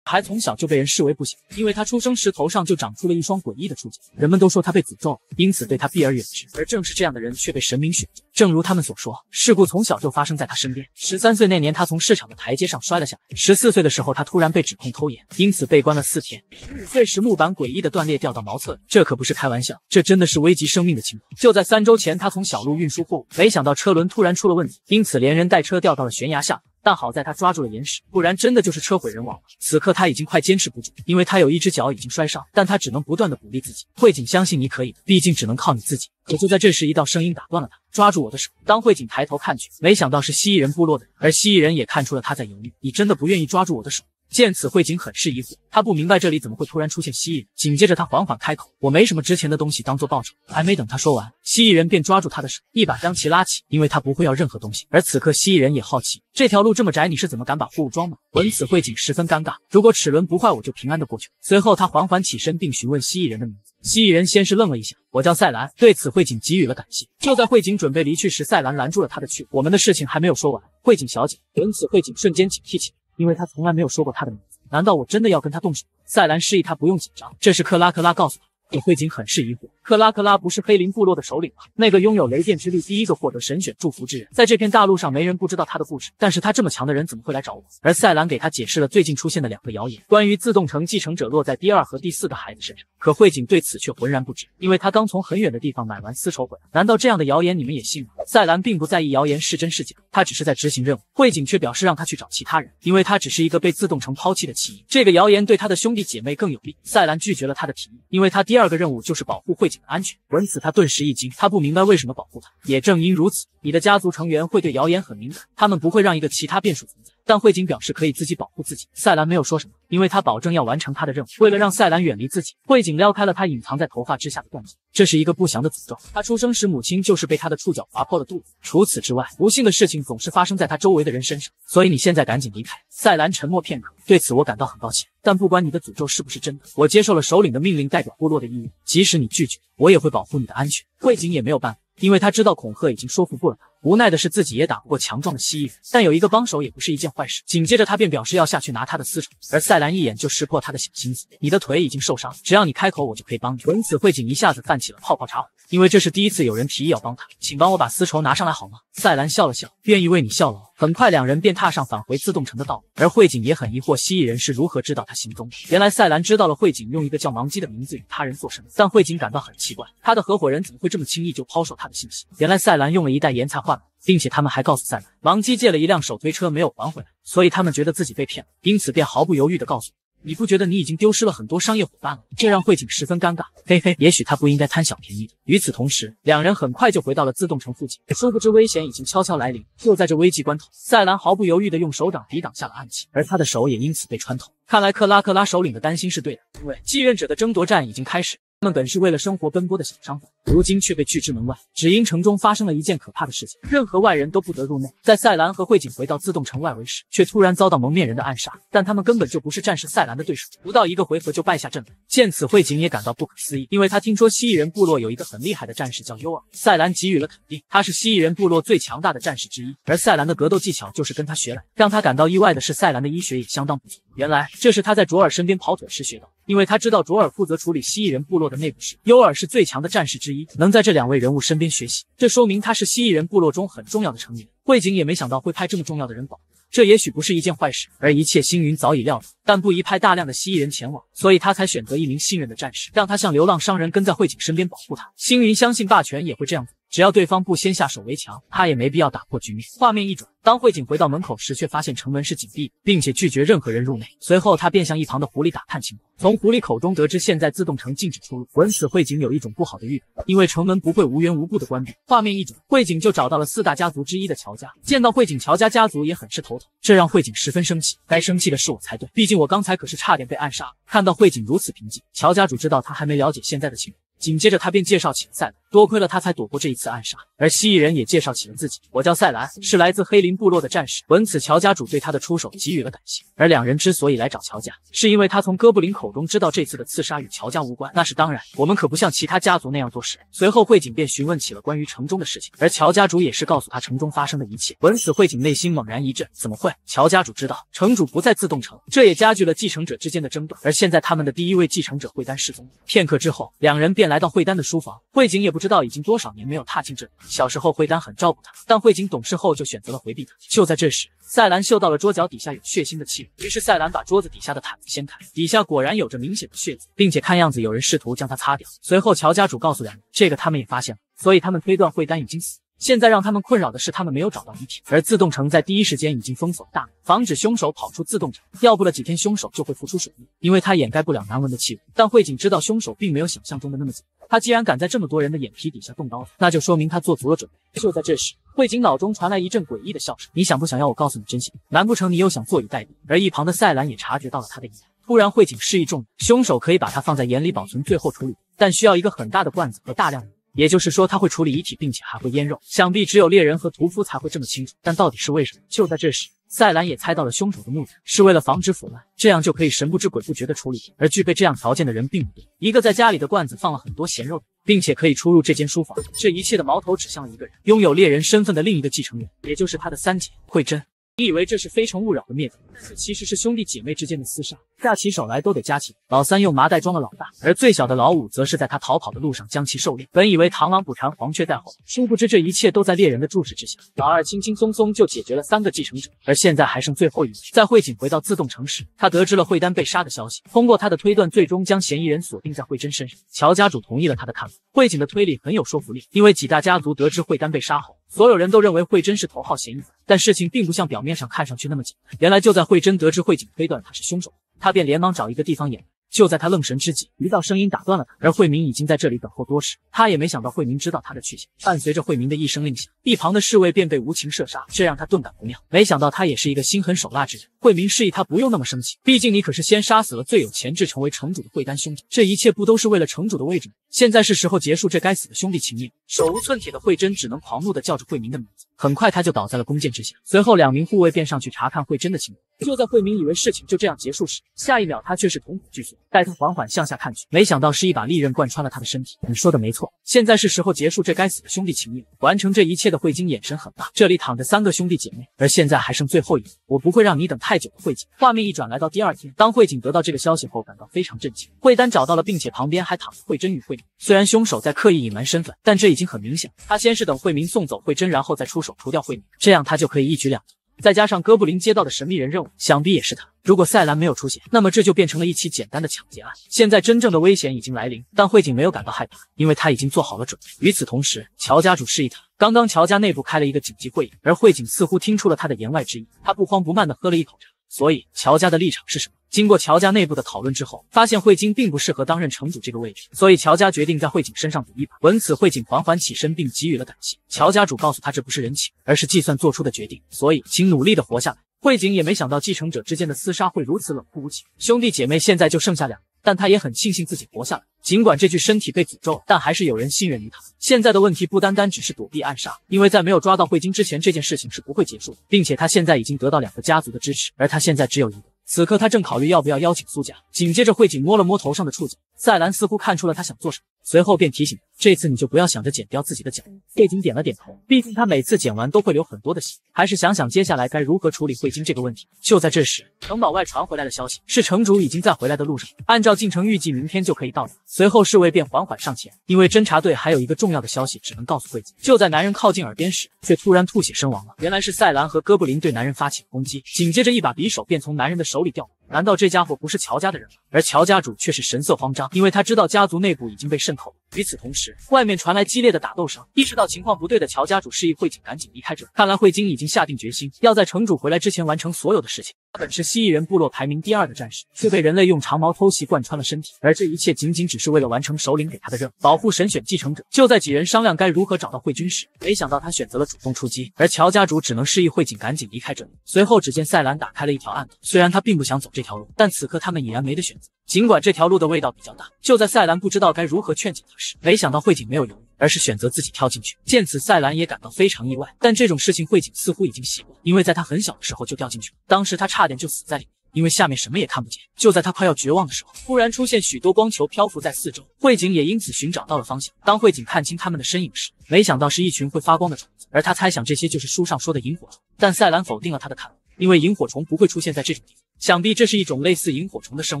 还从小就被人视为不祥，因为他出生时头上就长出了一双诡异的触角，人们都说他被诅咒了，因此对他避而远之。而正是这样的人，却被神明选中。正如他们所说，事故从小就发生在他身边。十三岁那年，他从市场的台阶上摔了下来；十四岁的时候，他突然被指控偷盐，因此被关了四天。十五岁时，木板诡异的断裂掉到茅厕里，这可不是开玩笑，这真的是危及生命的情况。就在三周前，他从小路运输货物，没想到车轮突然出了问题，因此连人带车掉到了悬崖下。但好在他抓住了岩石，不然真的就是车毁人亡了。此刻他已经快坚持不住，因为他有一只脚已经摔伤，但他只能不断的鼓励自己。慧景相信你可以的，毕竟只能靠你自己。可就在这时，一道声音打断了他：“抓住我的手。”当慧景抬头看去，没想到是蜥蜴人部落的人，而蜥蜴人也看出了他在犹豫。你真的不愿意抓住我的手？见此，慧景很是疑惑，他不明白这里怎么会突然出现蜥蜴人。紧接着，他缓缓开口：“我没什么值钱的东西当做报酬。”还没等他说完，蜥蜴人便抓住他的手，一把将其拉起，因为他不会要任何东西。而此刻，蜥蜴人也好奇，这条路这么窄，你是怎么敢把货物装满？闻此，慧景十分尴尬。如果齿轮不坏，我就平安的过去。随后，他缓缓起身，并询问蜥蜴人的名字。蜥蜴人先是愣了一下，我叫赛兰。对此，慧景给予了感谢。就在慧景准备离去时，赛兰拦住了他的去路。我们的事情还没有说完，慧景小姐。闻此，慧景瞬间警惕起来，因为他从来没有说过他的名字。难道我真的要跟他动手？赛兰示意他不用紧张，这时克拉克拉告诉他。可慧锦很是疑惑，克拉克拉不是黑林部落的首领吗？那个拥有雷电之力、第一个获得神选祝福之人，在这片大陆上没人不知道他的故事。但是他这么强的人怎么会来找我？而赛兰给他解释了最近出现的两个谣言，关于自动城继承者落在第二和第四个孩子身上。可慧锦对此却浑然不知，因为他刚从很远的地方买完丝绸回来。难道这样的谣言你们也信吗？赛兰并不在意谣言是真是假，他只是在执行任务。慧锦却表示让他去找其他人，因为他只是一个被自动城抛弃的弃婴。这个谣言对他的兄弟姐妹更有利。赛兰拒绝了他的提议，因为他第二二个任务就是保。护慧景的安全。闻此，他顿时一惊，他不明白为什么保护他。也正因如此，你的家族成员会对谣言很敏感，他们不会让一个其他变数存在。但慧景表示可以自己保护自己。赛兰没有说什么，因为他保证要完成他的任务。为了让赛兰远离自己，慧景撩开了他隐藏在头发之下的断指。这是一个不祥的诅咒。他出生时，母亲就是被他的触角划破了肚子。除此之外，不幸的事情总是发生在他周围的人身上。所以你现在赶紧离开。赛兰沉默片刻，对此我感到很抱歉。但不管你的诅咒是不是真的，我接受了首领的命令，代表部落的义务。即使你拒绝，我也会保护你的安全。慧景也没有办法。因为他知道恐吓已经说服不了他，无奈的是自己也打不过强壮的蜥蜴人，但有一个帮手也不是一件坏事。紧接着他便表示要下去拿他的丝绸，而赛兰一眼就识破他的小心思。你的腿已经受伤，只要你开口，我就可以帮你。闻此，慧景一下子泛起了泡泡茶壶，因为这是第一次有人提议要帮他，请帮我把丝绸拿上来好吗？赛兰笑了笑，愿意为你效劳。很快，两人便踏上返回自动城的道路，而慧景也很疑惑蜥蜴人是如何知道他行踪的。原来赛兰知道了慧景用一个叫芒基的名字与他人做生意，但慧景感到很奇怪，他的合伙人怎么会这么轻易就抛售他的信息？原来赛兰用了一袋盐菜花并且他们还告诉赛兰，芒基借了一辆手推车没有还回来，所以他们觉得自己被骗了，因此便毫不犹豫地告诉。你不觉得你已经丢失了很多商业伙伴了？这让慧景十分尴尬。嘿嘿，也许他不应该贪小便宜的。与此同时，两人很快就回到了自动城附近。殊不知危险已经悄悄来临。就在这危急关头，赛兰毫不犹豫地用手掌抵挡下了暗器，而他的手也因此被穿透。看来克拉克拉首领的担心是对的，因为继任者的争夺战已经开始。他们本是为了生活奔波的小商贩，如今却被拒之门外，只因城中发生了一件可怕的事情，任何外人都不得入内。在赛兰和慧景回到自动城外围时，却突然遭到蒙面人的暗杀，但他们根本就不是战士赛兰的对手，不到一个回合就败下阵来。见此，慧景也感到不可思议，因为他听说蜥蜴人部落有一个很厉害的战士叫尤尔，赛兰给予了肯定，他是蜥蜴人部落最强大的战士之一，而赛兰的格斗技巧就是跟他学来。让他感到意外的是，赛兰的医学也相当不错，原来这是他在卓尔身边跑腿时学到。因为他知道卓尔负责处理蜥蜴人部落的内部事，尤尔是最强的战士之一，能在这两位人物身边学习，这说明他是蜥蜴人部落中很重要的成员。慧景也没想到会派这么重要的人保护，这也许不是一件坏事。而一切星云早已料到，但不宜派大量的蜥蜴人前往，所以他才选择一名信任的战士，让他像流浪商人跟在慧景身边保护他。星云相信霸权也会这样做。只要对方不先下手为强，他也没必要打破局面。画面一转，当慧景回到门口时，却发现城门是紧闭，并且拒绝任何人入内。随后，他便向一旁的狐狸打探情况，从狐狸口中得知现在自动城禁止出入。闻此，慧景有一种不好的预感，因为城门不会无缘无故的关闭。画面一转，慧景就找到了四大家族之一的乔家，见到慧景，乔家家族也很是头疼，这让慧景十分生气。该生气的是我才对，毕竟我刚才可是差点被暗杀。看到慧景如此平静，乔家主知道他还没了解现在的情况。紧接着，他便介绍起了赛兰，多亏了他才躲过这一次暗杀。而蜥蜴人也介绍起了自己，我叫赛兰，是来自黑林部落的战士。闻此，乔家主对他的出手给予了感谢。而两人之所以来找乔家，是因为他从哥布林口中知道这次的刺杀与乔家无关。那是当然，我们可不像其他家族那样做事。随后，慧景便询问起了关于城中的事情，而乔家主也是告诉他城中发生的一切。闻此，慧景内心猛然一震，怎么会？乔家主知道城主不在自动城，这也加剧了继承者之间的争端。而现在，他们的第一位继承者惠丹失踪。片刻之后，两人便来到惠丹的书房。慧景也不知道已经多少年没有踏进这里。小时候，慧丹很照顾他，但慧景懂事后就选择了回避他。就在这时，赛兰嗅到了桌脚底下有血腥的气味，于是赛兰把桌子底下的毯子掀开，底下果然有着明显的血迹，并且看样子有人试图将它擦掉。随后，乔家主告诉两人，这个他们也发现了，所以他们推断慧丹已经死。现在让他们困扰的是，他们没有找到遗体，而自动城在第一时间已经封锁了大门，防止凶手跑出自动城。要不了几天，凶手就会浮出水面，因为他掩盖不了难闻的气味。但慧景知道，凶手并没有想象中的那么简单。他既然敢在这么多人的眼皮底下动刀子，那就说明他做足了准备。就在这时，慧景脑中传来一阵诡异的笑声：“你想不想要我告诉你真相？难不成你又想坐以待毙？”而一旁的赛兰也察觉到了他的意图。突然，慧景示意众人，凶手可以把他放在眼里保存，最后处理，但需要一个很大的罐子和大量的。也就是说，他会处理遗体，并且还会腌肉。想必只有猎人和屠夫才会这么清楚。但到底是为什么？就在这时，赛兰也猜到了凶手的目的，是为了防止腐烂，这样就可以神不知鬼不觉的处理。而具备这样条件的人并不多。一个在家里的罐子放了很多咸肉，并且可以出入这间书房。这一切的矛头指向了一个人，拥有猎人身份的另一个继承人，也就是他的三姐慧珍。你以为这是非诚勿扰的灭族，但这其实是兄弟姐妹之间的厮杀，下起手来都得加钱。老三用麻袋装了老大，而最小的老五则是在他逃跑的路上将其狩猎。本以为螳螂捕蝉，黄雀在后，殊不知这一切都在猎人的注视之下。老二轻轻松松就解决了三个继承者，而现在还剩最后一位。在慧景回到自动城时，他得知了慧丹被杀的消息。通过他的推断，最终将嫌疑人锁定在慧珍身上。乔家主同意了他的看法。慧景的推理很有说服力，因为几大家族得知慧丹被杀后。所有人都认为慧珍是头号嫌疑犯，但事情并不像表面上看上去那么简单。原来就在慧珍得知慧景推断他是凶手，她便连忙找一个地方掩。就在他愣神之际，一道声音打断了他，而慧明已经在这里等候多时。他也没想到慧明知道他的去向。伴随着慧明的一声令下，一旁的侍卫便被无情射杀，这让他顿感不妙。没想到他也是一个心狠手辣之人。慧明示意他不用那么生气，毕竟你可是先杀死了最有潜质成为城主的慧丹兄长，这一切不都是为了城主的位置吗？现在是时候结束这该死的兄弟情谊。手无寸铁的慧珍只能狂怒的叫着慧明的名字，很快他就倒在了弓箭之下。随后两名护卫便上去查看慧珍的情况。就在慧明以为事情就这样结束时，下一秒他却是瞳孔剧缩。待他缓缓向下看去，没想到是一把利刃贯穿了他的身体。你说的没错，现在是时候结束这该死的兄弟情谊了，完成这一切的慧晶眼神很大。这里躺着三个兄弟姐妹，而现在还剩最后一个，我不会让你等太久的。慧景。画面一转，来到第二天，当慧景得到这个消息后，感到非常震惊。慧丹找到了，并且旁边还躺着慧珍与慧明。虽然凶手在刻意隐瞒身份，但这已经很明显。他先是等慧明送走慧珍，然后再出手除掉慧敏，这样他就可以一举两得。再加上哥布林接到的神秘人任务，想必也是他。如果赛兰没有出现，那么这就变成了一起简单的抢劫案。现在真正的危险已经来临，但慧景没有感到害怕，因为他已经做好了准备。与此同时，乔家主示意他，刚刚乔家内部开了一个紧急会议，而慧景似乎听出了他的言外之意，他不慌不慢地喝了一口茶。所以乔家的立场是什么？经过乔家内部的讨论之后，发现慧晶并不适合担任城主这个位置，所以乔家决定在慧景身上赌一把。闻此，慧景缓缓起身，并给予了感谢。乔家主告诉他，这不是人情，而是计算做出的决定，所以请努力的活下来。慧景也没想到继承者之间的厮杀会如此冷酷无情，兄弟姐妹现在就剩下两。但他也很庆幸自己活下来，尽管这具身体被诅咒，但还是有人信任于他。现在的问题不单单只是躲避暗杀，因为在没有抓到慧晶之前，这件事情是不会结束的，并且他现在已经得到两个家族的支持，而他现在只有一个。此刻他正考虑要不要邀请苏家。紧接着，慧景摸了摸头上的触角，赛兰似乎看出了他想做什么，随后便提醒这次你就不要想着剪掉自己的脚。慧景点了点头，毕竟他每次剪完都会流很多的血，还是想想接下来该如何处理慧晶这个问题。就在这时，城堡外传回来的消息是城主已经在回来的路上，按照进程预计明天就可以到达。随后侍卫便缓缓上前，因为侦察队还有一个重要的消息只能告诉慧晶。就在男人靠近耳边时，却突然吐血身亡了。原来是赛兰和哥布林对男人发起了攻击，紧接着一把匕首便从男人的手里掉过。难道这家伙不是乔家的人吗？而乔家主却是神色慌张，因为他知道家族内部已经被渗透了。与此同时，外面传来激烈的打斗声。意识到情况不对的乔家主示意慧景赶紧离开这里。看来慧晶已经下定决心，要在城主回来之前完成所有的事情。他本是蜥蜴人部落排名第二的战士，却被人类用长矛偷袭贯穿了身体，而这一切仅仅只是为了完成首领给他的任务，保护神选继承者。就在几人商量该如何找到慧君时，没想到他选择了主动出击，而乔家主只能示意慧景赶紧离开这里。随后，只见赛兰打开了一条暗道，虽然他并不想走这条路，但此刻他们已然没得选择。尽管这条路的味道比较大，就在赛兰不知道该如何劝解他时，没想到慧景没有犹豫，而是选择自己跳进去。见此，赛兰也感到非常意外，但这种事情慧景似乎已经习惯，因为在他很小的时候就掉进去了，当时他差点就死在里面，因为下面什么也看不见。就在他快要绝望的时候，突然出现许多光球漂浮在四周，慧景也因此寻找到了方向。当慧景看清他们的身影时，没想到是一群会发光的虫子，而他猜想这些就是书上说的萤火虫，但赛兰否定了他的看法，因为萤火虫不会出现在这种地方。想必这是一种类似萤火虫的生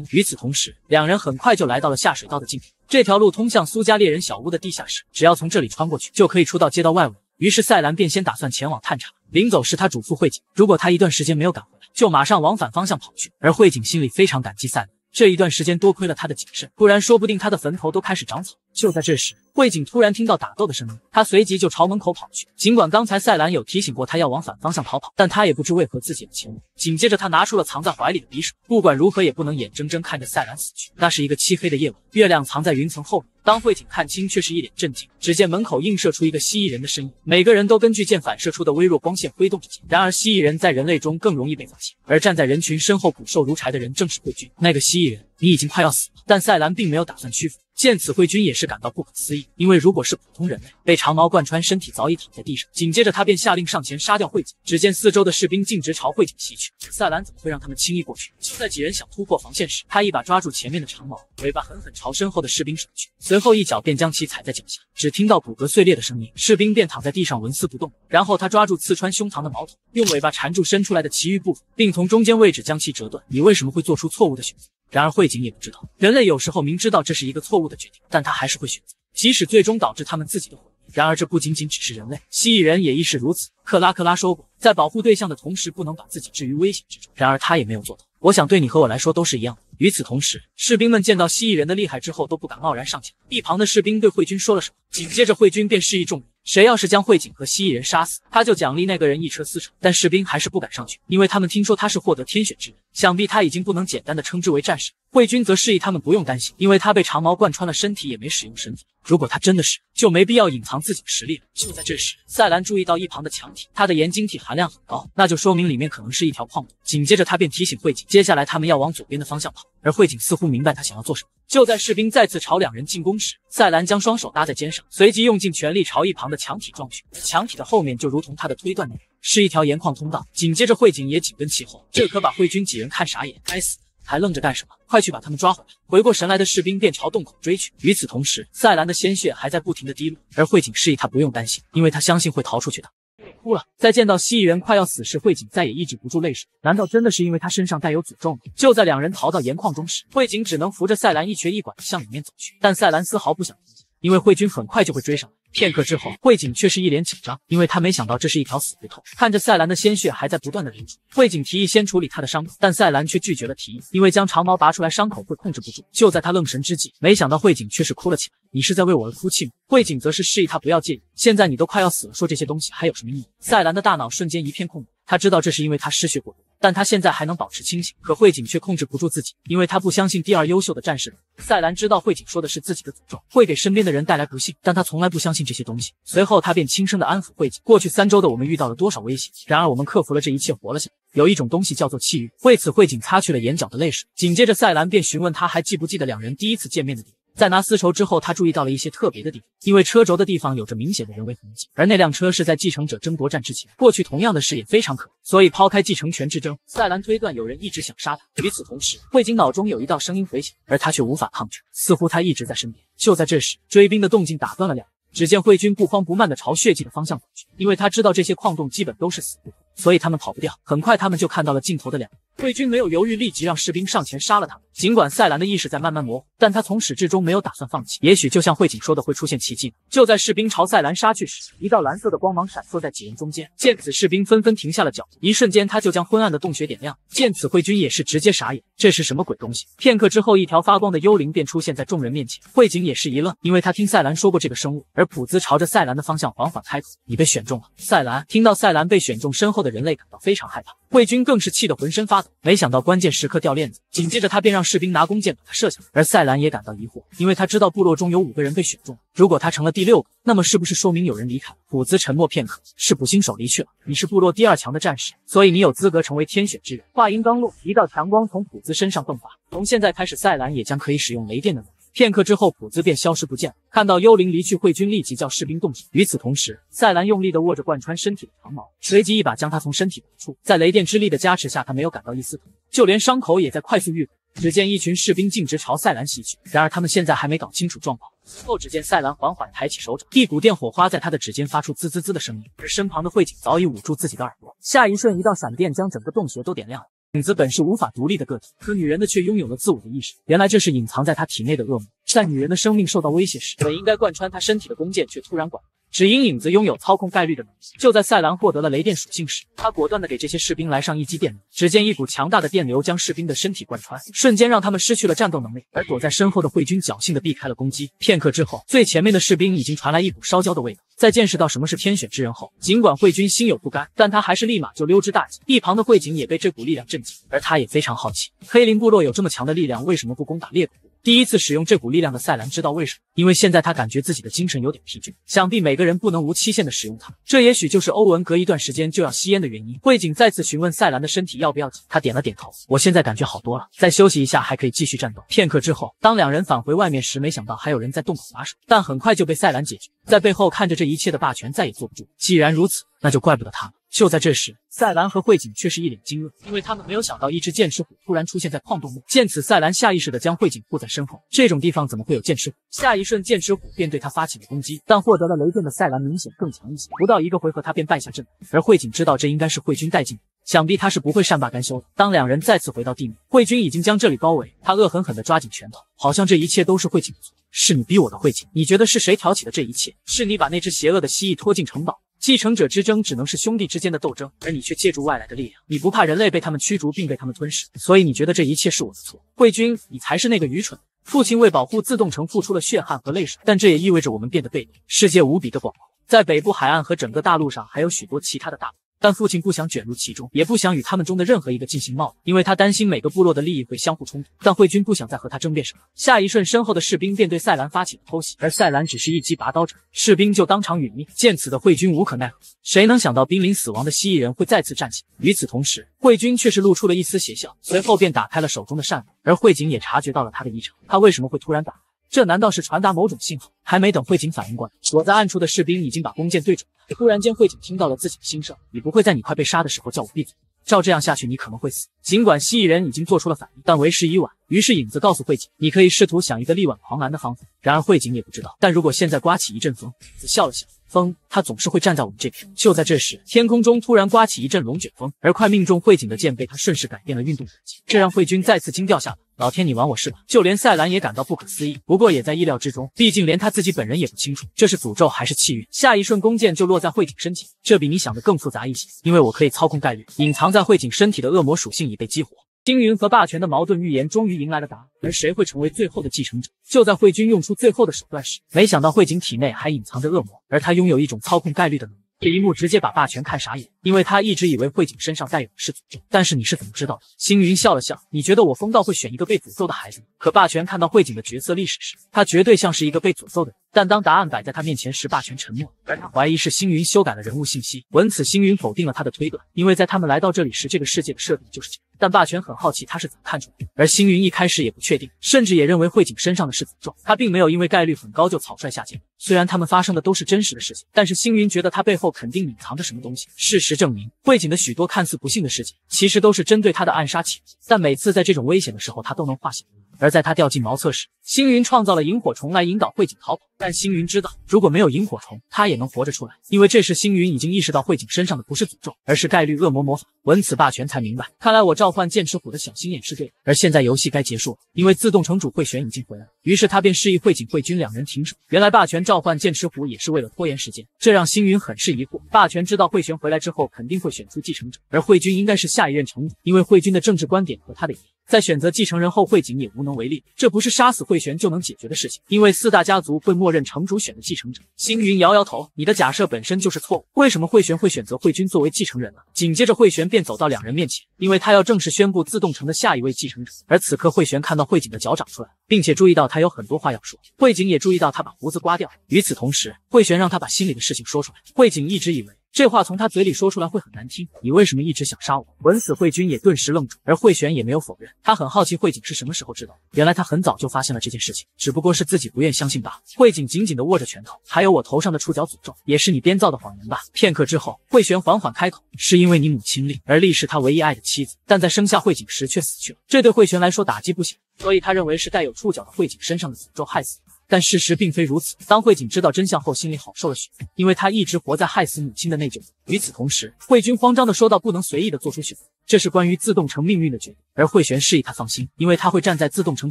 物。与此同时，两人很快就来到了下水道的尽头。这条路通向苏家猎人小屋的地下室，只要从这里穿过去，就可以出到街道外围。于是赛兰便先打算前往探查。临走时，他嘱咐慧景，如果他一段时间没有赶回来，就马上往反方向跑去。而慧景心里非常感激赛兰，这一段时间多亏了他的谨慎，不然说不定他的坟头都开始长草。就在这时，慧景突然听到打斗的声音，他随即就朝门口跑去。尽管刚才赛兰有提醒过他要往反方向逃跑，但他也不知为何自己的前往。紧接着，他拿出了藏在怀里的匕首，不管如何也不能眼睁睁看着赛兰死去。那是一个漆黑的夜晚，月亮藏在云层后面。当慧景看清，却是一脸震惊。只见门口映射出一个蜥蜴人的身影，每个人都根据剑反射出的微弱光线挥动着剑。然而，蜥蜴人在人类中更容易被发现，而站在人群身后骨瘦如柴的人正是慧君。那个蜥蜴人，你已经快要死了。但赛兰并没有打算屈服。见此，慧君也是感到不可思议，因为如果是普通人类，被长矛贯穿身体早已躺在地上。紧接着，他便下令上前杀掉慧景。只见四周的士兵径直朝慧景袭去，赛兰怎么会让他们轻易过去？就在几人想突破防线时，他一把抓住前面的长矛，尾巴狠狠朝身后的士兵甩去，随后一脚便将其踩在脚下。只听到骨骼碎裂的声音，士兵便躺在地上纹丝不动。然后他抓住刺穿胸膛的矛头，用尾巴缠住伸出来的其余部分，并从中间位置将其折断。你为什么会做出错误的选择？然而慧景也不知道，人类有时候明知道这是一个错误的决定，但他还是会选择，即使最终导致他们自己的毁灭。然而这不仅仅只是人类，蜥蜴人也亦是如此。克拉克拉说过，在保护对象的同时，不能把自己置于危险之中。然而他也没有做到。我想对你和我来说都是一样的。与此同时，士兵们见到蜥蜴人的厉害之后，都不敢贸然上前。一旁的士兵对慧君说了什么，紧接着慧君便示意众人。谁要是将慧景和蜥蜴人杀死，他就奖励那个人一车丝绸。但士兵还是不敢上去，因为他们听说他是获得天选之人，想必他已经不能简单的称之为战士。慧君则示意他们不用担心，因为他被长矛贯穿了身体，也没使用身体。如果他真的是，就没必要隐藏自己的实力了。就在这时，赛兰注意到一旁的墙体，它的盐晶体含量很高，那就说明里面可能是一条矿洞。紧接着，他便提醒慧景，接下来他们要往左边的方向跑。而慧景似乎明白他想要做什么。就在士兵再次朝两人进攻时，赛兰将双手搭在肩上，随即用尽全力朝一旁的墙体撞去。墙体的后面就如同他的推断那样，是一条盐矿通道。紧接着，慧景也紧跟其后，这可把慧君几人看傻眼。该死，还愣着干什么？快去把他们抓回来！回过神来的士兵便朝洞口追去。与此同时，赛兰的鲜血还在不停的滴落，而慧景示意他不用担心，因为他相信会逃出去的。哭了。在见到蜥蜴人快要死时，慧景再也抑制不住泪水。难道真的是因为他身上带有诅咒吗？就在两人逃到盐矿中时，慧景只能扶着赛兰一瘸一拐地向里面走去。但赛兰丝毫不想停下，因为慧君很快就会追上来。片刻之后，慧景却是一脸紧张，因为他没想到这是一条死胡同。看着赛兰的鲜血还在不断的流出，慧景提议先处理他的伤口，但赛兰却拒绝了提议，因为将长矛拔出来，伤口会控制不住。就在他愣神之际，没想到慧景却是哭了起来。你是在为我而哭泣吗？慧景则是示意他不要介意。现在你都快要死了，说这些东西还有什么意义？赛兰的大脑瞬间一片空白，他知道这是因为他失血过多。但他现在还能保持清醒，可慧景却控制不住自己，因为他不相信第二优秀的战士。赛兰知道慧景说的是自己的诅咒，会给身边的人带来不幸，但他从来不相信这些东西。随后，他便轻声的安抚慧景：过去三周的我们遇到了多少危险，然而我们克服了这一切，活了下来。有一种东西叫做气运。为此，慧景擦去了眼角的泪水。紧接着，赛兰便询问他还记不记得两人第一次见面的地方。在拿丝绸之后，他注意到了一些特别的地方，因为车轴的地方有着明显的人为痕迹，而那辆车是在继承者争夺战之前，过去同样的事也非常可能。所以抛开继承权之争，赛兰推断有人一直想杀他。与此同时，慧景脑中有一道声音回响，而他却无法抗拒，似乎他一直在身边。就在这时，追兵的动静打断了两人。只见慧君不慌不慢地朝血迹的方向走去，因为他知道这些矿洞基本都是死胡同。所以他们跑不掉。很快，他们就看到了镜头的两人。慧君没有犹豫，立即让士兵上前杀了他们。尽管赛兰的意识在慢慢模糊，但他从始至终没有打算放弃。也许就像慧景说的，会出现奇迹。就在士兵朝赛兰杀去时，一道蓝色的光芒闪烁在几人中间。见此，士兵纷纷停下了脚步。一瞬间，他就将昏暗的洞穴点亮。见此，慧君也是直接傻眼，这是什么鬼东西？片刻之后，一条发光的幽灵便出现在众人面前。慧景也是一愣，因为他听赛兰说过这个生物。而普兹朝着赛兰的方向缓缓开口：“你被选中了。”赛兰听到赛兰被选中，身后的人类感到非常害怕。慧君更是气得浑身发抖，没想到关键时刻掉链子，紧接着他便让士兵拿弓箭把他射下来。而赛兰也感到疑惑，因为他知道部落中有五个人被选中，如果他成了第六个，那么是不是说明有人离开了？普兹沉默片刻，是捕星手离去了。你是部落第二强的战士，所以你有资格成为天选之人。话音刚落，一道强光从普兹身上迸发，从现在开始，赛兰也将可以使用雷电的能力。片刻之后，普子便消失不见了。看到幽灵离去，慧君立即叫士兵动手。与此同时，赛兰用力地握着贯穿身体的长矛，随即一把将他从身体拔出。在雷电之力的加持下，他没有感到一丝疼，就连伤口也在快速愈合。只见一群士兵径直朝赛兰袭去，然而他们现在还没搞清楚状况。随后，只见赛兰缓缓抬起手掌，一股电火花在他的指尖发出滋滋滋的声音，而身旁的慧景早已捂住自己的耳朵。下一瞬，一道闪电将整个洞穴都点亮了。影子本是无法独立的个体，可女人的却拥有了自我的意识。原来这是隐藏在她体内的恶魔。在女人的生命受到威胁时，本应该贯穿她身体的弓箭却突然管。只因影子拥有操控概率的能力。就在赛兰获得了雷电属性时，他果断的给这些士兵来上一击电流。只见一股强大的电流将士兵的身体贯穿，瞬间让他们失去了战斗能力。而躲在身后的慧君侥幸的避开了攻击。片刻之后，最前面的士兵已经传来一股烧焦的味道。在见识到什么是天选之人后，尽管慧君心有不甘，但他还是立马就溜之大吉。一旁的慧景也被这股力量震惊，而他也非常好奇，黑林部落有这么强的力量，为什么不攻打猎狗？第一次使用这股力量的赛兰知道为什么，因为现在他感觉自己的精神有点疲倦。想必每个人不能无期限的使用它，这也许就是欧文隔一段时间就要吸烟的原因。慧景再次询问赛兰的身体要不要紧，他点了点头。我现在感觉好多了，再休息一下还可以继续战斗。片刻之后，当两人返回外面时，没想到还有人在洞口把守，但很快就被赛兰解决。在背后看着这一切的霸权再也坐不住。既然如此，那就怪不得他了。就在这时，赛兰和慧景却是一脸惊愕，因为他们没有想到一只剑齿虎突然出现在矿洞内。见此，赛兰下意识地将慧景护在身后。这种地方怎么会有剑齿虎？下一瞬，剑齿虎便对他发起了攻击，但获得了雷电的赛兰明显更强一些。不到一个回合，他便败下阵来。而慧景知道这应该是慧君带进的，想必他是不会善罢甘休的。当两人再次回到地面，慧君已经将这里包围，他恶狠狠地抓紧拳头，好像这一切都是慧景的错。是你逼我的，慧景。你觉得是谁挑起的这一切？是你把那只邪恶的蜥蜴拖进城堡。继承者之争只能是兄弟之间的斗争，而你却借助外来的力量。你不怕人类被他们驱逐并被他们吞噬，所以你觉得这一切是我的错。慧君，你才是那个愚蠢。父亲为保护自动城付出了血汗和泪水，但这也意味着我们变得被动。世界无比的广阔，在北部海岸和整个大陆上还有许多其他的大陆。但父亲不想卷入其中，也不想与他们中的任何一个进行贸易，因为他担心每个部落的利益会相互冲突。但慧君不想再和他争辩什么。下一瞬，身后的士兵便对赛兰发起了偷袭，而赛兰只是一击拔刀者，士兵就当场殒命。见此的慧君无可奈何，谁能想到濒临死亡的蜥蜴人会再次站起？与此同时，慧君却是露出了一丝邪笑，随后便打开了手中的扇子。而慧景也察觉到了他的异常，他为什么会突然打开？这难道是传达某种信号？还没等慧景反应过来，躲在暗处的士兵已经把弓箭对准。突然间，慧景听到了自己的心声：“你不会在你快被杀的时候叫我闭嘴？照这样下去，你可能会死。”尽管蜥蜴人已经做出了反应，但为时已晚。于是影子告诉慧景：“你可以试图想一个力挽狂澜的方法。”然而慧景也不知道，但如果现在刮起一阵风，影子笑了笑。风，他总是会站在我们这边。就在这时，天空中突然刮起一阵龙卷风，而快命中慧景的箭被他顺势改变了运动轨迹，这让慧君再次惊掉下巴。老天，你玩我是吧？就连赛兰也感到不可思议，不过也在意料之中，毕竟连他自己本人也不清楚这是诅咒还是气运。下一瞬，弓箭就落在慧景身前，这比你想的更复杂一些，因为我可以操控概率，隐藏在慧景身体的恶魔属性已被激活。星云和霸权的矛盾预言终于迎来了答案，而谁会成为最后的继承者？就在慧君用出最后的手段时，没想到慧景体内还隐藏着恶魔，而他拥有一种操控概率的能力。这一幕直接把霸权看傻眼，因为他一直以为慧景身上带有的是诅咒。但是你是怎么知道的？星云笑了笑，你觉得我风道会选一个被诅咒的孩子吗？可霸权看到慧景的角色历史时，他绝对像是一个被诅咒的人。但当答案摆在他面前时，霸权沉默，而他怀疑是星云修改了人物信息。闻此，星云否定了他的推断，因为在他们来到这里时，这个世界的设定就是这样。但霸权很好奇他是怎么看出来的，而星云一开始也不确定，甚至也认为慧景身上的是诅咒。他并没有因为概率很高就草率下结论。虽然他们发生的都是真实的事情，但是星云觉得他背后肯定隐藏着什么东西。事实证明，慧景的许多看似不幸的事情，其实都是针对他的暗杀企图。但每次在这种危险的时候，他都能化险为夷。而在他掉进茅厕时，星云创造了萤火虫来引导慧景逃跑。但星云知道，如果没有萤火虫，他也能活着出来。因为这时星云已经意识到慧景身上的不是诅咒，而是概率恶魔魔法。闻此，霸权才明白，看来我召唤剑齿虎的小心眼是对的。而现在游戏该结束了，因为自动城主慧玄已经回来了。于是他便示意慧景、慧君两人停手。原来霸权召唤剑齿虎也是为了拖延时间，这让星云很是疑惑。霸权知道慧玄回来之后肯定会选出继承者，而慧君应该是下一任城主，因为慧君的政治观点和他的一样。在选择继承人后，慧景也无能为力。这不是杀死慧玄就能解决的事情，因为四大家族会默认城主选的继承者。星云摇摇头，你的假设本身就是错误。为什么慧玄会选择慧君作为继承人呢？紧接着，慧玄便走到两人面前，因为他要正式宣布自动城的下一位继承者。而此刻，慧玄看到慧景的脚长出来，并且注意到他有很多话要说。慧景也注意到他把胡子刮掉。与此同时，慧玄让他把心里的事情说出来。慧景一直以为。这话从他嘴里说出来会很难听。你为什么一直想杀我？闻此，慧君也顿时愣住，而慧玄也没有否认。他很好奇慧景是什么时候知道。原来他很早就发现了这件事情，只不过是自己不愿相信罢了。慧景紧紧地握着拳头，还有我头上的触角诅咒，也是你编造的谎言吧？片刻之后，慧玄缓缓开口：“是因为你母亲丽，而丽是他唯一爱的妻子，但在生下慧景时却死去了。这对慧玄来说打击不小，所以他认为是带有触角的慧景身上的诅咒害死。”但事实并非如此。当慧景知道真相后，心里好受了许多，因为他一直活在害死母亲的内疚中。与此同时，慧君慌张地说道：“不能随意地做出选择，这是关于自动城命运的决定。”而慧玄示意他放心，因为他会站在自动城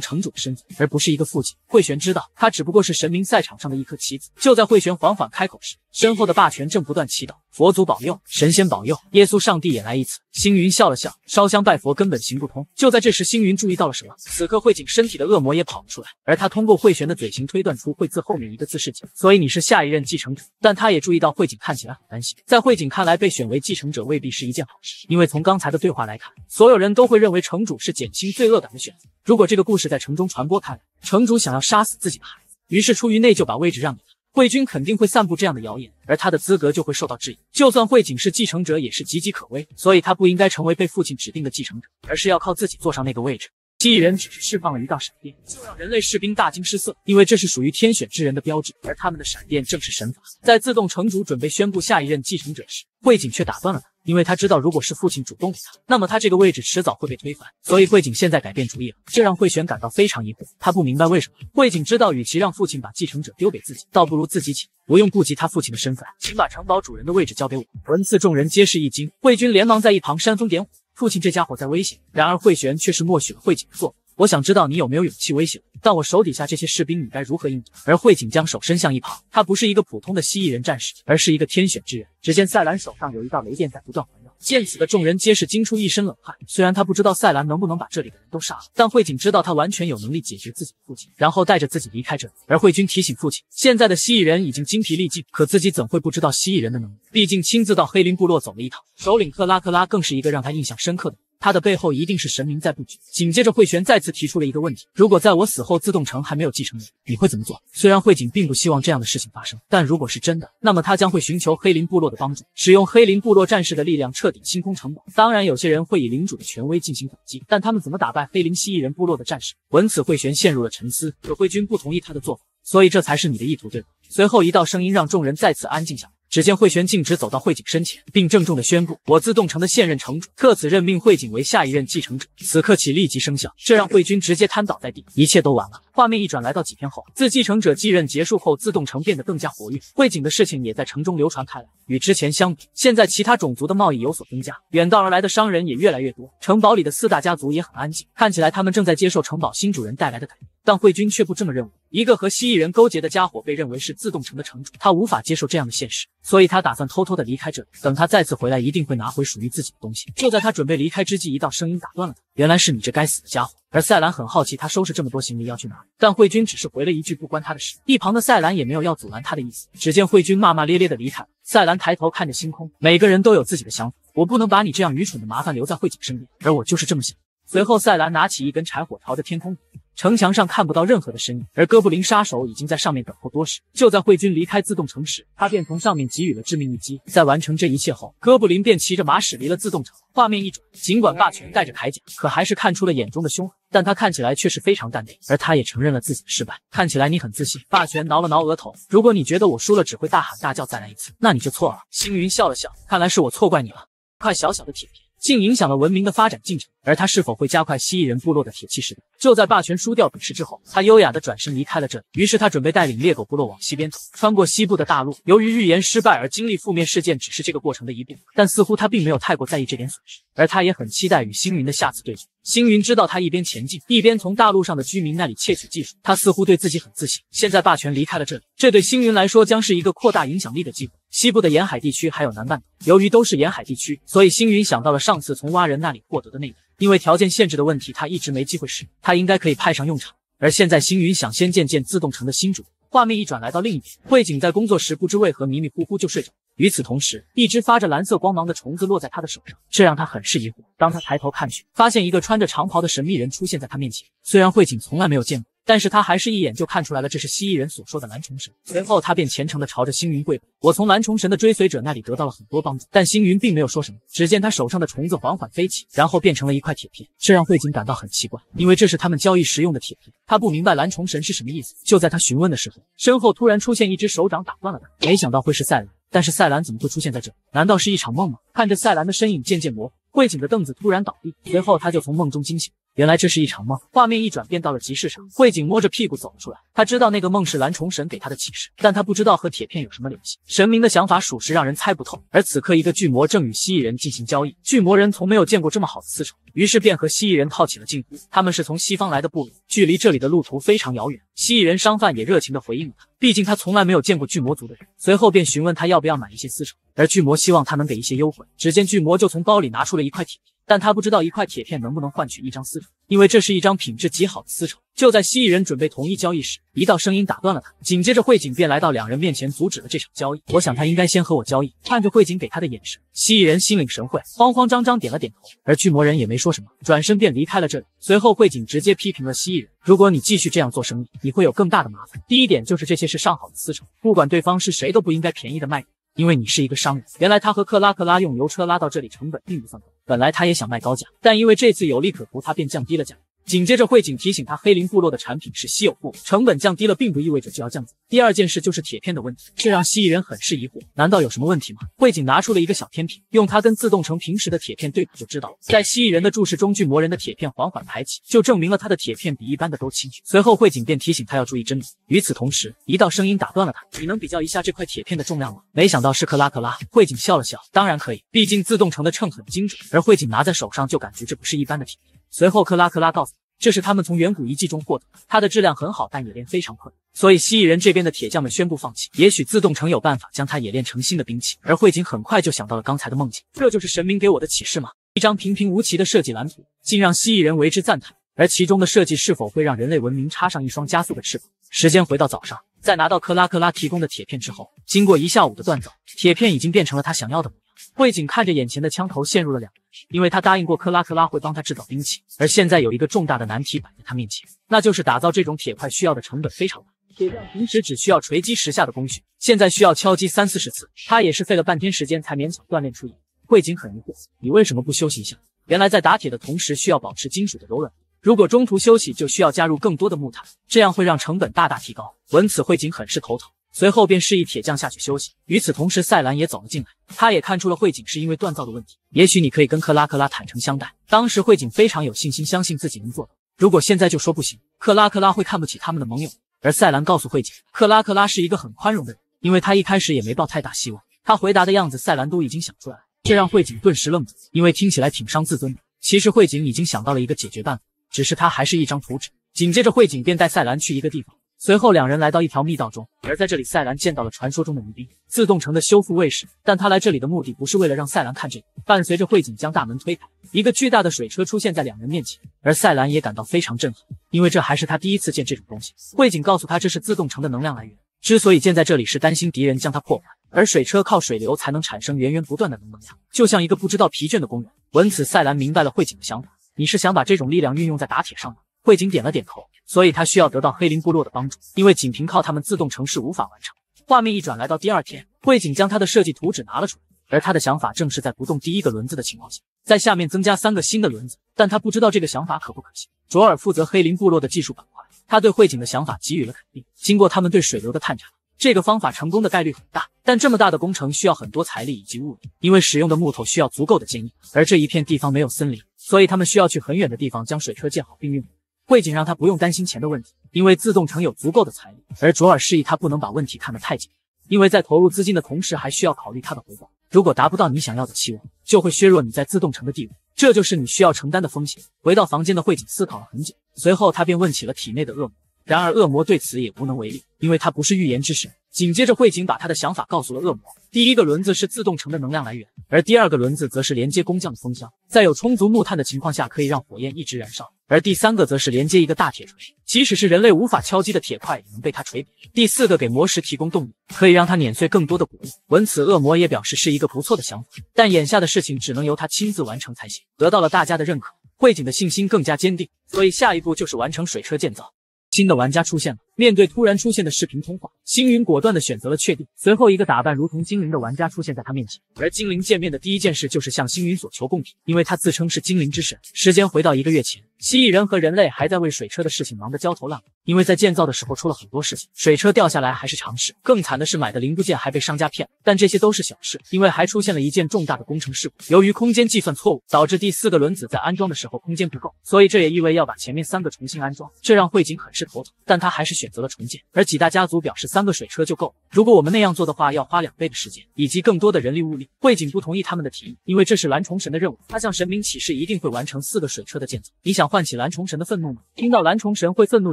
城主的身份，而不是一个父亲。慧玄知道，他只不过是神明赛场上的一颗棋子。就在慧玄缓缓开口时，身后的霸权正不断祈祷：“佛祖保佑，神仙保佑，耶稣上帝也来一次。”星云笑了笑，烧香拜佛根本行不通。就在这时，星云注意到了什么？此刻慧景身体的恶魔也跑了出来，而他通过慧玄的嘴型推断出慧字后面一个字是“景”，所以你是下一任继承者。但他也注意到慧景看起来很担心，在慧景看来，被选为继承者未必是一件好事，因为从刚才的对话来看，所有人都会认为城主是减轻罪恶感的选择。如果这个故事在城中传播开来，城主想要杀死自己的孩子，于是出于内疚把位置让给他。慧君肯定会散布这样的谣言，而他的资格就会受到质疑。就算慧景是继承者，也是岌岌可危，所以他不应该成为被父亲指定的继承者，而是要靠自己坐上那个位置。蜥蜴人只是释放了一道闪电，就让人类士兵大惊失色，因为这是属于天选之人的标志，而他们的闪电正是神法。在自动城主准备宣布下一任继承者时，慧景却打断了他，因为他知道，如果是父亲主动给他，那么他这个位置迟早会被推翻。所以慧景现在改变主意了，这让慧玄感到非常疑惑。他不明白为什么。慧景知道，与其让父亲把继承者丢给自己，倒不如自己请，不用顾及他父亲的身份，请把城堡主人的位置交给我。闻此，众人皆是一惊，慧君连忙在一旁煽风点火。父亲这家伙在威胁，然而慧玄却是默许了慧景的做法。我想知道你有没有勇气威胁我，但我手底下这些士兵你该如何应对？而慧景将手伸向一旁，他不是一个普通的蜥蜴人战士，而是一个天选之人。只见赛兰手上有一道雷电在不断环绕，见此的众人皆是惊出一身冷汗。虽然他不知道赛兰能不能把这里的人都杀了，但慧景知道他完全有能力解决自己的父亲，然后带着自己离开这里。而慧君提醒父亲，现在的蜥蜴人已经精疲力尽，可自己怎会不知道蜥蜴人的能力？毕竟亲自到黑林部落走了一趟，首领克拉克拉更是一个让他印象深刻的。他的背后一定是神明在布局。紧接着，慧玄再次提出了一个问题：如果在我死后，自动城还没有继承人，你会怎么做？虽然慧景并不希望这样的事情发生，但如果是真的，那么他将会寻求黑林部落的帮助，使用黑林部落战士的力量彻底清空城堡。当然，有些人会以领主的权威进行反击，但他们怎么打败黑林蜥蜴人部落的战士？闻此，慧玄陷入了沉思。可慧君不同意他的做法，所以这才是你的意图，对吗？随后，一道声音让众人再次安静下来。只见慧玄径直走到慧景身前，并郑重地宣布：“我自动城的现任城主特此任命慧景为下一任继承者，此刻起立即生效。”这让慧君直接瘫倒在地，一切都完了。画面一转，来到几天后，自继承者继任结束后，自动城变得更加活跃，慧景的事情也在城中流传开来。与之前相比，现在其他种族的贸易有所增加，远道而来的商人也越来越多。城堡里的四大家族也很安静，看起来他们正在接受城堡新主人带来的改变。但慧君却不这么认为，一个和蜥蜴人勾结的家伙被认为是自动城的城主，他无法接受这样的现实，所以他打算偷偷的离开这里。等他再次回来，一定会拿回属于自己的东西。就在他准备离开之际，一道声音打断了他：“原来是你这该死的家伙！”而赛兰很好奇，他收拾这么多行李要去哪？但慧君只是回了一句：“不关他的事。”一旁的赛兰也没有要阻拦他的意思。只见慧君骂骂咧咧的离开了。赛兰抬头看着星空，每个人都有自己的想法，我不能把你这样愚蠢的麻烦留在慧景身边，而我就是这么想。随后，赛兰拿起一根柴火，朝着天空。城墙上看不到任何的身影，而哥布林杀手已经在上面等候多时。就在慧君离开自动城时，他便从上面给予了致命一击。在完成这一切后，哥布林便骑着马驶离了自动城。画面一转，尽管霸权带着铠甲，可还是看出了眼中的凶狠。但他看起来却是非常淡定，而他也承认了自己的失败。看起来你很自信。霸权挠了挠额头，如果你觉得我输了只会大喊大叫再来一次，那你就错了。星云笑了笑，看来是我错怪你了。块小小的铁片。竟影响了文明的发展进程。而他是否会加快蜥蜴人部落的铁器时代？就在霸权输掉比试之后，他优雅的转身离开了这里。于是他准备带领猎狗部落往西边走，穿过西部的大陆。由于预言失败而经历负面事件，只是这个过程的一部分。但似乎他并没有太过在意这点损失，而他也很期待与星云的下次对决。星云知道他一边前进，一边从大陆上的居民那里窃取技术。他似乎对自己很自信。现在霸权离开了这里，这对星云来说将是一个扩大影响力的机会。西部的沿海地区还有南半岛，由于都是沿海地区，所以星云想到了上次从蛙人那里获得的那个。因为条件限制的问题，他一直没机会使，他应该可以派上用场。而现在，星云想先见见自动城的新主。画面一转，来到另一边，慧景在工作时不知为何迷迷糊糊就睡着。与此同时，一只发着蓝色光芒的虫子落在他的手上，这让他很是疑惑。当他抬头看去，发现一个穿着长袍的神秘人出现在他面前。虽然慧景从来没有见过。但是他还是一眼就看出来了，这是蜥蜴人所说的蓝虫神。随后他便虔诚地朝着星云跪拜。我从蓝虫神的追随者那里得到了很多帮助，但星云并没有说什么。只见他手上的虫子缓缓飞起，然后变成了一块铁片，这让慧景感到很奇怪，因为这是他们交易时用的铁片。他不明白蓝虫神是什么意思。就在他询问的时候，身后突然出现一只手掌打断了他。没想到会是赛兰，但是赛兰怎么会出现在这？难道是一场梦吗？看着赛兰的身影渐渐模糊，慧景的凳子突然倒地，随后他就从梦中惊醒。原来这是一场梦，画面一转变到了集市上，慧景摸着屁股走了出来。他知道那个梦是蓝虫神给他的启示，但他不知道和铁片有什么联系。神明的想法属实让人猜不透。而此刻，一个巨魔正与蜥蜴人进行交易。巨魔人从没有见过这么好的丝绸，于是便和蜥蜴人套起了近乎。他们是从西方来的部落，距离这里的路途非常遥远。蜥蜴人商贩也热情地回应了他，毕竟他从来没有见过巨魔族的人。随后便询问他要不要买一些丝绸，而巨魔希望他能给一些优惠。只见巨魔就从包里拿出了一块铁片。但他不知道一块铁片能不能换取一张丝绸，因为这是一张品质极好的丝绸。就在蜥蜴人准备同意交易时，一道声音打断了他。紧接着，慧景便来到两人面前，阻止了这场交易。我想他应该先和我交易。看着慧景给他的眼神，蜥蜴人心领神会，慌慌张张点了点头。而巨魔人也没说什么，转身便离开了这里。随后，慧景直接批评了蜥蜴人：“如果你继续这样做生意，你会有更大的麻烦。第一点就是这些是上好的丝绸，不管对方是谁，都不应该便宜的卖给你。”因为你是一个商人，原来他和克拉克拉用牛车拉到这里，成本并不算高。本来他也想卖高价，但因为这次有利可图，他便降低了价。紧接着，慧景提醒他，黑林部落的产品是稀有物，成本降低了，并不意味着就要降价。第二件事就是铁片的问题，这让蜥蜴人很是疑惑，难道有什么问题吗？慧景拿出了一个小天平，用它跟自动城平时的铁片对比就知道了。在蜥蜴人的注视中，巨魔人的铁片缓缓抬起，就证明了他的铁片比一般的都轻。随后，慧景便提醒他要注意真理。与此同时，一道声音打断了他：“你能比较一下这块铁片的重量吗？”没想到是克拉克拉。慧景笑了笑：“当然可以，毕竟自动城的秤很精准。”而慧景拿在手上就感觉这不是一般的铁片。随后，克拉克拉告诉。这是他们从远古遗迹中获得，它的质量很好，但冶炼非常困难，所以蜥蜴人这边的铁匠们宣布放弃。也许自动城有办法将它冶炼成新的兵器。而慧景很快就想到了刚才的梦境，这就是神明给我的启示吗？一张平平无奇的设计蓝图，竟让蜥蜴人为之赞叹。而其中的设计是否会让人类文明插上一双加速的翅膀？时间回到早上，在拿到克拉克拉提供的铁片之后，经过一下午的锻造，铁片已经变成了他想要的模。慧景看着眼前的枪头，陷入了两难，因为他答应过克拉克拉会帮他制造兵器，而现在有一个重大的难题摆在他面前，那就是打造这种铁块需要的成本非常大。铁匠平时只需要锤击十下的工序，现在需要敲击三四十次，他也是费了半天时间才勉强锻炼出瘾。慧景很疑惑，你为什么不休息一下？原来在打铁的同时需要保持金属的柔软，如果中途休息，就需要加入更多的木炭，这样会让成本大大提高。闻此，慧景很是头疼。随后便示意铁匠下去休息。与此同时，赛兰也走了进来。他也看出了慧景是因为锻造的问题。也许你可以跟克拉克拉坦诚相待。当时慧景非常有信心，相信自己能做到。如果现在就说不行，克拉克拉会看不起他们的盟友。而赛兰告诉慧景，克拉克拉是一个很宽容的人，因为他一开始也没抱太大希望。他回答的样子，赛兰都已经想出来了，这让慧景顿时愣住，因为听起来挺伤自尊的。其实慧景已经想到了一个解决办法，只是他还是一张图纸。紧接着，慧景便带赛兰去一个地方。随后，两人来到一条密道中，而在这里，赛兰见到了传说中的女兵自动城的修复卫士。但他来这里的目的不是为了让赛兰看这个。伴随着慧景将大门推开，一个巨大的水车出现在两人面前，而赛兰也感到非常震撼，因为这还是他第一次见这种东西。慧景告诉他，这是自动城的能量来源，之所以建在这里，是担心敌人将它破坏。而水车靠水流才能产生源源不断的能量，就像一个不知道疲倦的工人。闻此，赛兰明白了慧景的想法：你是想把这种力量运用在打铁上吗？慧景点了点头，所以他需要得到黑林部落的帮助，因为仅凭靠他们自动城市无法完成。画面一转，来到第二天，慧景将他的设计图纸拿了出来，而他的想法正是在不动第一个轮子的情况下，在下面增加三个新的轮子，但他不知道这个想法可不可行。卓尔负责黑林部落的技术板块，他对慧景的想法给予了肯定。经过他们对水流的探查，这个方法成功的概率很大，但这么大的工程需要很多财力以及物力，因为使用的木头需要足够的坚硬，而这一片地方没有森林，所以他们需要去很远的地方将水车建好并运。慧景让他不用担心钱的问题，因为自动城有足够的财力，而卓尔示意他不能把问题看得太紧，因为在投入资金的同时，还需要考虑他的回报。如果达不到你想要的期望，就会削弱你在自动城的地位，这就是你需要承担的风险。回到房间的慧景思考了很久，随后他便问起了体内的恶魔。然而恶魔对此也无能为力，因为他不是预言之神。紧接着，慧景把他的想法告诉了恶魔。第一个轮子是自动城的能量来源，而第二个轮子则是连接工匠的风箱，在有充足木炭的情况下，可以让火焰一直燃烧。而第三个则是连接一个大铁锤，即使是人类无法敲击的铁块，也能被它锤扁。第四个给魔石提供动力，可以让它碾碎更多的谷物。闻此，恶魔也表示是一个不错的想法，但眼下的事情只能由他亲自完成才行。得到了大家的认可，汇景的信心更加坚定，所以下一步就是完成水车建造。新的玩家出现了。面对突然出现的视频通话，星云果断的选择了确定。随后，一个打扮如同精灵的玩家出现在他面前，而精灵见面的第一件事就是向星云索求贡品，因为他自称是精灵之神。时间回到一个月前，蜥蜴人和人类还在为水车的事情忙得焦头烂额，因为在建造的时候出了很多事情，水车掉下来还是常事，更惨的是买的零部件还被商家骗了。但这些都是小事，因为还出现了一件重大的工程事故，由于空间计算错误，导致第四个轮子在安装的时候空间不够，所以这也意味要把前面三个重新安装，这让慧景很是头疼。但他还是选择了重建，而。几大家族表示，三个水车就够了。如果我们那样做的话，要花两倍的时间以及更多的人力物力。慧景不同意他们的提议，因为这是蓝虫神的任务，他向神明起誓一定会完成四个水车的建造。你想唤起蓝虫神的愤怒吗？听到蓝虫神会愤怒，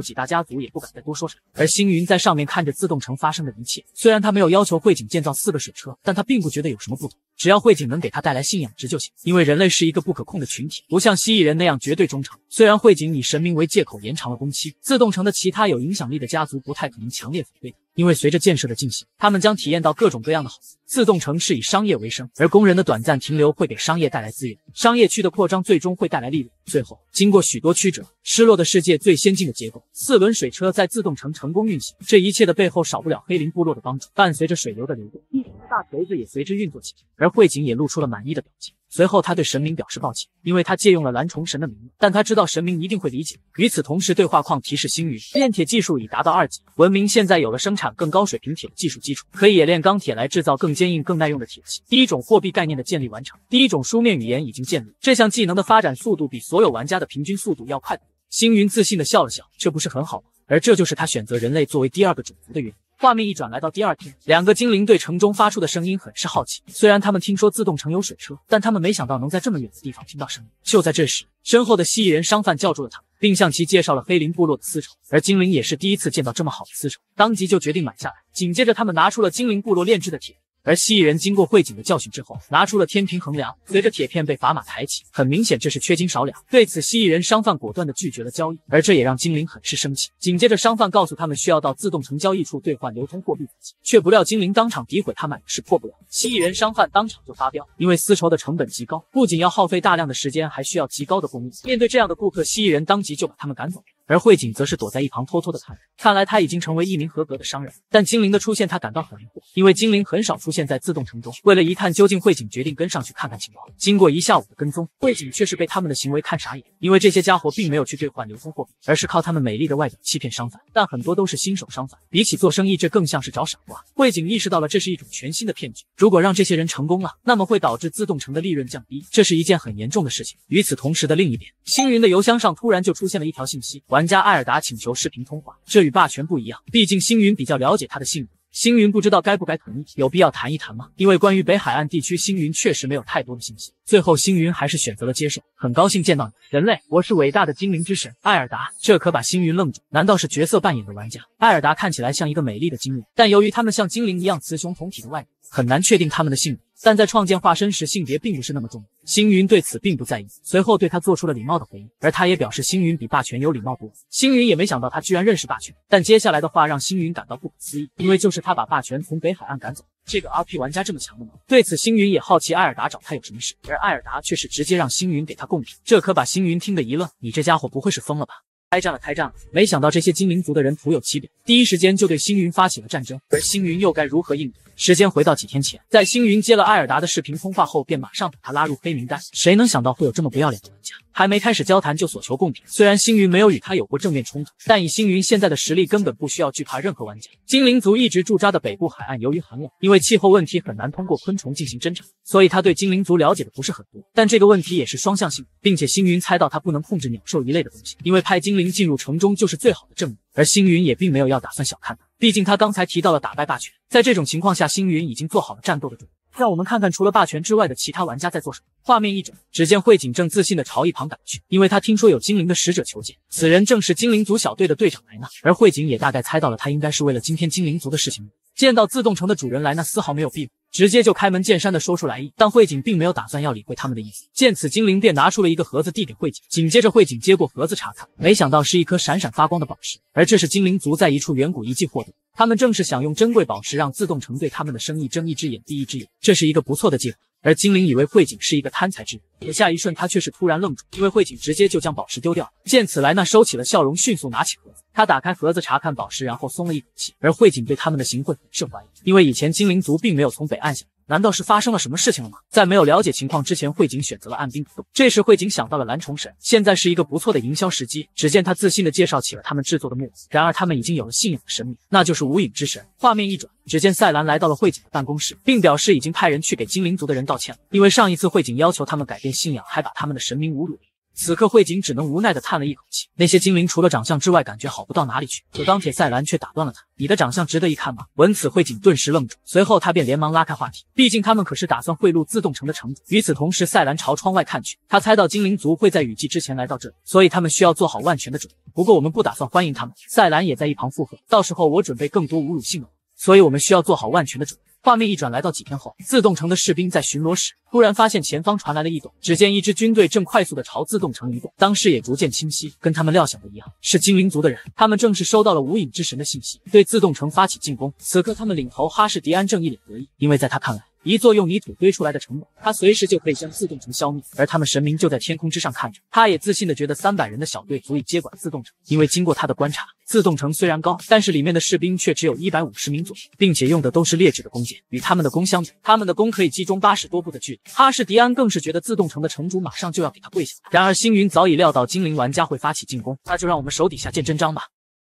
几大家族也不敢再多说什么。而星云在上面看着自动城发生的一切，虽然他没有要求慧景建造四个水车，但他并不觉得有什么不同。只要慧景能给他带来信仰值就行，因为人类是一个不可控的群体，不像蜥蜴人那样绝对忠诚。虽然慧景以神明为借口延长了工期，自动城的其他有影响力的家族不太可能强烈反对。因为随着建设的进行，他们将体验到各种各样的好。自动城是以商业为生，而工人的短暂停留会给商业带来资源，商业区的扩张最终会带来利润。最后，经过许多曲折，失落的世界最先进的结构——四轮水车在自动城成功运行。这一切的背后少不了黑林部落的帮助。伴随着水流的流动，一大锤子也随之运作起来，而慧景也露出了满意的表情。随后，他对神明表示抱歉，因为他借用了蓝虫神的名字，但他知道神明一定会理解。与此同时，对话框提示星云炼铁技术已达到二级，文明现在有了生产更高水平铁的技术基础，可以冶炼钢铁来制造更坚硬、更耐用的铁器。第一种货币概念的建立完成，第一种书面语言已经建立。这项技能的发展速度比所有玩家的平均速度要快。星云自信的笑了笑，这不是很好吗？而这就是他选择人类作为第二个种族的原因。画面一转，来到第二天，两个精灵对城中发出的声音很是好奇。虽然他们听说自动城有水车，但他们没想到能在这么远的地方听到声音。就在这时，身后的蜥蜴人商贩叫住了他们，并向其介绍了黑林部落的丝绸。而精灵也是第一次见到这么好的丝绸，当即就决定买下来。紧接着，他们拿出了精灵部落炼制的铁。而蜥蜴人经过慧景的教训之后，拿出了天平衡量，随着铁片被砝码抬起，很明显这是缺斤少两。对此，蜥蜴人商贩果断的拒绝了交易，而这也让精灵很是生气。紧接着，商贩告诉他们需要到自动城交易处兑换流通货币才行，却不料精灵当场诋毁他们是破不了。蜥蜴人商贩当场就发飙，因为丝绸的成本极高，不仅要耗费大量的时间，还需要极高的工艺。面对这样的顾客，蜥蜴人当即就把他们赶走。而慧景则是躲在一旁偷偷的看，看来他已经成为一名合格的商人。但精灵的出现，他感到很疑惑，因为精灵很少出现在自动城中。为了一探究竟，慧景决定跟上去看看情况。经过一下午的跟踪，慧景却是被他们的行为看傻眼，因为这些家伙并没有去兑换流通货币，而是靠他们美丽的外表欺骗商贩。但很多都是新手商贩，比起做生意，这更像是找傻瓜。慧景意识到了这是一种全新的骗局，如果让这些人成功了，那么会导致自动城的利润降低，这是一件很严重的事情。与此同时的另一边，星云的邮箱上突然就出现了一条信息：玩家艾尔达请。求视频通话，这与霸权不一样，毕竟星云比较了解他的性格。星云不知道该不该同意，有必要谈一谈吗？因为关于北海岸地区，星云确实没有太多的信息。最后，星云还是选择了接受。很高兴见到你，人类，我是伟大的精灵之神艾尔达。这可把星云愣住，难道是角色扮演的玩家？艾尔达看起来像一个美丽的精灵，但由于他们像精灵一样雌雄同体的外表，很难确定他们的性别。但在创建化身时，性别并不是那么重要。星云对此并不在意，随后对他做出了礼貌的回应，而他也表示星云比霸权有礼貌多。星云也没想到他居然认识霸权，但接下来的话让星云感到不可思议，因为就是他把霸权从北海岸赶走。这个 RP 玩家这么强的吗？对此，星云也好奇艾尔达找他有什么事，而艾尔达却是直接让星云给他贡品，这可把星云听得一愣，你这家伙不会是疯了吧？开战了，开战了！没想到这些精灵族的人徒有其表，第一时间就对星云发起了战争，而星云又该如何应对？时间回到几天前，在星云接了艾尔达的视频通话后，便马上把他拉入黑名单。谁能想到会有这么不要脸的玩家？还没开始交谈就索求贡品。虽然星云没有与他有过正面冲突，但以星云现在的实力，根本不需要惧怕任何玩家。精灵族一直驻扎的北部海岸，由于寒冷，因为气候问题很难通过昆虫进行侦查，所以他对精灵族了解的不是很多。但这个问题也是双向性，并且星云猜到他不能控制鸟兽一类的东西，因为派精灵进入城中就是最好的证明。而星云也并没有要打算小看他，毕竟他刚才提到了打败霸权，在这种情况下，星云已经做好了战斗的准备。让我们看看除了霸权之外的其他玩家在做什么。画面一转，只见慧景正自信的朝一旁赶去，因为他听说有精灵的使者求见，此人正是精灵族小队的队长莱纳。而慧景也大概猜到了，他应该是为了今天精灵族的事情。见到自动城的主人莱纳，丝毫没有避讳。直接就开门见山的说出来意，但慧景并没有打算要理会他们的意思。见此，精灵便拿出了一个盒子递给慧景，紧接着慧景接过盒子查看，没想到是一颗闪闪发光的宝石，而这是精灵族在一处远古遗迹获得，他们正是想用珍贵宝石让自动城对他们的生意睁一只眼闭一只眼，这是一个不错的计划。而精灵以为慧景是一个贪财之人，可下一瞬他却是突然愣住，因为慧景直接就将宝石丢掉了。见此，莱娜收起了笑容，迅速拿起盒子，他打开盒子查看宝石，然后松了一口气。而慧景对他们的行贿很是怀疑，因为以前精灵族并没有从北岸下。难道是发生了什么事情了吗？在没有了解情况之前，慧景选择了按兵不动。这时，慧景想到了蓝虫神，现在是一个不错的营销时机。只见他自信地介绍起了他们制作的木偶。然而，他们已经有了信仰的神明，那就是无影之神。画面一转，只见赛兰来到了慧景的办公室，并表示已经派人去给精灵族的人道歉了，因为上一次慧景要求他们改变信仰，还把他们的神明侮辱。此刻，慧景只能无奈地叹了一口气。那些精灵除了长相之外，感觉好不到哪里去。可钢铁赛兰却打断了他：“你的长相值得一看吗？”闻此，慧景顿时愣住，随后他便连忙拉开话题。毕竟他们可是打算贿赂自动城的城主。与此同时，赛兰朝窗外看去，他猜到精灵族会在雨季之前来到这里，所以他们需要做好万全的准备。不过，我们不打算欢迎他们。赛兰也在一旁附和：“到时候我准备更多侮辱性的，所以我们需要做好万全的准备。”画面一转，来到几天后，自动城的士兵在巡逻时，突然发现前方传来了异动。只见一支军队正快速的朝自动城移动，当视野逐渐清晰，跟他们料想的一样，是精灵族的人。他们正是收到了无影之神的信息，对自动城发起进攻。此刻，他们领头哈士迪安正一脸得意，因为在他看来。一座用泥土堆出来的城堡，他随时就可以将自动城消灭。而他们神明就在天空之上看着，他也自信的觉得三百人的小队足以接管自动城。因为经过他的观察，自动城虽然高，但是里面的士兵却只有一百五十名左右，并且用的都是劣质的弓箭。与他们的弓相比，他们的弓可以击中八十多步的距离。哈士迪安更是觉得自动城的城主马上就要给他跪下。然而星云早已料到精灵玩家会发起进攻，那就让我们手底下见真章吧。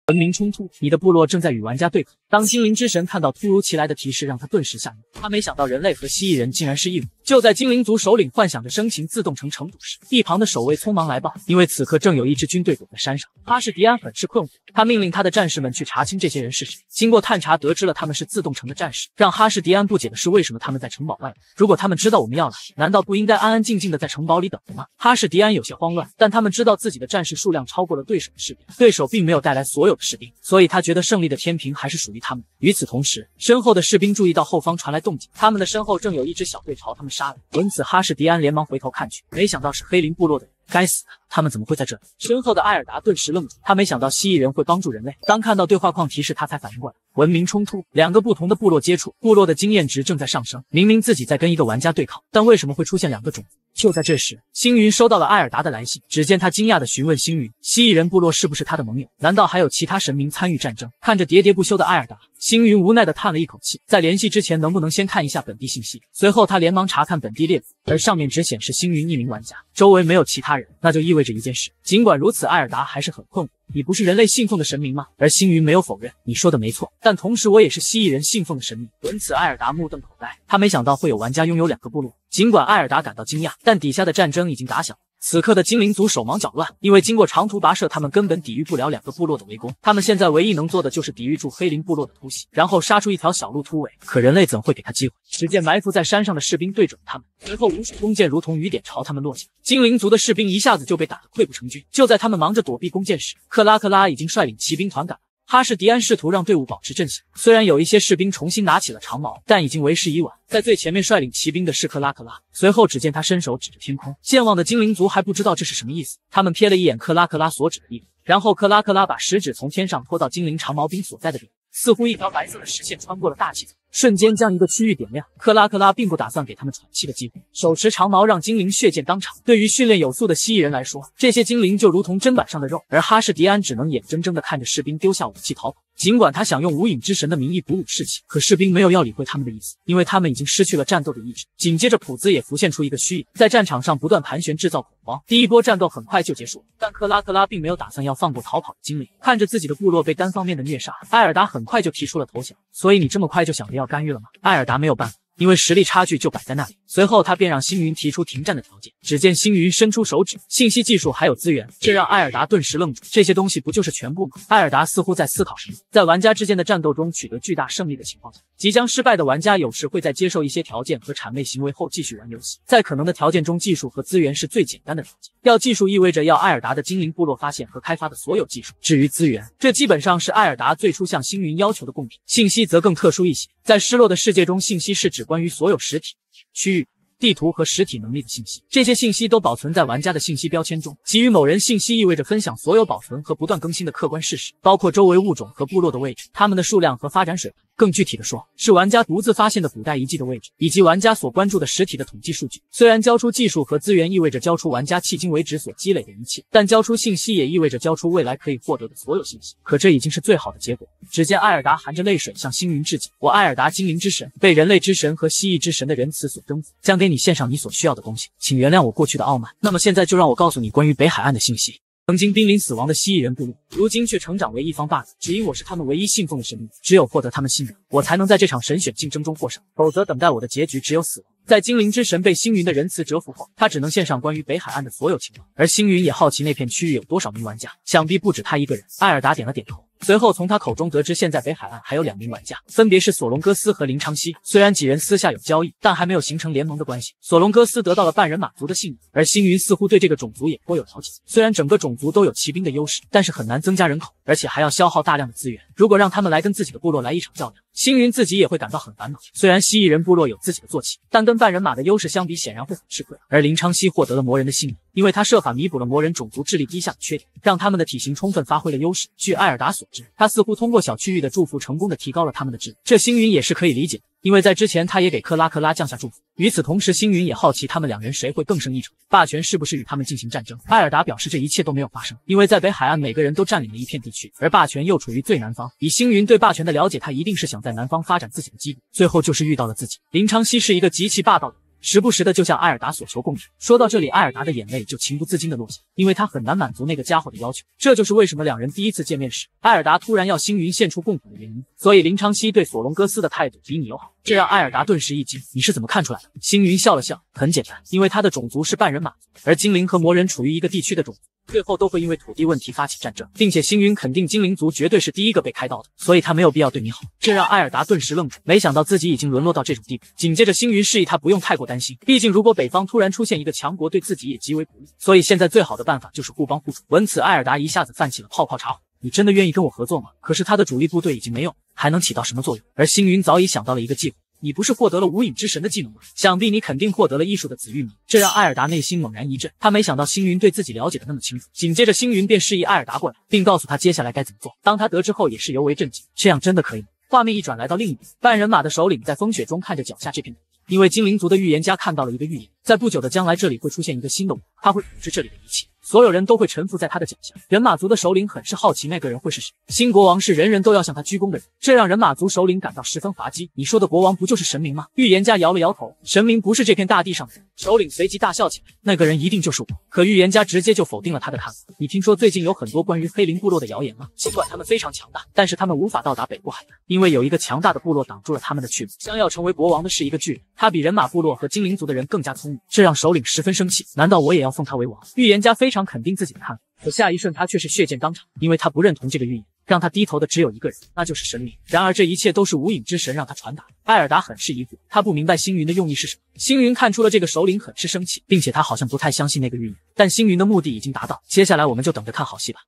文明冲突，你的部落正在与玩家对抗。当精灵之神看到突如其来的提示，让他顿时吓懵。他没想到人类和蜥蜴人竟然是一伙。就在精灵族首领幻想着生擒自动城城主时，一旁的守卫匆忙来报，因为此刻正有一支军队躲在山上。哈士迪安很是困惑，他命令他的战士们去查清这些人是谁。经过探查，得知了他们是自动城的战士。让哈士迪安不解的是，为什么他们在城堡外？如果他们知道我们要来，难道不应该安安静静的在城堡里等着吗？哈士迪安有些慌乱，但他们知道自己的战士数量超过了对手的士兵，对手并没有带来所有的士兵，所以他觉得胜利的天平还是属于他们。与此同时，身后的士兵注意到后方传来动静，他们的身后正有一支小队朝他们杀了。闻此，哈士迪安连忙回头看去，没想到是黑林部落的人。该死的，他们怎么会在这里？身后的艾尔达顿时愣住，他没想到蜥蜴人会帮助人类。当看到对话框提示，他才反应过来。文明冲突，两个不同的部落接触，部落的经验值正在上升。明明自己在跟一个玩家对抗，但为什么会出现两个种族？就在这时，星云收到了艾尔达的来信。只见他惊讶地询问星云：“蜥蜴人部落是不是他的盟友？难道还有其他神明参与战争？”看着喋喋不休的艾尔达，星云无奈地叹了一口气。在联系之前，能不能先看一下本地信息？随后，他连忙查看本地列表，而上面只显示星云一名玩家，周围没有其他人。那就意味着一件事。尽管如此，艾尔达还是很困惑。你不是人类信奉的神明吗？而星云没有否认，你说的没错。但同时，我也是蜥蜴人信奉的神明。闻此，艾尔达目瞪口呆。他没想到会有玩家拥有两个部落。尽管艾尔达感到惊讶，但底下的战争已经打响。此刻的精灵族手忙脚乱，因为经过长途跋涉，他们根本抵御不了两个部落的围攻。他们现在唯一能做的就是抵御住黑灵部落的突袭，然后杀出一条小路突围。可人类怎会给他机会？只见埋伏在山上的士兵对准了他们，随后无数弓箭如同雨点朝他们落下。精灵族的士兵一下子就被打得溃不成军。就在他们忙着躲避弓箭时，克拉克拉已经率领骑兵团赶。哈士迪安试图让队伍保持阵型，虽然有一些士兵重新拿起了长矛，但已经为时已晚。在最前面率领骑兵的是克拉克拉，随后只见他伸手指着天空，健忘的精灵族还不知道这是什么意思。他们瞥了一眼克拉克拉所指的地方，然后克拉克拉把食指从天上拖到精灵长矛兵所在的地方。似乎一条白色的实线穿过了大气层，瞬间将一个区域点亮。克拉克拉并不打算给他们喘气的机会，手持长矛让精灵血溅当场。对于训练有素的蜥蜴人来说，这些精灵就如同砧板上的肉。而哈士迪安只能眼睁睁地看着士兵丢下武器逃跑。尽管他想用无影之神的名义鼓舞士气，可士兵没有要理会他们的意思，因为他们已经失去了战斗的意志。紧接着，普兹也浮现出一个虚影，在战场上不断盘旋，制造恐慌。第一波战斗很快就结束，但克拉克拉并没有打算要放过逃跑的精灵。看着自己的部落被单方面的虐杀，艾尔达很快就提出了投降。所以你这么快就想着要干预了吗？艾尔达没有办法。因为实力差距就摆在那里，随后他便让星云提出停战的条件。只见星云伸出手指，信息技术还有资源，这让艾尔达顿时愣住。这些东西不就是全部吗？艾尔达似乎在思考什么。在玩家之间的战斗中取得巨大胜利的情况下，即将失败的玩家有时会在接受一些条件和谄媚行为后继续玩游戏。在可能的条件中，技术和资源是最简单的条件。要技术意味着要艾尔达的精灵部落发现和开发的所有技术。至于资源，这基本上是艾尔达最初向星云要求的贡品。信息则更特殊一些，在失落的世界中，信息是指关于所有实体。区域。地图和实体能力的信息，这些信息都保存在玩家的信息标签中。给予某人信息意味着分享所有保存和不断更新的客观事实，包括周围物种和部落的位置、它们的数量和发展水平。更具体的说，是玩家独自发现的古代遗迹的位置，以及玩家所关注的实体的统计数据。虽然交出技术和资源意味着交出玩家迄今为止所积累的一切，但交出信息也意味着交出未来可以获得的所有信息。可这已经是最好的结果。只见艾尔达含着泪水向星云致敬：“我艾尔达精灵之神，被人类之神和蜥蜴之神的仁慈所征服，将给你献上你所需要的东西，请原谅我过去的傲慢。那么现在就让我告诉你关于北海岸的信息。曾经濒临死亡的蜥蜴人部落，如今却成长为一方霸主，只因我是他们唯一信奉的神明。只有获得他们信任，我才能在这场神选竞争中获胜，否则等待我的结局只有死亡。在精灵之神被星云的仁慈折服后，他只能献上关于北海岸的所有情报。而星云也好奇那片区域有多少名玩家，想必不止他一个人。艾尔达点了点头。随后从他口中得知，现在北海岸还有两名玩家，分别是索隆戈斯和林昌熙。虽然几人私下有交易，但还没有形成联盟的关系。索隆戈斯得到了半人马族的信任，而星云似乎对这个种族也颇有了解。虽然整个种族都有骑兵的优势，但是很难增加人口，而且还要消耗大量的资源。如果让他们来跟自己的部落来一场较量，星云自己也会感到很烦恼。虽然蜥蜴人部落有自己的坐骑，但跟半人马的优势相比，显然会很吃亏。而林昌熙获得了魔人的信任。因为他设法弥补了魔人种族智力低下的缺点，让他们的体型充分发挥了优势。据艾尔达所知，他似乎通过小区域的祝福，成功的提高了他们的智力。这星云也是可以理解的。因为在之前，他也给克拉克拉降下祝福。与此同时，星云也好奇他们两人谁会更胜一筹，霸权是不是与他们进行战争？艾尔达表示这一切都没有发生，因为在北海岸，每个人都占领了一片地区，而霸权又处于最南方。以星云对霸权的了解，他一定是想在南方发展自己的基地。最后就是遇到了自己。林昌熙是一个极其霸道的。时不时的就向艾尔达索求供品。说到这里，艾尔达的眼泪就情不自禁的落下，因为他很难满足那个家伙的要求。这就是为什么两人第一次见面时，艾尔达突然要星云献出供品的原因。所以林昌熙对索隆哥斯的态度比你友好，这让艾尔达顿时一惊。你是怎么看出来的？星云笑了笑，很简单，因为他的种族是半人马族，而精灵和魔人处于一个地区的种族。最后都会因为土地问题发起战争，并且星云肯定精灵族绝对是第一个被开刀的，所以他没有必要对你好。这让艾尔达顿时愣住，没想到自己已经沦落到这种地步。紧接着，星云示意他不用太过担心，毕竟如果北方突然出现一个强国，对自己也极为不利。所以现在最好的办法就是互帮互助。闻此，艾尔达一下子泛起了泡泡茶火。你真的愿意跟我合作吗？可是他的主力部队已经没有，还能起到什么作用？而星云早已想到了一个计划。你不是获得了无影之神的技能吗？想必你肯定获得了艺术的紫玉米。这让艾尔达内心猛然一震，他没想到星云对自己了解的那么清楚。紧接着，星云便示意艾尔达过来，并告诉他接下来该怎么做。当他得知后，也是尤为震惊。这样真的可以吗？画面一转，来到另一边，半人马的首领在风雪中看着脚下这片土地，因为精灵族的预言家看到了一个预言，在不久的将来，这里会出现一个新的我，他会统治这里的一切。所有人都会臣服在他的脚下。人马族的首领很是好奇，那个人会是谁？新国王是人人都要向他鞠躬的人，这让人马族首领感到十分滑稽。你说的国王不就是神明吗？预言家摇了摇头，神明不是这片大地上的人。首领随即大笑起来，那个人一定就是我。可预言家直接就否定了他的看法。你听说最近有很多关于黑灵部落的谣言吗？尽管他们非常强大，但是他们无法到达北部海岸，因为有一个强大的部落挡住了他们的去路。将要成为国王的是一个巨人，他比人马部落和精灵族的人更加聪明，这让首领十分生气。难道我也要奉他为王？预言家非常肯定自己的看法。可下一瞬，他却是血溅当场，因为他不认同这个预言。让他低头的只有一个人，那就是神明。然而这一切都是无影之神让他传达。艾尔达很是疑惑，他不明白星云的用意是什么。星云看出了这个首领很是生气，并且他好像不太相信那个预言。但星云的目的已经达到，接下来我们就等着看好戏吧。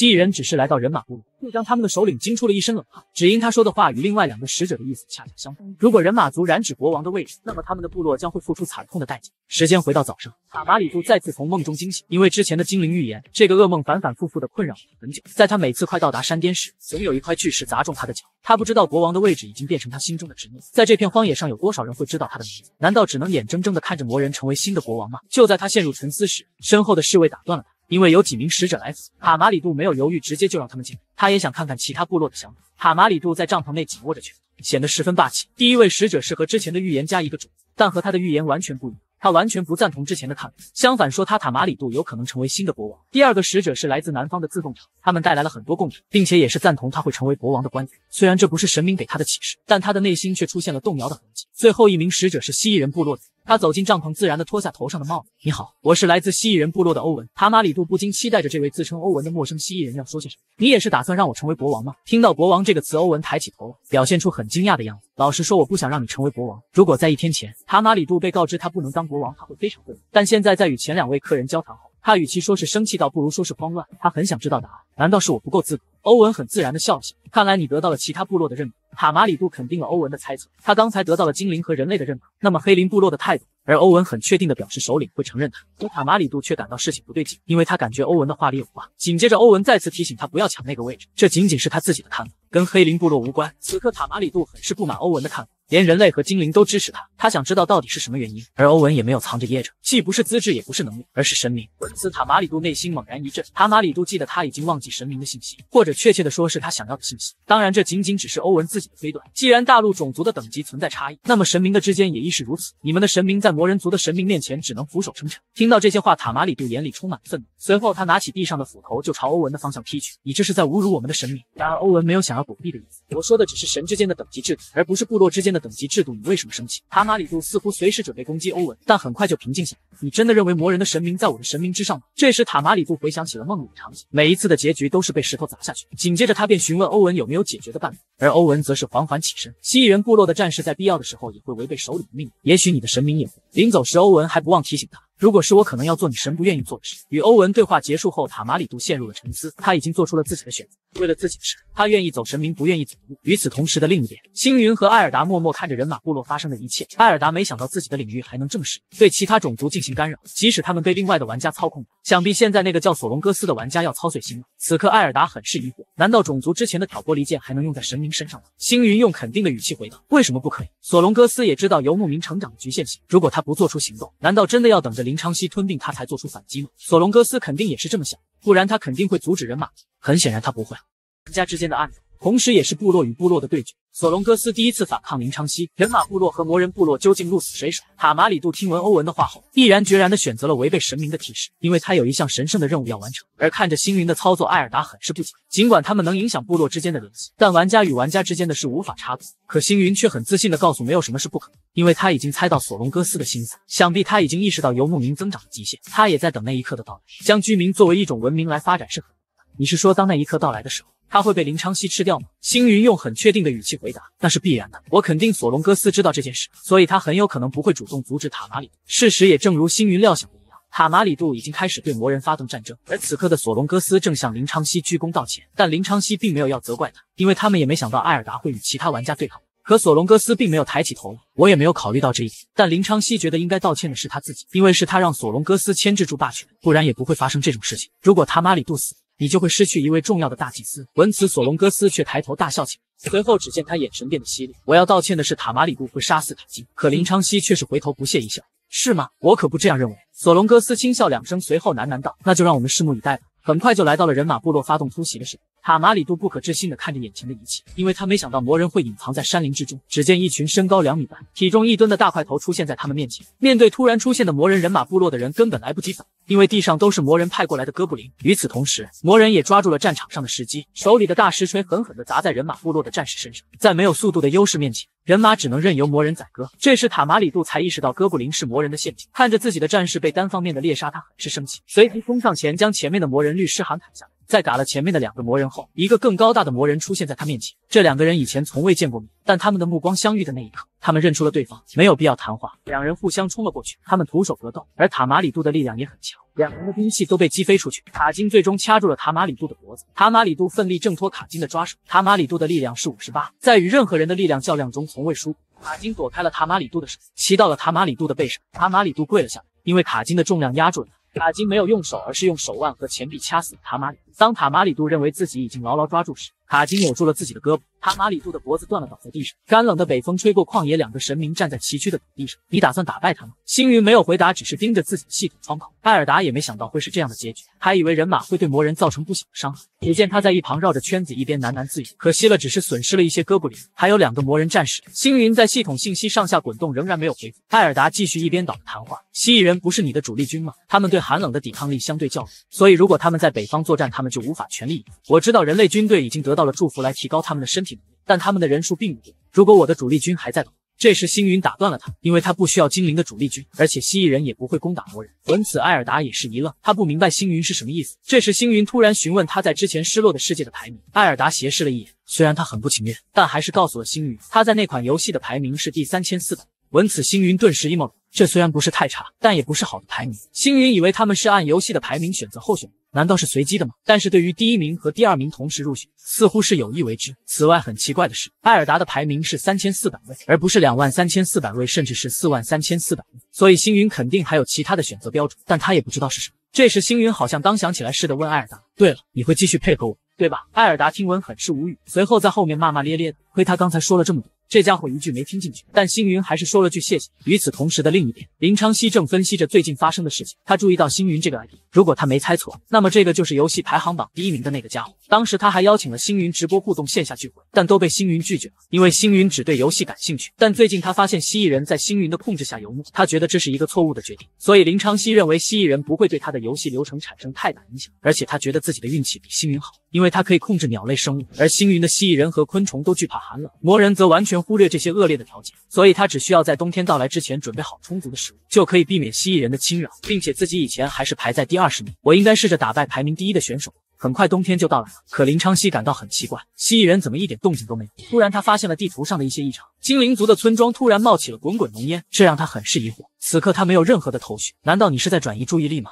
蜥蜴人只是来到人马部落，就将他们的首领惊出了一身冷汗，只因他说的话与另外两个使者的意思恰恰相反。如果人马族染指国王的位置，那么他们的部落将会付出惨痛的代价。时间回到早上，塔马里杜再次从梦中惊醒，因为之前的精灵预言，这个噩梦反反复复的困扰了他很久。在他每次快到达山巅时，总有一块巨石砸中他的脚。他不知道国王的位置已经变成他心中的执念。在这片荒野上，有多少人会知道他的名字？难道只能眼睁睁的看着魔人成为新的国王吗？就在他陷入沉思时，身后的侍卫打断了他。因为有几名使者来此。塔马里杜没有犹豫，直接就让他们进。他也想看看其他部落的想法。塔马里杜在帐篷内紧握着拳头，显得十分霸气。第一位使者是和之前的预言家一个种，但和他的预言完全不一样。他完全不赞同之前的看法，相反说他塔马里杜有可能成为新的国王。第二个使者是来自南方的自动场，他们带来了很多贡品，并且也是赞同他会成为国王的观点。虽然这不是神明给他的启示，但他的内心却出现了动摇的痕迹。最后一名使者是蜥蜴人部落的。他走进帐篷，自然地脱下头上的帽子。你好，我是来自蜥蜴人部落的欧文。塔马里杜不禁期待着这位自称欧文的陌生蜥蜴人要说些什么。你也是打算让我成为国王吗？听到国王这个词，欧文抬起头，表现出很惊讶的样子。老实说，我不想让你成为国王。如果在一天前，塔马里杜被告知他不能当国王，他会非常愤怒。但现在在与前两位客人交谈后，他与其说是生气，倒不如说是慌乱。他很想知道答案。难道是我不够资格？欧文很自然的笑了笑。看来你得到了其他部落的认可。塔马里杜肯定了欧文的猜测。他刚才得到了精灵和人类的认可，那么黑林部落的态度？而欧文很确定的表示，首领会承认他。可塔马里杜却感到事情不对劲，因为他感觉欧文的话里有话。紧接着，欧文再次提醒他不要抢那个位置，这仅仅是他自己的看法，跟黑林部落无关。此刻，塔马里杜很是不满欧文的看法。连人类和精灵都支持他，他想知道到底是什么原因。而欧文也没有藏着掖着，既不是资质，也不是能力，而是神明。闻此，塔马里杜内心猛然一震。塔马里杜记得他已经忘记神明的信息，或者确切的说是他想要的信息。当然，这仅仅只是欧文自己的推断。既然大陆种族的等级存在差异，那么神明的之间也亦是如此。你们的神明在魔人族的神明面前只能俯首称臣。听到这些话，塔马里杜眼里充满了愤怒，随后他拿起地上的斧头就朝欧文的方向劈去。你这是在侮辱我们的神明！然而欧文没有想要躲避的意思。我说的只是神之间的等级制度，而不是部落之间的等级制度。你为？什么生气？塔马里杜似乎随时准备攻击欧文，但很快就平静下来。你真的认为魔人的神明在我的神明之上吗？这时，塔马里杜回想起了梦里的场景，每一次的结局都是被石头砸下去。紧接着，他便询问欧文有没有解决的办法，而欧文则是缓缓起身。蜥蜴人部落的战士在必要的时候也会违背首领的命令，也许你的神明也会。临走时，欧文还不忘提醒他。如果是我，可能要做你神不愿意做的事。与欧文对话结束后，塔马里杜陷入了沉思。他已经做出了自己的选择，为了自己的事，他愿意走神明，不愿意走的路。与此同时的另一边，星云和艾尔达默默看着人马部落发生的一切。艾尔达没想到自己的领域还能这么适，对其他种族进行干扰，即使他们被另外的玩家操控。想必现在那个叫索隆戈斯的玩家要操碎心了。此刻，艾尔达很是疑惑：难道种族之前的挑拨离间还能用在神明身上吗？星云用肯定的语气回答：为什么不可以？索隆戈斯也知道游牧民成长的局限性，如果他不做出行动，难道真的要等着林昌熙吞并他？才做出反击吗？索隆戈斯肯定也是这么想，不然他肯定会阻止人马。很显然他不会。人家之间的案子，同时也是部落与部落的对决。索隆戈斯第一次反抗林昌熙，人马部落和魔人部落究竟鹿死谁手？塔马里杜听闻欧文的话后，毅然决然地选择了违背神明的提示，因为他有一项神圣的任务要完成。而看着星云的操作，艾尔达很是不解。尽管他们能影响部落之间的联系，但玩家与玩家之间的事无法插足。可星云却很自信地告诉没有什么是不可能，因为他已经猜到索隆戈斯的心思，想必他已经意识到游牧民增长的极限，他也在等那一刻的到来。将居民作为一种文明来发展是可能的。你是说，当那一刻到来的时候？他会被林昌熙吃掉吗？星云用很确定的语气回答：“那是必然的。我肯定索隆戈斯知道这件事，所以他很有可能不会主动阻止塔马里。事实也正如星云料想的一样，塔马里杜已经开始对魔人发动战争。而此刻的索隆戈斯正向林昌熙鞠躬道歉，但林昌熙并没有要责怪他，因为他们也没想到艾尔达会与其他玩家对抗。可索隆戈斯并没有抬起头，我也没有考虑到这一点。但林昌熙觉得应该道歉的是他自己，因为是他让索隆戈斯牵制住霸权，不然也不会发生这种事情。如果塔马里杜死，你就会失去一位重要的大祭司。闻此，索隆戈斯却抬头大笑起来。随后，只见他眼神变得犀利。我要道歉的是，塔马里布会杀死塔金。可林昌熙却是回头不屑一笑，是吗？我可不这样认为。索隆戈斯轻笑两声，随后喃喃道：“那就让我们拭目以待吧。”很快就来到了人马部落发动突袭的时候。塔马里杜不可置信地看着眼前的一切，因为他没想到魔人会隐藏在山林之中。只见一群身高两米半、体重一吨的大块头出现在他们面前。面对突然出现的魔人，人马部落的人根本来不及反应，因为地上都是魔人派过来的哥布林。与此同时，魔人也抓住了战场上的时机，手里的大石锤狠狠地砸在人马部落的战士身上。在没有速度的优势面前，人马只能任由魔人宰割。这时，塔马里杜才意识到哥布林是魔人的陷阱。看着自己的战士被单方面的猎杀，他很是生气，随即冲上前将前面的魔人律师函砍下。在打了前面的两个魔人后，一个更高大的魔人出现在他面前。这两个人以前从未见过面，但他们的目光相遇的那一刻，他们认出了对方。没有必要谈话，两人互相冲了过去。他们徒手格斗，而塔马里杜的力量也很强，两人的兵器都被击飞出去。卡金最终掐住了塔马里杜的脖子，塔马里杜奋力挣脱卡金的抓手。塔马里杜的力量是五十八，在与任何人的力量较量中从未输过。卡金躲开了塔马里杜的手，骑到了塔马里杜的背上。塔马里杜跪了下来，因为卡金的重量压住了他。卡金没有用手，而是用手腕和前臂掐死了塔马里。当塔马里杜认为自己已经牢牢抓住时，卡金扭住了自己的胳膊，塔马里杜的脖子断了，倒在地上。干冷的北风吹过旷野，两个神明站在崎岖的土地上。你打算打败他吗？星云没有回答，只是盯着自己的系统窗口。艾尔达也没想到会是这样的结局，还以为人马会对魔人造成不小的伤害。只见他在一旁绕着圈子，一边喃喃自语：“可惜了，只是损失了一些哥布林，还有两个魔人战士。”星云在系统信息上下滚动，仍然没有回复。艾尔达继续一边倒的谈话：“蜥蜴人不是你的主力军吗？他们对寒冷的抵抗力相对较弱，所以如果他们在北方作战，他他们就无法全力以赴。我知道人类军队已经得到了祝福，来提高。”他们的身体能力，但他们的人数并不多。如果我的主力军还在的话，这时星云打断了他，因为他不需要精灵的主力军，而且蜥蜴人也不会攻打魔人。闻此，艾尔达也是一愣，他不明白星云是什么意思。这时，星云突然询问他在之前失落的世界的排名。艾尔达斜视了一眼，虽然他很不情愿，但还是告诉了星云，他在那款游戏的排名是第三千四百。闻此，星云顿时 emo。这虽然不是太差，但也不是好的排名。星云以为他们是按游戏的排名选择候选人，难道是随机的吗？但是对于第一名和第二名同时入选，似乎是有意为之。此外，很奇怪的是，艾尔达的排名是三千四百位，而不是两万三千四百位，甚至是四万三千四百位。所以星云肯定还有其他的选择标准，但他也不知道是什么。这时，星云好像刚想起来似的，问艾尔达：“对了，你会继续配合我，对吧？”艾尔达听闻很是无语，随后在后面骂骂咧咧的：“亏他刚才说了这么多。”这家伙一句没听进去，但星云还是说了句谢谢。与此同时的另一边，林昌熙正分析着最近发生的事情。他注意到星云这个 ID，如果他没猜错，那么这个就是游戏排行榜第一名的那个家伙。当时他还邀请了星云直播互动线下聚会，但都被星云拒绝了，因为星云只对游戏感兴趣。但最近他发现蜥蜴人在星云的控制下游牧，他觉得这是一个错误的决定。所以林昌熙认为蜥蜴人不会对他的游戏流程产生太大影响，而且他觉得自己的运气比星云好，因为他可以控制鸟类生物，而星云的蜥蜴人和昆虫都惧怕寒冷，魔人则完全忽略这些恶劣。的条件，所以他只需要在冬天到来之前准备好充足的食物，就可以避免蜥蜴人的侵扰，并且自己以前还是排在第二十名。我应该试着打败排名第一的选手。很快冬天就到来了，可林昌熙感到很奇怪，蜥蜴人怎么一点动静都没有？突然他发现了地图上的一些异常，精灵族的村庄突然冒起了滚滚浓烟，这让他很是疑惑。此刻他没有任何的头绪，难道你是在转移注意力吗？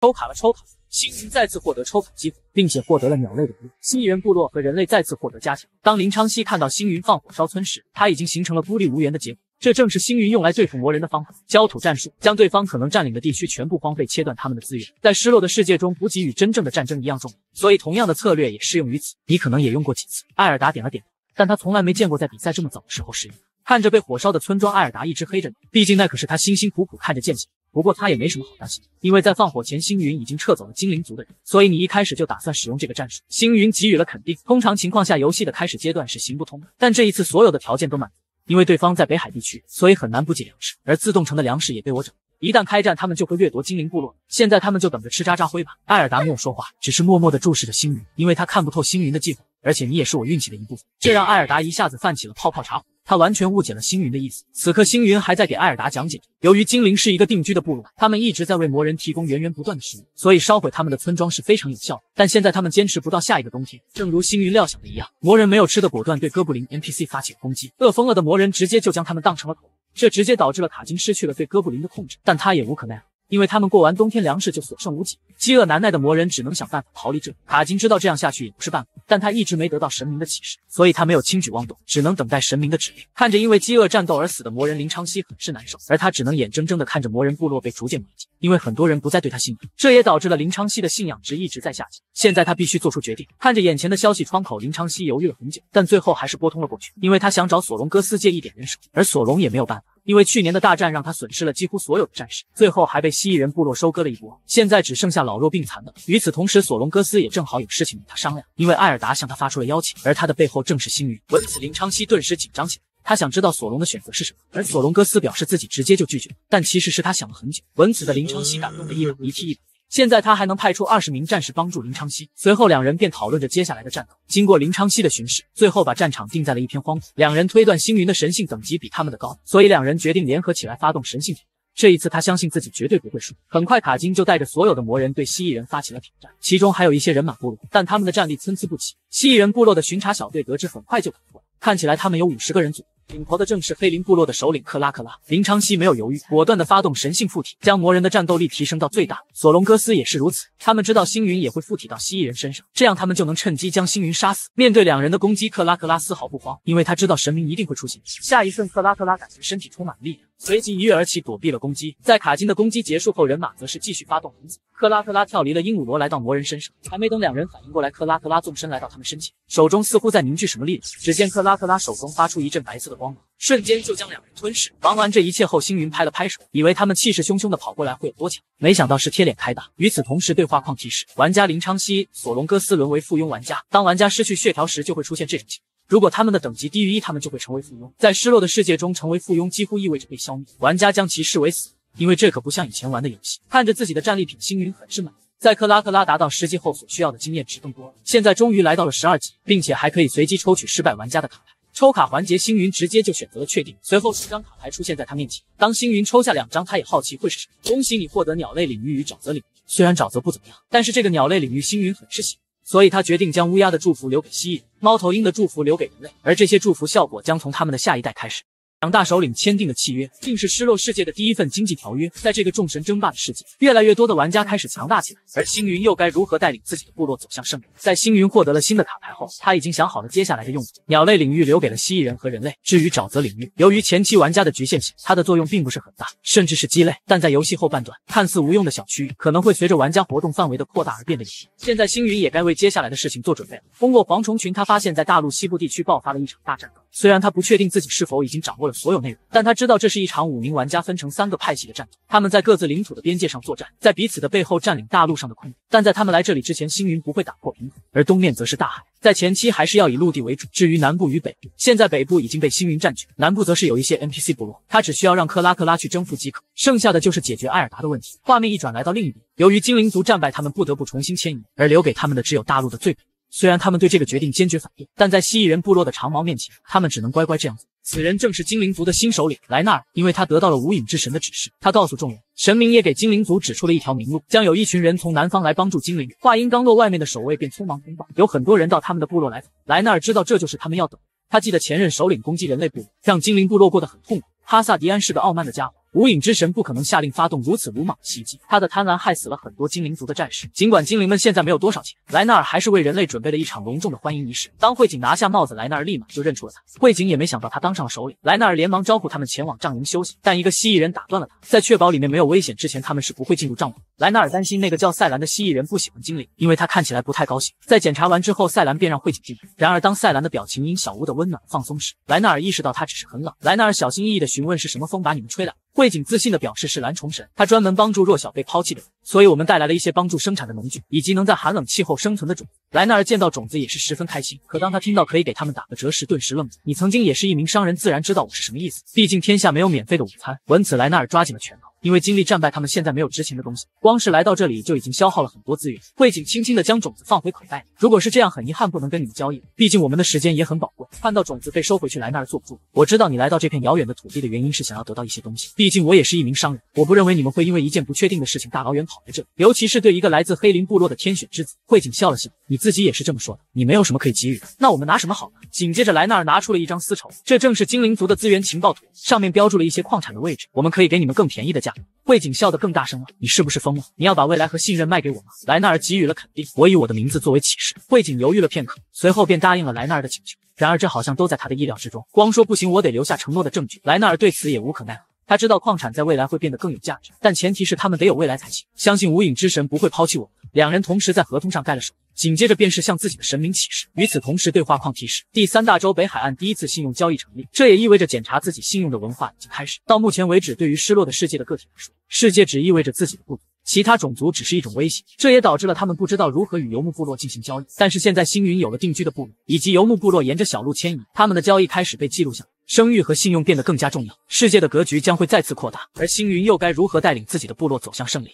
抽卡了，抽卡。星云再次获得抽卡机会，并且获得了鸟类的物。蜥蜴人部落和人类再次获得加强。当林昌熙看到星云放火烧村时，他已经形成了孤立无援的结果。这正是星云用来对付魔人的方法——焦土战术，将对方可能占领的地区全部荒废，切断他们的资源。在失落的世界中，补给与真正的战争一样重要，所以同样的策略也适用于此。你可能也用过几次。艾尔达点了点头，但他从来没见过在比赛这么早的时候使用。看着被火烧的村庄，艾尔达一直黑着脸，毕竟那可是他辛辛苦苦看着建起。不过他也没什么好担心，因为在放火前，星云已经撤走了精灵族的人，所以你一开始就打算使用这个战术。星云给予了肯定。通常情况下，游戏的开始阶段是行不通的，但这一次所有的条件都满足，因为对方在北海地区，所以很难补给粮食，而自动城的粮食也被我整。一旦开战，他们就会掠夺精灵部落。现在他们就等着吃渣渣灰吧。艾尔达没有说话，只是默默地注视着星云，因为他看不透星云的计划。而且你也是我运气的一部分，这让艾尔达一下子泛起了泡泡茶火。他完全误解了星云的意思。此刻，星云还在给艾尔达讲解。由于精灵是一个定居的部落，他们一直在为魔人提供源源不断的食物，所以烧毁他们的村庄是非常有效的。但现在他们坚持不到下一个冬天。正如星云料想的一样，魔人没有吃的，果断对哥布林 NPC 发起了攻击。饿疯了的魔人直接就将他们当成了狗，这直接导致了卡金失去了对哥布林的控制，但他也无可奈何。因为他们过完冬天，粮食就所剩无几，饥饿难耐的魔人只能想办法逃离这里。卡金知道这样下去也不是办法，但他一直没得到神明的启示，所以他没有轻举妄动，只能等待神明的指令。看着因为饥饿战斗而死的魔人林昌熙，很是难受，而他只能眼睁睁的看着魔人部落被逐渐灭尽，因为很多人不再对他信任，这也导致了林昌熙的信仰值一直在下降。现在他必须做出决定。看着眼前的消息窗口，林昌熙犹豫了很久，但最后还是拨通了过去，因为他想找索隆哥斯借一点人手，而索隆也没有办法。因为去年的大战让他损失了几乎所有的战士，最后还被蜥蜴人部落收割了一波，现在只剩下老弱病残的。与此同时，索隆哥斯也正好有事情与他商量，因为艾尔达向他发出了邀请，而他的背后正是星云。闻此，林昌熙顿时紧张起来，他想知道索隆的选择是什么，而索隆哥斯表示自己直接就拒绝，但其实是他想了很久。闻此的林昌熙感动的一把鼻涕一把。现在他还能派出二十名战士帮助林昌熙。随后两人便讨论着接下来的战斗。经过林昌熙的巡视，最后把战场定在了一片荒土。两人推断星云的神性等级比他们的高，所以两人决定联合起来发动神性挑战。这一次他相信自己绝对不会输。很快，卡金就带着所有的魔人对蜥蜴人发起了挑战，其中还有一些人马部落，但他们的战力参差不齐。蜥蜴人部落的巡查小队得知很快就赶过来，看起来他们有五十个人组。领头的正是黑林部落的首领克拉克拉。林昌熙没有犹豫，果断的发动神性附体，将魔人的战斗力提升到最大。索隆戈斯也是如此，他们知道星云也会附体到蜥蜴人身上，这样他们就能趁机将星云杀死。面对两人的攻击，克拉克拉丝毫不慌，因为他知道神明一定会出现。下一瞬，克拉克拉感觉身体充满了力量。随即一跃而起，躲避了攻击。在卡金的攻击结束后，人马则是继续发动轮子。克拉克拉跳离了鹦鹉螺，来到魔人身上。还没等两人反应过来，克拉克拉纵身来到他们身前，手中似乎在凝聚什么力量。只见克拉克拉手中发出一阵白色的光芒，瞬间就将两人吞噬。忙完这一切后，星云拍了拍手，以为他们气势汹汹的跑过来会有多强，没想到是贴脸开大。与此同时，对话框提示：玩家林昌熙、索隆戈斯沦为附庸玩家。当玩家失去血条时，就会出现这种情况。如果他们的等级低于一，他们就会成为附庸。在失落的世界中，成为附庸几乎意味着被消灭，玩家将其视为死，因为这可不像以前玩的游戏。看着自己的战利品，星云很是满意。在克拉克拉达到十级后，所需要的经验值更多了。现在终于来到了十二级，并且还可以随机抽取失败玩家的卡牌。抽卡环节，星云直接就选择了确定。随后数张卡牌出现在他面前。当星云抽下两张，他也好奇会是什么。恭喜你获得鸟类领域与沼泽领域。虽然沼泽不怎么样，但是这个鸟类领域星云很是喜欢。所以他决定将乌鸦的祝福留给蜥蜴，猫头鹰的祝福留给人类，而这些祝福效果将从他们的下一代开始。两大首领签订的契约，竟是失落世界的第一份经济条约。在这个众神争霸的世界，越来越多的玩家开始强大起来，而星云又该如何带领自己的部落走向胜利？在星云获得了新的卡牌后，他已经想好了接下来的用途。鸟类领域留给了蜥蜴人和人类，至于沼泽领域，由于前期玩家的局限性，它的作用并不是很大，甚至是鸡肋。但在游戏后半段，看似无用的小区域，可能会随着玩家活动范围的扩大而变得有用。现在星云也该为接下来的事情做准备了。通过蝗虫群，他发现，在大陆西部地区爆发了一场大战斗。虽然他不确定自己是否已经掌握了所有内容，但他知道这是一场五名玩家分成三个派系的战斗。他们在各自领土的边界上作战，在彼此的背后占领大陆上的空地。但在他们来这里之前，星云不会打破平衡，而东面则是大海。在前期还是要以陆地为主。至于南部与北部，现在北部已经被星云占据，南部则是有一些 NPC 部落，他只需要让克拉克拉去征服即可，剩下的就是解决艾尔达的问题。画面一转，来到另一边，由于精灵族战败，他们不得不重新迁移，而留给他们的只有大陆的最北。虽然他们对这个决定坚决反对，但在蜥蜴人部落的长矛面前，他们只能乖乖这样做。此人正是精灵族的新首领莱纳尔，因为他得到了无影之神的指示，他告诉众人，神明也给精灵族指出了一条明路，将有一群人从南方来帮助精灵。话音刚落，外面的守卫便匆忙通报，有很多人到他们的部落来访。莱纳尔知道这就是他们要等。他记得前任首领攻击人类部落，让精灵部落过得很痛苦。哈萨迪安是个傲慢的家伙。无影之神不可能下令发动如此鲁莽的袭击，他的贪婪害死了很多精灵族的战士。尽管精灵们现在没有多少钱，莱纳尔还是为人类准备了一场隆重的欢迎仪式。当慧景拿下帽子，莱纳尔立马就认出了他。慧景也没想到他当上了首领，莱纳尔连忙招呼他们前往帐营休息，但一个蜥蜴人打断了他。在确保里面没有危险之前，他们是不会进入帐篷。莱纳尔担心那个叫赛兰的蜥蜴人不喜欢精灵，因为他看起来不太高兴。在检查完之后，赛兰便让慧景进来。然而当赛兰的表情因小屋的温暖放松时，莱纳尔意识到他只是很冷。莱纳尔小心翼翼地询问是什么风把你们吹来。慧景自信地表示是蓝虫神，他专门帮助弱小被抛弃的人，所以我们带来了一些帮助生产的农具，以及能在寒冷气候生存的种子。莱纳尔见到种子也是十分开心，可当他听到可以给他们打个折时，顿时愣住。你曾经也是一名商人，自然知道我是什么意思。毕竟天下没有免费的午餐。闻此，莱纳尔抓紧了拳头。因为经历战败，他们现在没有值钱的东西，光是来到这里就已经消耗了很多资源。慧景轻轻地将种子放回口袋里。如果是这样，很遗憾不能跟你们交易，毕竟我们的时间也很宝贵。看到种子被收回去，莱纳尔坐不住。我知道你来到这片遥远的土地的原因是想要得到一些东西，毕竟我也是一名商人。我不认为你们会因为一件不确定的事情大老远跑来这里，尤其是对一个来自黑林部落的天选之子。慧景笑了笑，你自己也是这么说的。你没有什么可以给予的，那我们拿什么好呢？紧接着，莱纳尔拿出了一张丝绸，这正是精灵族的资源情报图，上面标注了一些矿产的位置，我们可以给你们更便宜的价格。慧景笑得更大声了，你是不是疯了？你要把未来和信任卖给我吗？莱纳尔给予了肯定，我以我的名字作为启示。慧景犹豫了片刻，随后便答应了莱纳尔的请求。然而这好像都在他的意料之中，光说不行，我得留下承诺的证据。莱纳尔对此也无可奈何。他知道矿产在未来会变得更有价值，但前提是他们得有未来才行。相信无影之神不会抛弃我们。两人同时在合同上盖了手，紧接着便是向自己的神明起誓。与此同时，对话框提示：第三大洲北海岸第一次信用交易成立，这也意味着检查自己信用的文化已经开始。到目前为止，对于失落的世界的个体来说，世界只意味着自己的不足，其他种族只是一种威胁。这也导致了他们不知道如何与游牧部落进行交易。但是现在星云有了定居的部落，以及游牧部落沿着小路迁移，他们的交易开始被记录下来。声誉和信用变得更加重要，世界的格局将会再次扩大，而星云又该如何带领自己的部落走向胜利？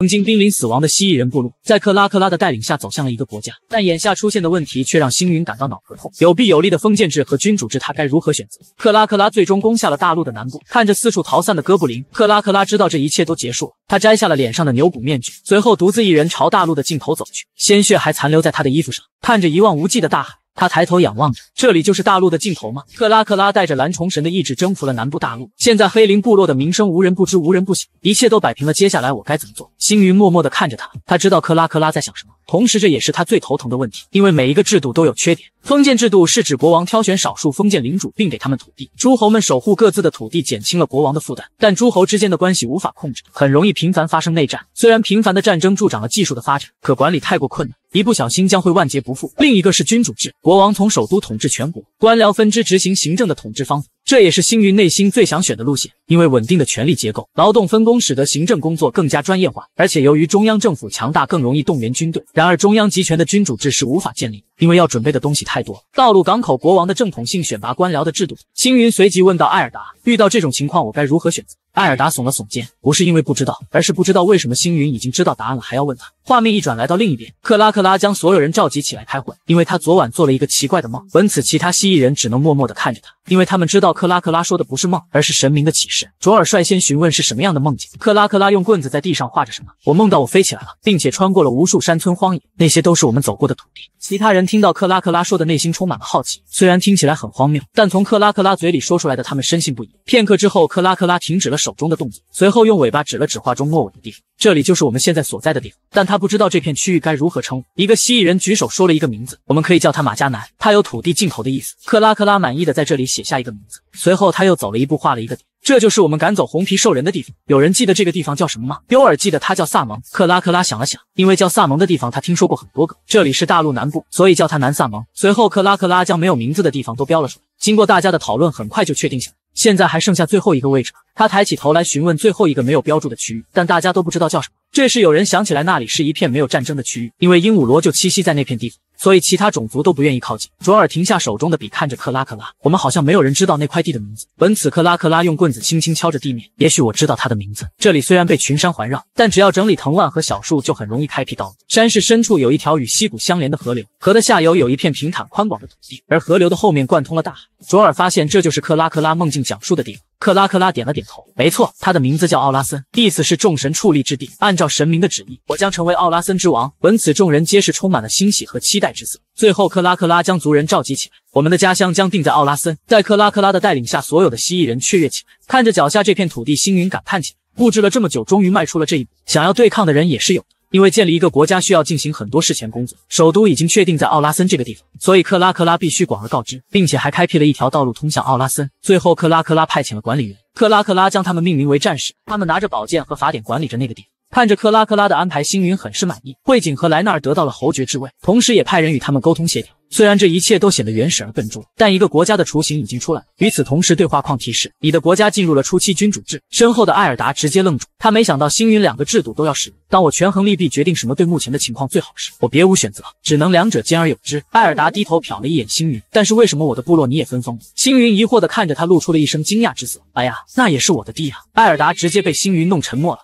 曾经濒临死亡的蜥蜴人部落，在克拉克拉的带领下走向了一个国家，但眼下出现的问题却让星云感到脑壳痛。有弊有利的封建制和君主制，他该如何选择？克拉克拉最终攻下了大陆的南部，看着四处逃散的哥布林，克拉克拉知道这一切都结束了。他摘下了脸上的牛骨面具，随后独自一人朝大陆的尽头走去，鲜血还残留在他的衣服上，看着一望无际的大海。他抬头仰望着，这里就是大陆的尽头吗？克拉克拉带着蓝虫神的意志征服了南部大陆，现在黑灵部落的名声无人不知，无人不晓，一切都摆平了。接下来我该怎么做？星云默默地看着他，他知道克拉克拉在想什么。同时这也是他最头疼的问题，因为每一个制度都有缺点。封建制度是指国王挑选少数封建领主，并给他们土地，诸侯们守护各自的土地，减轻了国王的负担。但诸侯之间的关系无法控制，很容易频繁发生内战。虽然频繁的战争助长了技术的发展，可管理太过困难。一不小心将会万劫不复。另一个是君主制，国王从首都统治全国，官僚分支执行行政的统治方法。这也是星云内心最想选的路线，因为稳定的权力结构、劳动分工使得行政工作更加专业化，而且由于中央政府强大，更容易动员军队。然而，中央集权的君主制是无法建立，因为要准备的东西太多。道路、港口、国王的正统性选拔官僚的制度。星云随即问道艾尔达：“遇到这种情况，我该如何选择？”艾尔达耸了耸肩，不是因为不知道，而是不知道为什么星云已经知道答案了还要问他。画面一转，来到另一边，克拉克拉将所有人召集起来开会，因为他昨晚做了一个奇怪的梦。闻此，其他蜥蜴人只能默默地看着他，因为他们知道克拉克拉说的不是梦，而是神明的启示。卓尔率先询问是什么样的梦境。克拉克拉用棍子在地上画着什么。我梦到我飞起来了，并且穿过了无数山村荒野，那些都是我们走过的土地。其他人听到克拉克拉说的，内心充满了好奇。虽然听起来很荒谬，但从克拉克拉嘴里说出来的，他们深信不疑。片刻之后，克拉克拉停止了手中的动作。随后用尾巴指了指画中末尾的地方，这里就是我们现在所在的地方。但他不知道这片区域该如何称呼。一个蜥蜴人举手说了一个名字，我们可以叫他马加南，他有土地尽头的意思。克拉克拉满意的在这里写下一个名字，随后他又走了一步，画了一个点。这就是我们赶走红皮兽人的地方。有人记得这个地方叫什么吗？丢尔记得它叫萨蒙。克拉克拉想了想，因为叫萨蒙的地方他听说过很多个，这里是大陆南部，所以叫它南萨蒙。随后克拉克拉将没有名字的地方都标了出来。经过大家的讨论，很快就确定下来。现在还剩下最后一个位置。他抬起头来询问最后一个没有标注的区域，但大家都不知道叫什么。这时有人想起来，那里是一片没有战争的区域，因为鹦鹉螺就栖息在那片地方。所以其他种族都不愿意靠近。卓尔停下手中的笔，看着克拉克拉。我们好像没有人知道那块地的名字。本此，克拉克拉用棍子轻轻敲着地面。也许我知道它的名字。这里虽然被群山环绕，但只要整理藤蔓和小树，就很容易开辟道路。山势深处有一条与溪谷相连的河流，河的下游有一片平坦宽广的土地，而河流的后面贯通了大海。卓尔发现这就是克拉克拉梦境讲述的地方。克拉克拉点了点头，没错，他的名字叫奥拉森，意思是众神矗立之地。按照神明的旨意，我将成为奥拉森之王。闻此，众人皆是充满了欣喜和期待之色。最后，克拉克拉将族人召集起来，我们的家乡将定在奥拉森。在克拉克拉的带领下，所有的蜥蜴人雀跃起来，看着脚下这片土地，星云感叹起来：布置了这么久，终于迈出了这一步。想要对抗的人也是有。因为建立一个国家需要进行很多事前工作，首都已经确定在奥拉森这个地方，所以克拉克拉必须广而告之，并且还开辟了一条道路通向奥拉森。最后，克拉克拉派遣了管理员，克拉克拉将他们命名为战士，他们拿着宝剑和法典管理着那个地。看着克拉克拉的安排，星云很是满意。慧景和莱纳尔得到了侯爵之位，同时也派人与他们沟通协调。虽然这一切都显得原始而笨拙，但一个国家的雏形已经出来了。与此同时，对话框提示你的国家进入了初期君主制。身后的艾尔达直接愣住，他没想到星云两个制度都要使用。当我权衡利弊，决定什么对目前的情况最好时，我别无选择，只能两者兼而有之。艾尔达低头瞟了一眼星云，但是为什么我的部落你也分封了？星云疑惑地看着他，露出了一声惊讶之色。哎呀，那也是我的地啊！艾尔达直接被星云弄沉默了。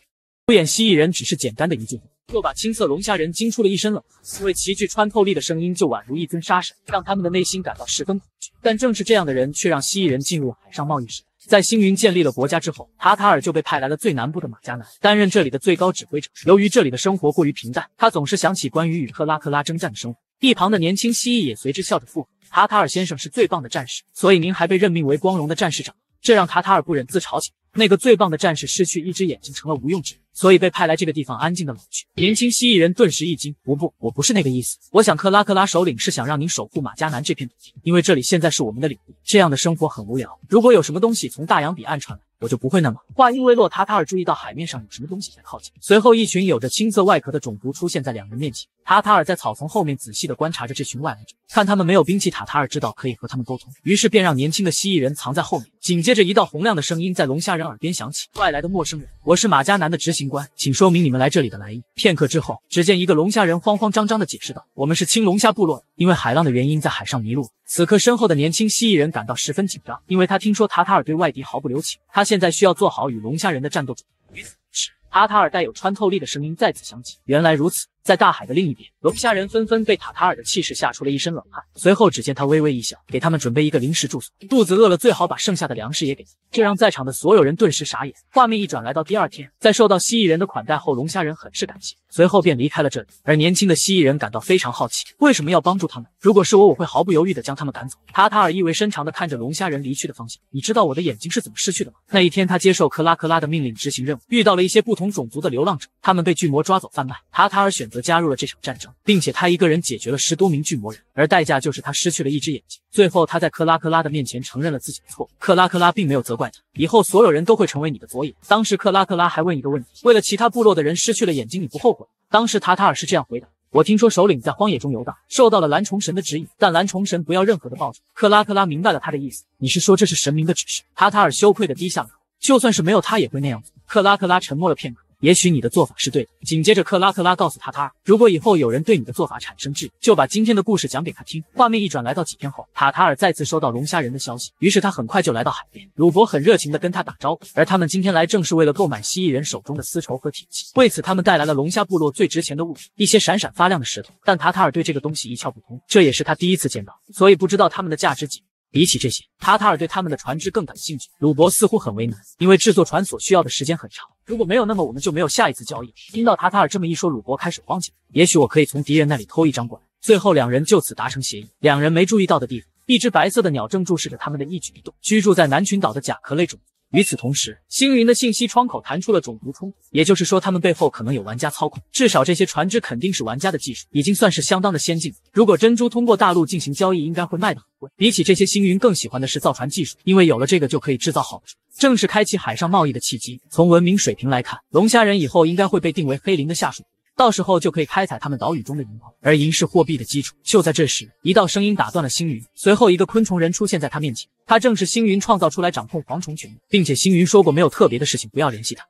不演蜥蜴人只是简单的一句话，又把青色龙虾人惊出了一身冷汗，因为极具穿透力的声音就宛如一尊杀神，让他们的内心感到十分恐惧。但正是这样的人，却让蜥蜴人进入海上贸易时代。在星云建立了国家之后，塔塔尔就被派来了最南部的马加南，担任这里的最高指挥者。由于这里的生活过于平淡，他总是想起关于与克拉克拉征战的生活。一旁的年轻蜥蜴也随之笑着附和：“塔塔尔先生是最棒的战士，所以您还被任命为光荣的战士长。”这让塔塔尔不忍自嘲起。那个最棒的战士失去一只眼睛，成了无用之人。所以被派来这个地方安静的老去。年轻蜥蜴人顿时一惊：“不不，我不是那个意思。我想克拉克拉首领是想让您守护马加南这片土地，因为这里现在是我们的领地。这样的生活很无聊。如果有什么东西从大洋彼岸传来，我就不会那么……”话音未落，塔塔尔注意到海面上有什么东西在靠近。随后，一群有着青色外壳的种族出现在两人面前。塔塔尔在草丛后面仔细地观察着这群外来者，看他们没有兵器，塔塔尔知道可以和他们沟通，于是便让年轻的蜥蜴人藏在后面。紧接着，一道洪亮的声音在龙虾人耳边响起：“外来的陌生人，我是马加南的执行官，请说明你。”们来这里的来意。片刻之后，只见一个龙虾人慌慌张张地解释道：“我们是青龙虾部落，因为海浪的原因，在海上迷路。”此刻，身后的年轻蜥蜴人感到十分紧张，因为他听说塔塔尔对外敌毫不留情，他现在需要做好与龙虾人的战斗准备。与此同时，塔塔尔带有穿透力的声音再次响起：“原来如此。”在大海的另一边，龙虾人纷纷被塔塔尔的气势吓出了一身冷汗。随后，只见他微微一笑，给他们准备一个临时住所。肚子饿了，最好把剩下的粮食也给。这让在场的所有人顿时傻眼。画面一转，来到第二天，在受到蜥蜴人的款待后，龙虾人很是感谢，随后便离开了这里。而年轻的蜥蜴人感到非常好奇，为什么要帮助他们？如果是我，我会毫不犹豫地将他们赶走。塔塔尔意味深长地看着龙虾人离去的方向。你知道我的眼睛是怎么失去的吗？那一天，他接受克拉克拉的命令执行任务，遇到了一些不同种族的流浪者，他们被巨魔抓走贩卖。塔塔尔选。择加入了这场战争，并且他一个人解决了十多名巨魔人，而代价就是他失去了一只眼睛。最后，他在克拉克拉的面前承认了自己的错误。克拉克拉并没有责怪他，以后所有人都会成为你的左眼。当时克拉克拉还问一个问题：为了其他部落的人失去了眼睛，你不后悔？当时塔塔尔是这样回答：我听说首领在荒野中游荡，受到了蓝虫神的指引，但蓝虫神不要任何的报酬。克拉克拉明白了他的意思，你是说这是神明的指示？塔塔尔羞愧的低下了头，就算是没有他也会那样做。克拉克拉沉默了片刻。也许你的做法是对的。紧接着，克拉克拉告诉塔塔尔，如果以后有人对你的做法产生质疑，就把今天的故事讲给他听。画面一转，来到几天后，塔塔尔再次收到龙虾人的消息，于是他很快就来到海边。鲁伯很热情的跟他打招呼，而他们今天来正是为了购买蜥蜴人手中的丝绸和铁器。为此，他们带来了龙虾部落最值钱的物品——一些闪闪发亮的石头。但塔塔尔对这个东西一窍不通，这也是他第一次见到，所以不知道他们的价值几。比起这些，塔塔尔对他们的船只更感兴趣。鲁伯似乎很为难，因为制作船所需要的时间很长。如果没有，那么我们就没有下一次交易。听到塔塔尔这么一说，鲁伯开始慌起来。也许我可以从敌人那里偷一张过来。最后，两人就此达成协议。两人没注意到的地方，一只白色的鸟正注视着他们的一举一动。居住在南群岛的甲壳类种。与此同时，星云的信息窗口弹出了种族冲突，也就是说，他们背后可能有玩家操控。至少这些船只肯定是玩家的技术，已经算是相当的先进。如果珍珠通过大陆进行交易，应该会卖得很贵。比起这些，星云更喜欢的是造船技术，因为有了这个就可以制造好船，正是开启海上贸易的契机。从文明水平来看，龙虾人以后应该会被定为黑灵的下属。到时候就可以开采他们岛屿中的银矿，而银是货币的基础。就在这时，一道声音打断了星云，随后一个昆虫人出现在他面前，他正是星云创造出来掌控蝗虫群，并且星云说过没有特别的事情不要联系他。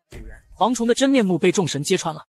蝗虫的真面目被众神揭穿了，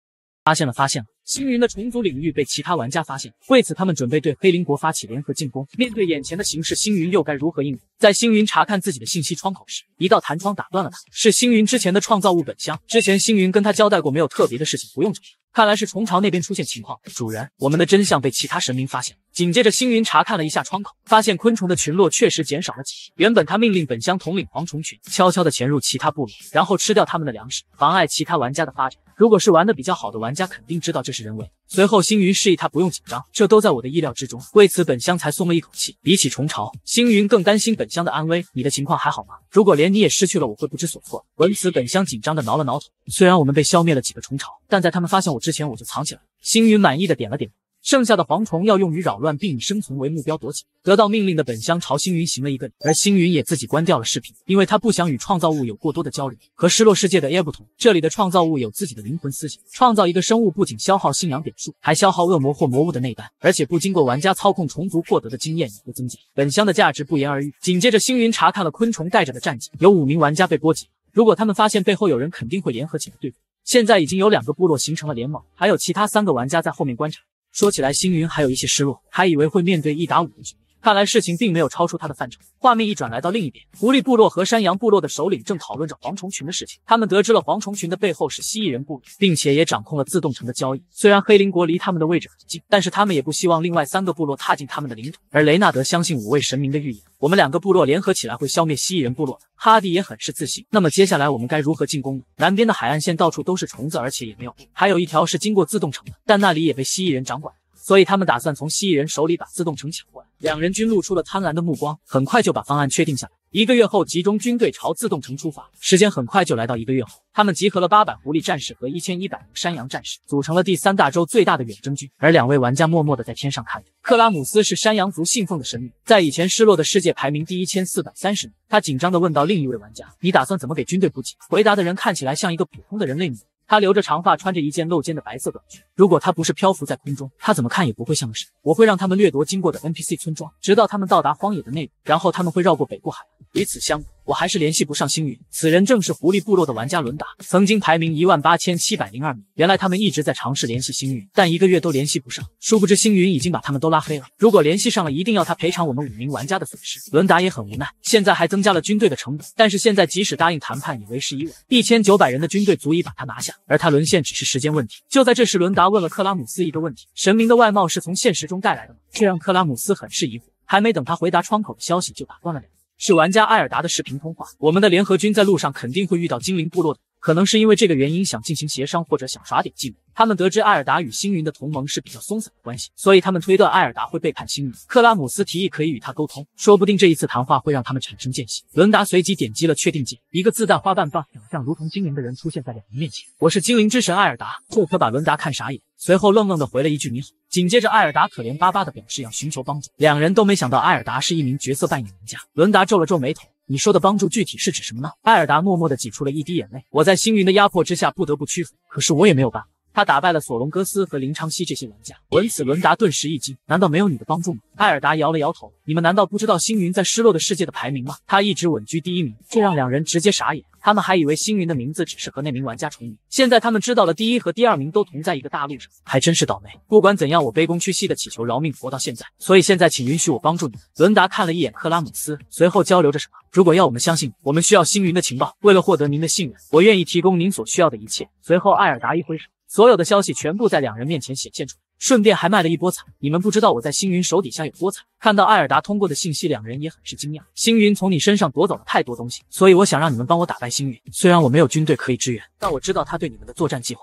发现了，发现了。星云的虫族领域被其他玩家发现，为此他们准备对黑灵国发起联合进攻。面对眼前的形势，星云又该如何应对？在星云查看自己的信息窗口时，一道弹窗打断了他，是星云之前的创造物本香。之前星云跟他交代过，没有特别的事情不用找他。看来是虫巢那边出现情况。主人，我们的真相被其他神明发现。紧接着，星云查看了一下窗口，发现昆虫的群落确实减少了几。原本他命令本香统领蝗虫群，悄悄地潜入其他部落，然后吃掉他们的粮食，妨碍其他玩家的发展。如果是玩的比较好的玩家，肯定知道这是人为。随后，星云示意他不用紧张，这都在我的意料之中。为此，本香才松了一口气。比起虫巢，星云更担心本香的安危。你的情况还好吗？如果连你也失去了，我会不知所措。闻此，本香紧张的挠了挠头。虽然我们被消灭了几个虫巢，但在他们发现我之前，我就藏起来了。星云满意的点了点头。剩下的蝗虫要用于扰乱，并以生存为目标夺取。得到命令的本香朝星云行了一个礼，而星云也自己关掉了视频，因为他不想与创造物有过多的交流。和失落世界的 air 不同，这里的创造物有自己的灵魂思想。创造一个生物不仅消耗信仰点数，还消耗恶魔或魔物的内丹，而且不经过玩家操控，虫族获得的经验也会增加。本香的价值不言而喻。紧接着，星云查看了昆虫带着的战绩，有五名玩家被波及。如果他们发现背后有人，肯定会联合起来对付。现在已经有两个部落形成了联盟，还有其他三个玩家在后面观察。说起来，星云还有一些失落，还以为会面对一打五的局面，看来事情并没有超出他的范畴。画面一转，来到另一边，狐狸部落和山羊部落的首领正讨论着蝗虫群的事情。他们得知了蝗虫群的背后是蜥蜴人部落，并且也掌控了自动城的交易。虽然黑灵国离他们的位置很近，但是他们也不希望另外三个部落踏进他们的领土。而雷纳德相信五位神明的预言，我们两个部落联合起来会消灭蜥蜴人部落的。哈迪也很是自信。那么接下来我们该如何进攻呢？南边的海岸线到处都是虫子，而且也没有还有一条是经过自动城的，但那里也被蜥蜴人掌管。所以他们打算从蜥蜴人手里把自动城抢过来。两人均露出了贪婪的目光，很快就把方案确定下来。一个月后，集中军队朝自动城出发。时间很快就来到一个月后，他们集合了八百狐狸战士和一千一百名山羊战士，组成了第三大洲最大的远征军。而两位玩家默默的在天上看着。克拉姆斯是山羊族信奉的神明，在以前失落的世界排名第一千四百三十名。他紧张的问到另一位玩家：“你打算怎么给军队补给？”回答的人看起来像一个普通的人类女。他留着长发，穿着一件露肩的白色短裙。如果他不是漂浮在空中，他怎么看也不会像个神。我会让他们掠夺经过的 NPC 村庄，直到他们到达荒野的内部，然后他们会绕过北部海岸。与此相比。我还是联系不上星云，此人正是狐狸部落的玩家伦达，曾经排名一万八千七百零二名。原来他们一直在尝试联系星云，但一个月都联系不上。殊不知星云已经把他们都拉黑了。如果联系上了，一定要他赔偿我们五名玩家的损失。伦达也很无奈，现在还增加了军队的成本。但是现在即使答应谈判，也为时已晚。一千九百人的军队足以把他拿下，而他沦陷只是时间问题。就在这时，伦达问了克拉姆斯一个问题：神明的外貌是从现实中带来的吗？这让克拉姆斯很是疑惑。还没等他回答，窗口的消息就打断了。两是玩家艾尔达的视频通话。我们的联合军在路上肯定会遇到精灵部落的。可能是因为这个原因想进行协商，或者想耍点计谋。他们得知艾尔达与星云的同盟是比较松散的关系，所以他们推断艾尔达会背叛星云。克拉姆斯提议可以与他沟通，说不定这一次谈话会让他们产生间隙。伦达随即点击了确定键，一个自带花瓣棒、长相如同精灵的人出现在两人面前。我是精灵之神艾尔达，这可把伦达看傻眼，随后愣愣的回了一句你好。紧接着艾尔达可怜巴巴的表示要寻求帮助，两人都没想到艾尔达是一名角色扮演玩家。伦达皱了皱眉头。你说的帮助具体是指什么呢？艾尔达默默的挤出了一滴眼泪。我在星云的压迫之下不得不屈服，可是我也没有办法。他打败了索隆戈斯和林昌熙这些玩家。闻此，伦达顿时一惊，难道没有你的帮助吗？艾尔达摇了摇头，你们难道不知道星云在失落的世界的排名吗？他一直稳居第一名，这让两人直接傻眼。他们还以为星云的名字只是和那名玩家重名，现在他们知道了第一和第二名都同在一个大陆上，还真是倒霉。不管怎样，我卑躬屈膝的祈求饶命活到现在，所以现在请允许我帮助你。伦达看了一眼克拉姆斯，随后交流着什么。如果要我们相信，我们需要星云的情报。为了获得您的信任，我愿意提供您所需要的一切。随后，艾尔达一挥手，所有的消息全部在两人面前显现出来。顺便还卖了一波惨，你们不知道我在星云手底下有多惨。看到艾尔达通过的信息，两人也很是惊讶。星云从你身上夺走了太多东西，所以我想让你们帮我打败星云。虽然我没有军队可以支援，但我知道他对你们的作战计划。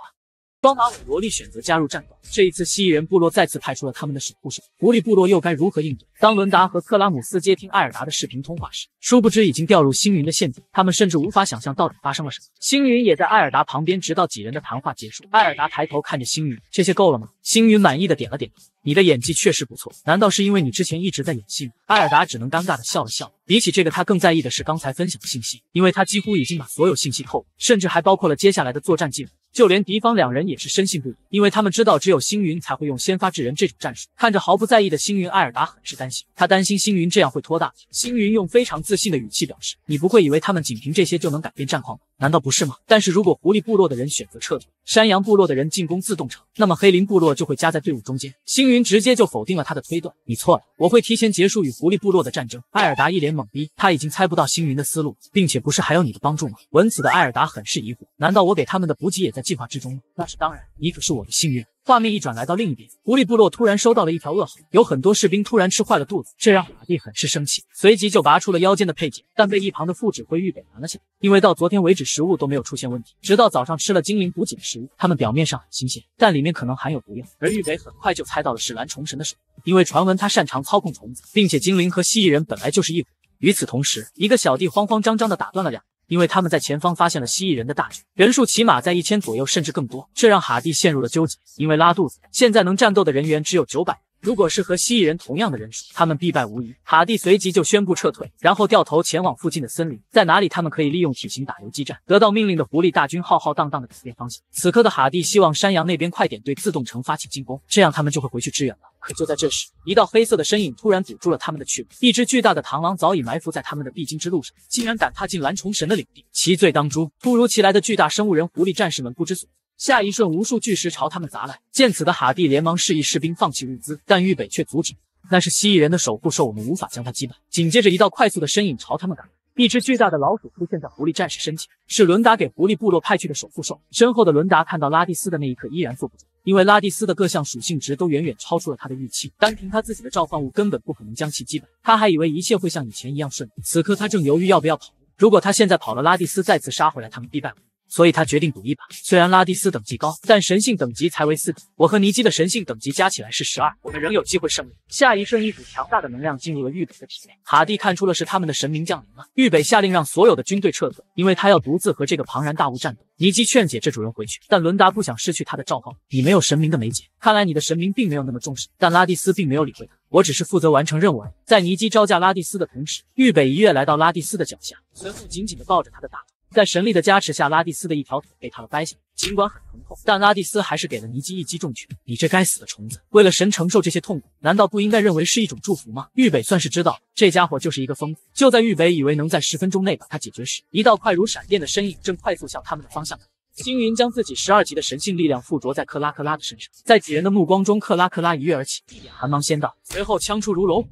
双马尾萝莉选择加入战斗。这一次，蜥蜴人部落再次派出了他们的守护神。狐狸部落又该如何应对？当伦达和克拉姆斯接听艾尔达的视频通话时，殊不知已经掉入星云的陷阱。他们甚至无法想象到底发生了什么。星云也在艾尔达旁边，直到几人的谈话结束。艾尔达抬头看着星云，这些够了吗？星云满意的点了点头。你的演技确实不错，难道是因为你之前一直在演戏吗？艾尔达只能尴尬的笑了笑。比起这个，他更在意的是刚才分享的信息，因为他几乎已经把所有信息透露，甚至还包括了接下来的作战计划。就连敌方两人也是深信不疑，因为他们知道只有星云才会用先发制人这种战术。看着毫不在意的星云，艾尔达很是担心，他担心星云这样会拖大。星云用非常自信的语气表示：“你不会以为他们仅凭这些就能改变战况吧？难道不是吗？但是如果狐狸部落的人选择撤退，山羊部落的人进攻自动城，那么黑林部落就会夹在队伍中间。”星云直接就否定了他的推断：“你错了，我会提前结束与狐狸部落的战争。”艾尔达一脸懵逼，他已经猜不到星云的思路，并且不是还有你的帮助吗？闻此的艾尔达很是疑惑：难道我给他们的补给也在计划之中吗？那是当然，你可是我的幸运。画面一转，来到另一边，狐狸部落突然收到了一条噩耗，有很多士兵突然吃坏了肚子，这让法蒂很是生气，随即就拔出了腰间的佩剑，但被一旁的副指挥玉北拦了下来，因为到昨天为止食物都没有出现问题，直到早上吃了精灵补给的食物，它们表面上很新鲜，但里面可能含有毒药。而玉北很快就猜到了是蓝虫神的手，因为传闻他擅长操控虫子，并且精灵和蜥蜴人本来就是一伙。与此同时，一个小弟慌慌张张地打断了两。因为他们在前方发现了蜥蜴人的大军，人数起码在一千左右，甚至更多，这让哈蒂陷入了纠结。因为拉肚子，现在能战斗的人员只有九百。如果是和蜥蜴人同样的人数，他们必败无疑。哈蒂随即就宣布撤退，然后掉头前往附近的森林，在哪里他们可以利用体型打游击战。得到命令的狐狸大军浩浩荡荡的改变方向。此刻的哈蒂希望山羊那边快点对自动城发起进攻，这样他们就会回去支援了。可就在这时，一道黑色的身影突然堵住了他们的去路。一只巨大的螳螂早已埋伏在他们的必经之路上，竟然敢踏进蓝虫神的领地，其罪当诛。突如其来的巨大生物人狐狸战士们不知所措。下一瞬，无数巨石朝他们砸来。见此的哈蒂连忙示意士兵放弃物资，但玉北却阻止。那是蜥蜴人的守护兽，我们无法将它击败。紧接着，一道快速的身影朝他们赶来。一只巨大的老鼠出现在狐狸战士身前，是伦达给狐狸部落派去的守护兽。身后的伦达看到拉蒂斯的那一刻，依然坐不住，因为拉蒂斯的各项属性值都远远超出了他的预期，单凭他自己的召唤物根本不可能将其击败。他还以为一切会像以前一样顺利。此刻他正犹豫要不要跑。如果他现在跑了，拉蒂斯再次杀回来，他们必败无疑。所以他决定赌一把。虽然拉蒂斯等级高，但神性等级才为四级，我和尼基的神性等级加起来是十二，我们仍有机会胜利。下一瞬，一股强大的能量进入了玉北的体内。哈蒂看出了是他们的神明降临了。玉北下令让所有的军队撤退，因为他要独自和这个庞然大物战斗。尼基劝解这主人回去，但伦达不想失去他的召唤。你没有神明的媒介，看来你的神明并没有那么重视。但拉蒂斯并没有理会他，我只是负责完成任务而已。在尼基招架拉蒂斯的同时，玉北一跃来到拉蒂斯的脚下，随后紧紧地抱着他的大腿。在神力的加持下，拉蒂斯的一条腿被他掰下。尽管很疼痛，但拉蒂斯还是给了尼基一击重拳。你这该死的虫子，为了神承受这些痛苦，难道不应该认为是一种祝福吗？玉北算是知道，这家伙就是一个疯子。就在玉北以为能在十分钟内把他解决时，一道快如闪电的身影正快速向他们的方向。星云将自己十二级的神性力量附着在克拉克拉的身上，在几人的目光中，克拉克拉一跃而起，一点寒芒先到，随后枪出如龙。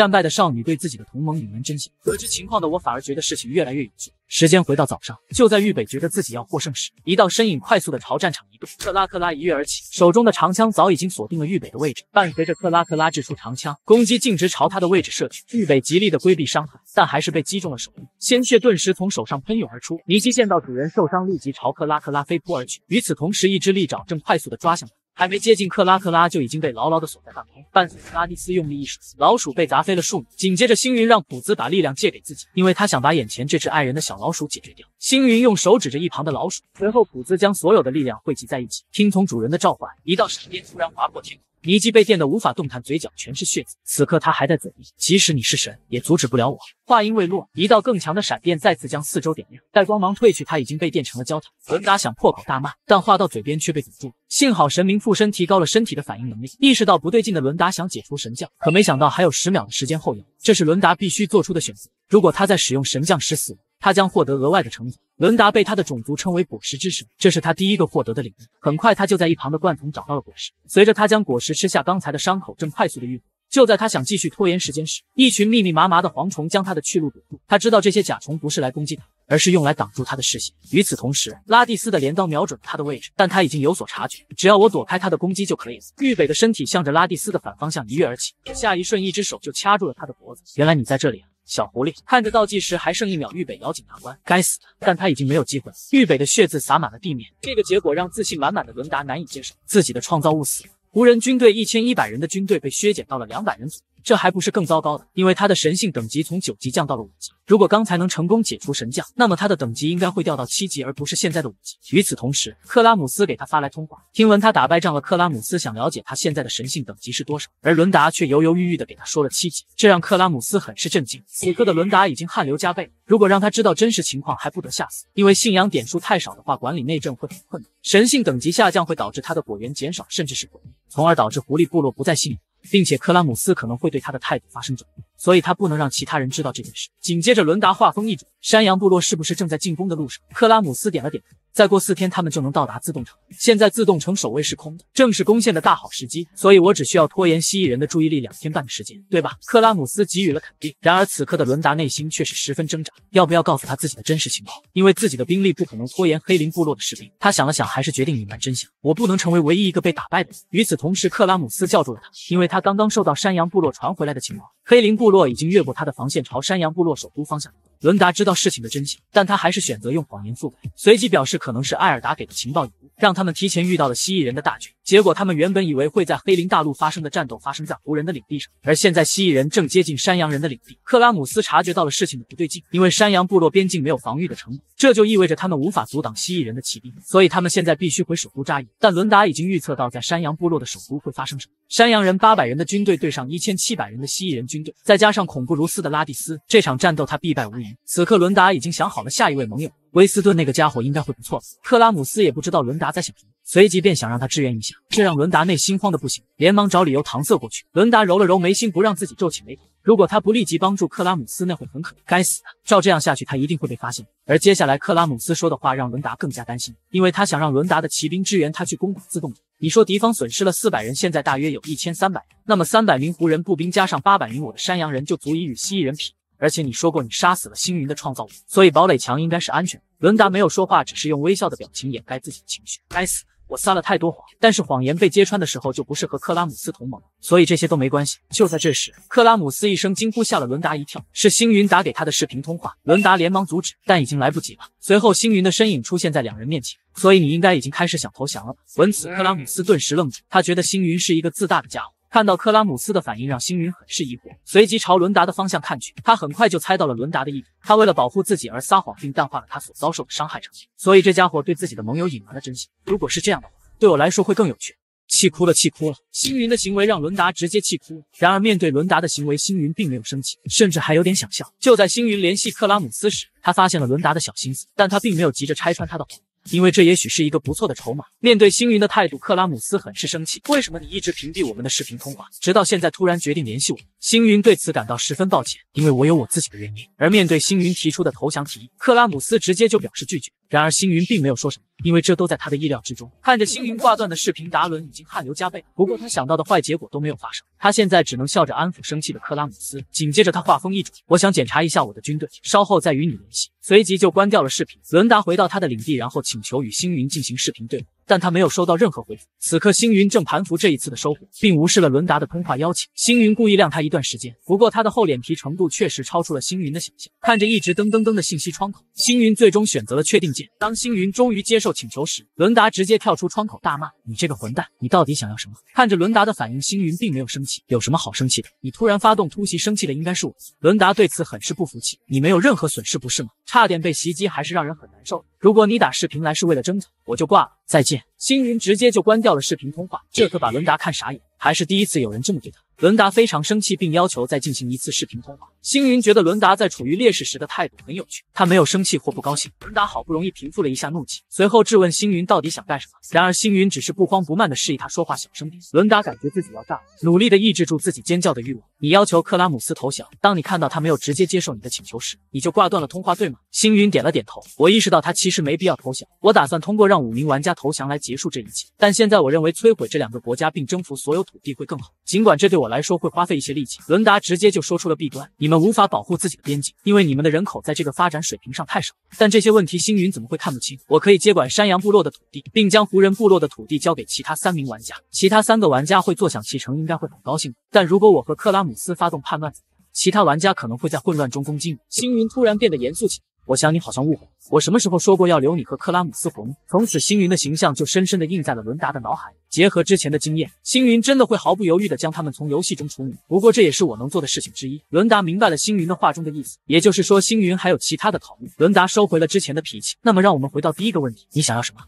战败的少女对自己的同盟隐瞒真相，得知情况的我反而觉得事情越来越有趣。时间回到早上，就在玉北觉得自己要获胜时，一道身影快速的朝战场移动。克拉克拉一跃而起，手中的长枪早已经锁定了玉北的位置。伴随着克拉克拉掷出长枪，攻击径直朝他的位置射去。玉北极力的规避伤害，但还是被击中了手臂，鲜血顿时从手上喷涌而出。尼基见到主人受伤，立即朝克拉克拉飞扑而去。与此同时，一只利爪正快速的抓向他。还没接近克拉克拉，就已经被牢牢的锁在半空。伴随着拉蒂斯用力一甩，老鼠被砸飞了数米。紧接着，星云让普兹把力量借给自己，因为他想把眼前这只爱人的小老鼠解决掉。星云用手指着一旁的老鼠，随后普兹将所有的力量汇集在一起，听从主人的召唤，一道闪电突然划破天空。尼基被电得无法动弹，嘴角全是血渍。此刻他还在嘴里，即使你是神，也阻止不了我。话音未落，一道更强的闪电再次将四周点亮。待光芒褪去，他已经被电成了焦炭。伦达想破口大骂，但话到嘴边却被堵住。幸好神明附身提高了身体的反应能力，意识到不对劲的伦达想解除神将，可没想到还有十秒的时间后摇。这是伦达必须做出的选择。如果他在使用神将时死亡，他将获得额外的惩罚。伦达被他的种族称为果实之神，这是他第一个获得的领域。很快，他就在一旁的罐丛找到了果实。随着他将果实吃下，刚才的伤口正快速的愈合。就在他想继续拖延时间时，一群密密麻麻的蝗虫将他的去路堵住。他知道这些甲虫不是来攻击他，而是用来挡住他的视线。与此同时，拉蒂斯的镰刀瞄准了他的位置，但他已经有所察觉，只要我躲开他的攻击就可以了。玉北的身体向着拉蒂斯的反方向一跃而起，下一瞬，一只手就掐住了他的脖子。原来你在这里啊！小狐狸看着倒计时还剩一秒，豫北咬紧牙关，该死的！但他已经没有机会了。豫北的血渍洒满了地面，这个结果让自信满满的伦达难以接受，自己的创造物死了。湖人军队一千一百人的军队被削减到了两百人左右。这还不是更糟糕的，因为他的神性等级从九级降到了五级。如果刚才能成功解除神将，那么他的等级应该会掉到七级，而不是现在的五级。与此同时，克拉姆斯给他发来通话，听闻他打败仗了。克拉姆斯想了解他现在的神性等级是多少，而伦达却犹犹豫豫的给他说了七级，这让克拉姆斯很是震惊。此刻的伦达已经汗流浃背，如果让他知道真实情况，还不得吓死？因为信仰点数太少的话，管理内政会很困难。神性等级下降会导致他的果园减少，甚至是毁灭，从而导致狐狸部落不再信仰。并且克拉姆斯可能会对他的态度发生转变，所以他不能让其他人知道这件事。紧接着，伦达话锋一转：“山羊部落是不是正在进攻的路上？”克拉姆斯点了点头。再过四天，他们就能到达自动城。现在自动城守卫是空的，正是攻陷的大好时机。所以我只需要拖延蜥蜴人的注意力两天半的时间，对吧？克拉姆斯给予了肯定。然而此刻的伦达内心却是十分挣扎，要不要告诉他自己的真实情况？因为自己的兵力不可能拖延黑林部落的士兵。他想了想，还是决定隐瞒真相。我不能成为唯一一个被打败的人。与此同时，克拉姆斯叫住了他，因为他刚刚受到山羊部落传回来的情况，黑林部落已经越过他的防线，朝山羊部落首都方向。伦达知道事情的真相，但他还是选择用谎言覆盖，随即表示可能是艾尔达给的情报有误，让他们提前遇到了蜥蜴人的大军。结果他们原本以为会在黑林大陆发生的战斗发生在湖人的领地上，而现在蜥蜴人正接近山羊人的领地。克拉姆斯察觉到了事情的不对劲，因为山羊部落边境没有防御的城堡，这就意味着他们无法阻挡蜥蜴人的骑兵，所以他们现在必须回首都扎营。但伦达已经预测到在山羊部落的首都会发生什么：山羊人八百人的军队对上一千七百人的蜥蜴人军队，再加上恐怖如斯的拉蒂斯，这场战斗他必败无疑。此刻伦达。已经想好了下一位盟友，威斯顿那个家伙应该会不错。克拉姆斯也不知道伦达在想什么，随即便想让他支援一下，这让伦达内心慌的不行，连忙找理由搪塞过去。伦达揉了揉眉心，不让自己皱起眉头。如果他不立即帮助克拉姆斯，那会很可能。该死的，照这样下去，他一定会被发现。而接下来克拉姆斯说的话让伦达更加担心，因为他想让伦达的骑兵支援他去攻打自动你说敌方损失了四百人，现在大约有一千三百人，那么三百名湖人步兵加上八百名我的山羊人，就足以与蜥蜴人匹。而且你说过你杀死了星云的创造物，所以堡垒墙应该是安全的。伦达没有说话，只是用微笑的表情掩盖自己的情绪。该死，我撒了太多谎。但是谎言被揭穿的时候就不是和克拉姆斯同盟，所以这些都没关系。就在这时，克拉姆斯一声惊呼吓了伦达一跳，是星云打给他的视频通话。伦达连忙阻止，但已经来不及了。随后星云的身影出现在两人面前，所以你应该已经开始想投降了。闻此，克拉姆斯顿时愣住，他觉得星云是一个自大的家伙。看到克拉姆斯的反应，让星云很是疑惑，随即朝伦达的方向看去。他很快就猜到了伦达的意图，他为了保护自己而撒谎，并淡化了他所遭受的伤害。成所以这家伙对自己的盟友隐瞒了真相。如果是这样的话，对我来说会更有趣。气哭了，气哭了！星云的行为让伦达直接气哭了。然而面对伦达的行为，星云并没有生气，甚至还有点想笑。就在星云联系克拉姆斯时，他发现了伦达的小心思，但他并没有急着拆穿他的谎。因为这也许是一个不错的筹码。面对星云的态度，克拉姆斯很是生气。为什么你一直屏蔽我们的视频通话，直到现在突然决定联系我？星云对此感到十分抱歉，因为我有我自己的原因。而面对星云提出的投降提议，克拉姆斯直接就表示拒绝。然而星云并没有说什么，因为这都在他的意料之中。看着星云挂断的视频，达伦已经汗流浃背。不过他想到的坏结果都没有发生，他现在只能笑着安抚生气的克拉姆斯。紧接着他话锋一转：“我想检查一下我的军队，稍后再与你联系。”随即就关掉了视频。伦达回到他的领地，然后请求与星云进行视频对话。但他没有收到任何回复。此刻，星云正盘符这一次的收获，并无视了伦达的通话邀请。星云故意晾他一段时间，不过他的厚脸皮程度确实超出了星云的想象。看着一直噔噔噔的信息窗口，星云最终选择了确定键。当星云终于接受请求时，伦达直接跳出窗口大骂：“你这个混蛋，你到底想要什么？”看着伦达的反应，星云并没有生气。有什么好生气的？你突然发动突袭，生气的应该是我。伦达对此很是不服气：“你没有任何损失，不是吗？差点被袭击，还是让人很难受。如果你打视频来是为了争吵，我就挂了，再见。”星云直接就关掉了视频通话，这可把伦达看傻眼，还是第一次有人这么对他。伦达非常生气，并要求再进行一次视频通话。星云觉得伦达在处于劣势时的态度很有趣，他没有生气或不高兴。伦达好不容易平复了一下怒气，随后质问星云到底想干什么。然而星云只是不慌不慢的示意他说话小声点。伦达感觉自己要炸了，努力的抑制住自己尖叫的欲望。你要求克拉姆斯投降，当你看到他没有直接接受你的请求时，你就挂断了通话，对吗？星云点了点头。我意识到他其实没必要投降，我打算通过让五名玩家投降来结束这一切。但现在我认为摧毁这两个国家并征服所有土地会更好，尽管这对我来说会花费一些。力气，伦达直接就说出了弊端：你们无法保护自己的边境，因为你们的人口在这个发展水平上太少。但这些问题星云怎么会看不清？我可以接管山羊部落的土地，并将湖人部落的土地交给其他三名玩家，其他三个玩家会坐享其成，应该会很高兴。但如果我和克拉姆斯发动叛乱，其他玩家可能会在混乱中攻击你。星云突然变得严肃起来。我想你好像误会我什么时候说过要留你和克拉姆斯活命？从此星云的形象就深深地印在了伦达的脑海里。结合之前的经验，星云真的会毫不犹豫地将他们从游戏中除名。不过这也是我能做的事情之一。伦达明白了星云的话中的意思，也就是说星云还有其他的考虑。伦达收回了之前的脾气。那么让我们回到第一个问题，你想要什么？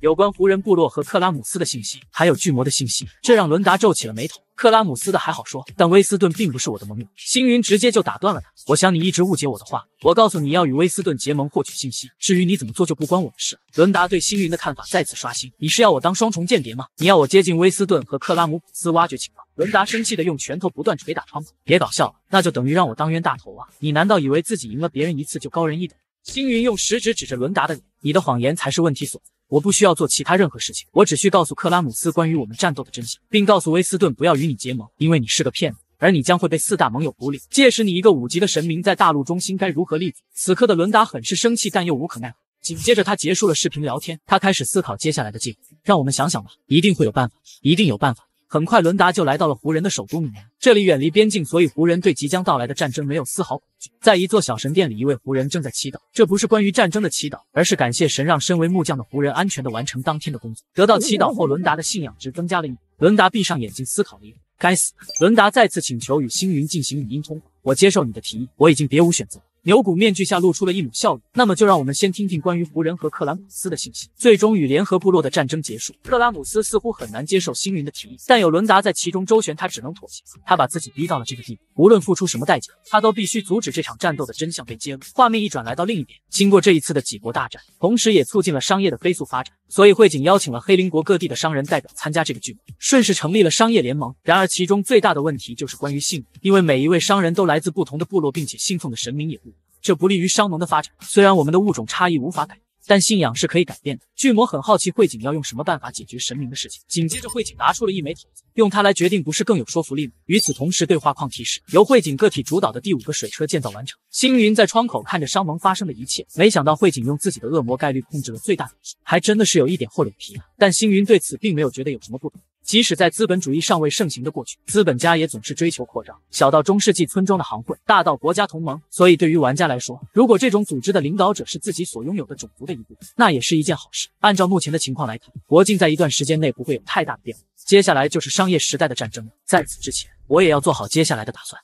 有关湖人部落和克拉姆斯的信息，还有巨魔的信息。这让伦达皱起了眉头。克拉姆斯的还好说，但威斯顿并不是我的盟友。星云直接就打断了他。我想你一直误解我的话。我告诉你要与威斯顿结盟获取信息，至于你怎么做就不关我的事。伦达对星云的看法再次刷新。你是要我当双重间谍吗？你要我接近威斯顿和克拉姆普斯挖掘情报？伦达生气的用拳头不断捶打窗口。别搞笑了，那就等于让我当冤大头啊！你难道以为自己赢了别人一次就高人一等？星云用食指指着伦达的脸，你的谎言才是问题所在。我不需要做其他任何事情，我只需告诉克拉姆斯关于我们战斗的真相，并告诉威斯顿不要与你结盟，因为你是个骗子，而你将会被四大盟友孤立。届时，你一个五级的神明在大陆中心该如何立足？此刻的伦达很是生气，但又无可奈何。紧接着，他结束了视频聊天，他开始思考接下来的计划。让我们想想吧，一定会有办法，一定有办法。很快，伦达就来到了湖人的首都米兰。这里远离边境，所以湖人对即将到来的战争没有丝毫恐惧。在一座小神殿里，一位湖人正在祈祷。这不是关于战争的祈祷，而是感谢神让身为木匠的湖人安全的完成当天的工作。得到祈祷后，伦达的信仰值增加了一。伦达闭上眼睛思考了一会，该死！伦达再次请求与星云进行语音通话。我接受你的提议，我已经别无选择。牛骨面具下露出了一抹笑容。那么就让我们先听听关于湖人和克拉姆斯的信息。最终与联合部落的战争结束，克拉姆斯似乎很难接受星云的提议，但有伦达在其中周旋，他只能妥协。他把自己逼到了这个地步，无论付出什么代价，他都必须阻止这场战斗的真相被揭露。画面一转，来到另一边，经过这一次的几国大战，同时也促进了商业的飞速发展，所以汇景邀请了黑林国各地的商人代表参加这个聚会，顺势成立了商业联盟。然而其中最大的问题就是关于信誉，因为每一位商人都来自不同的部落，并且信奉的神明也不一。这不利于商盟的发展。虽然我们的物种差异无法改变，但信仰是可以改变的。巨魔很好奇慧景要用什么办法解决神明的事情。紧接着，慧景拿出了一枚骰子，用它来决定，不是更有说服力吗？与此同时，对话框提示由慧景个体主导的第五个水车建造完成。星云在窗口看着商盟发生的一切，没想到慧景用自己的恶魔概率控制了最大的还真的是有一点厚脸皮啊。但星云对此并没有觉得有什么不妥。即使在资本主义尚未盛行的过去，资本家也总是追求扩张，小到中世纪村庄的行会，大到国家同盟。所以，对于玩家来说，如果这种组织的领导者是自己所拥有的种族的一部分，那也是一件好事。按照目前的情况来看，国境在一段时间内不会有太大的变化。接下来就是商业时代的战争了。在此之前，我也要做好接下来的打算。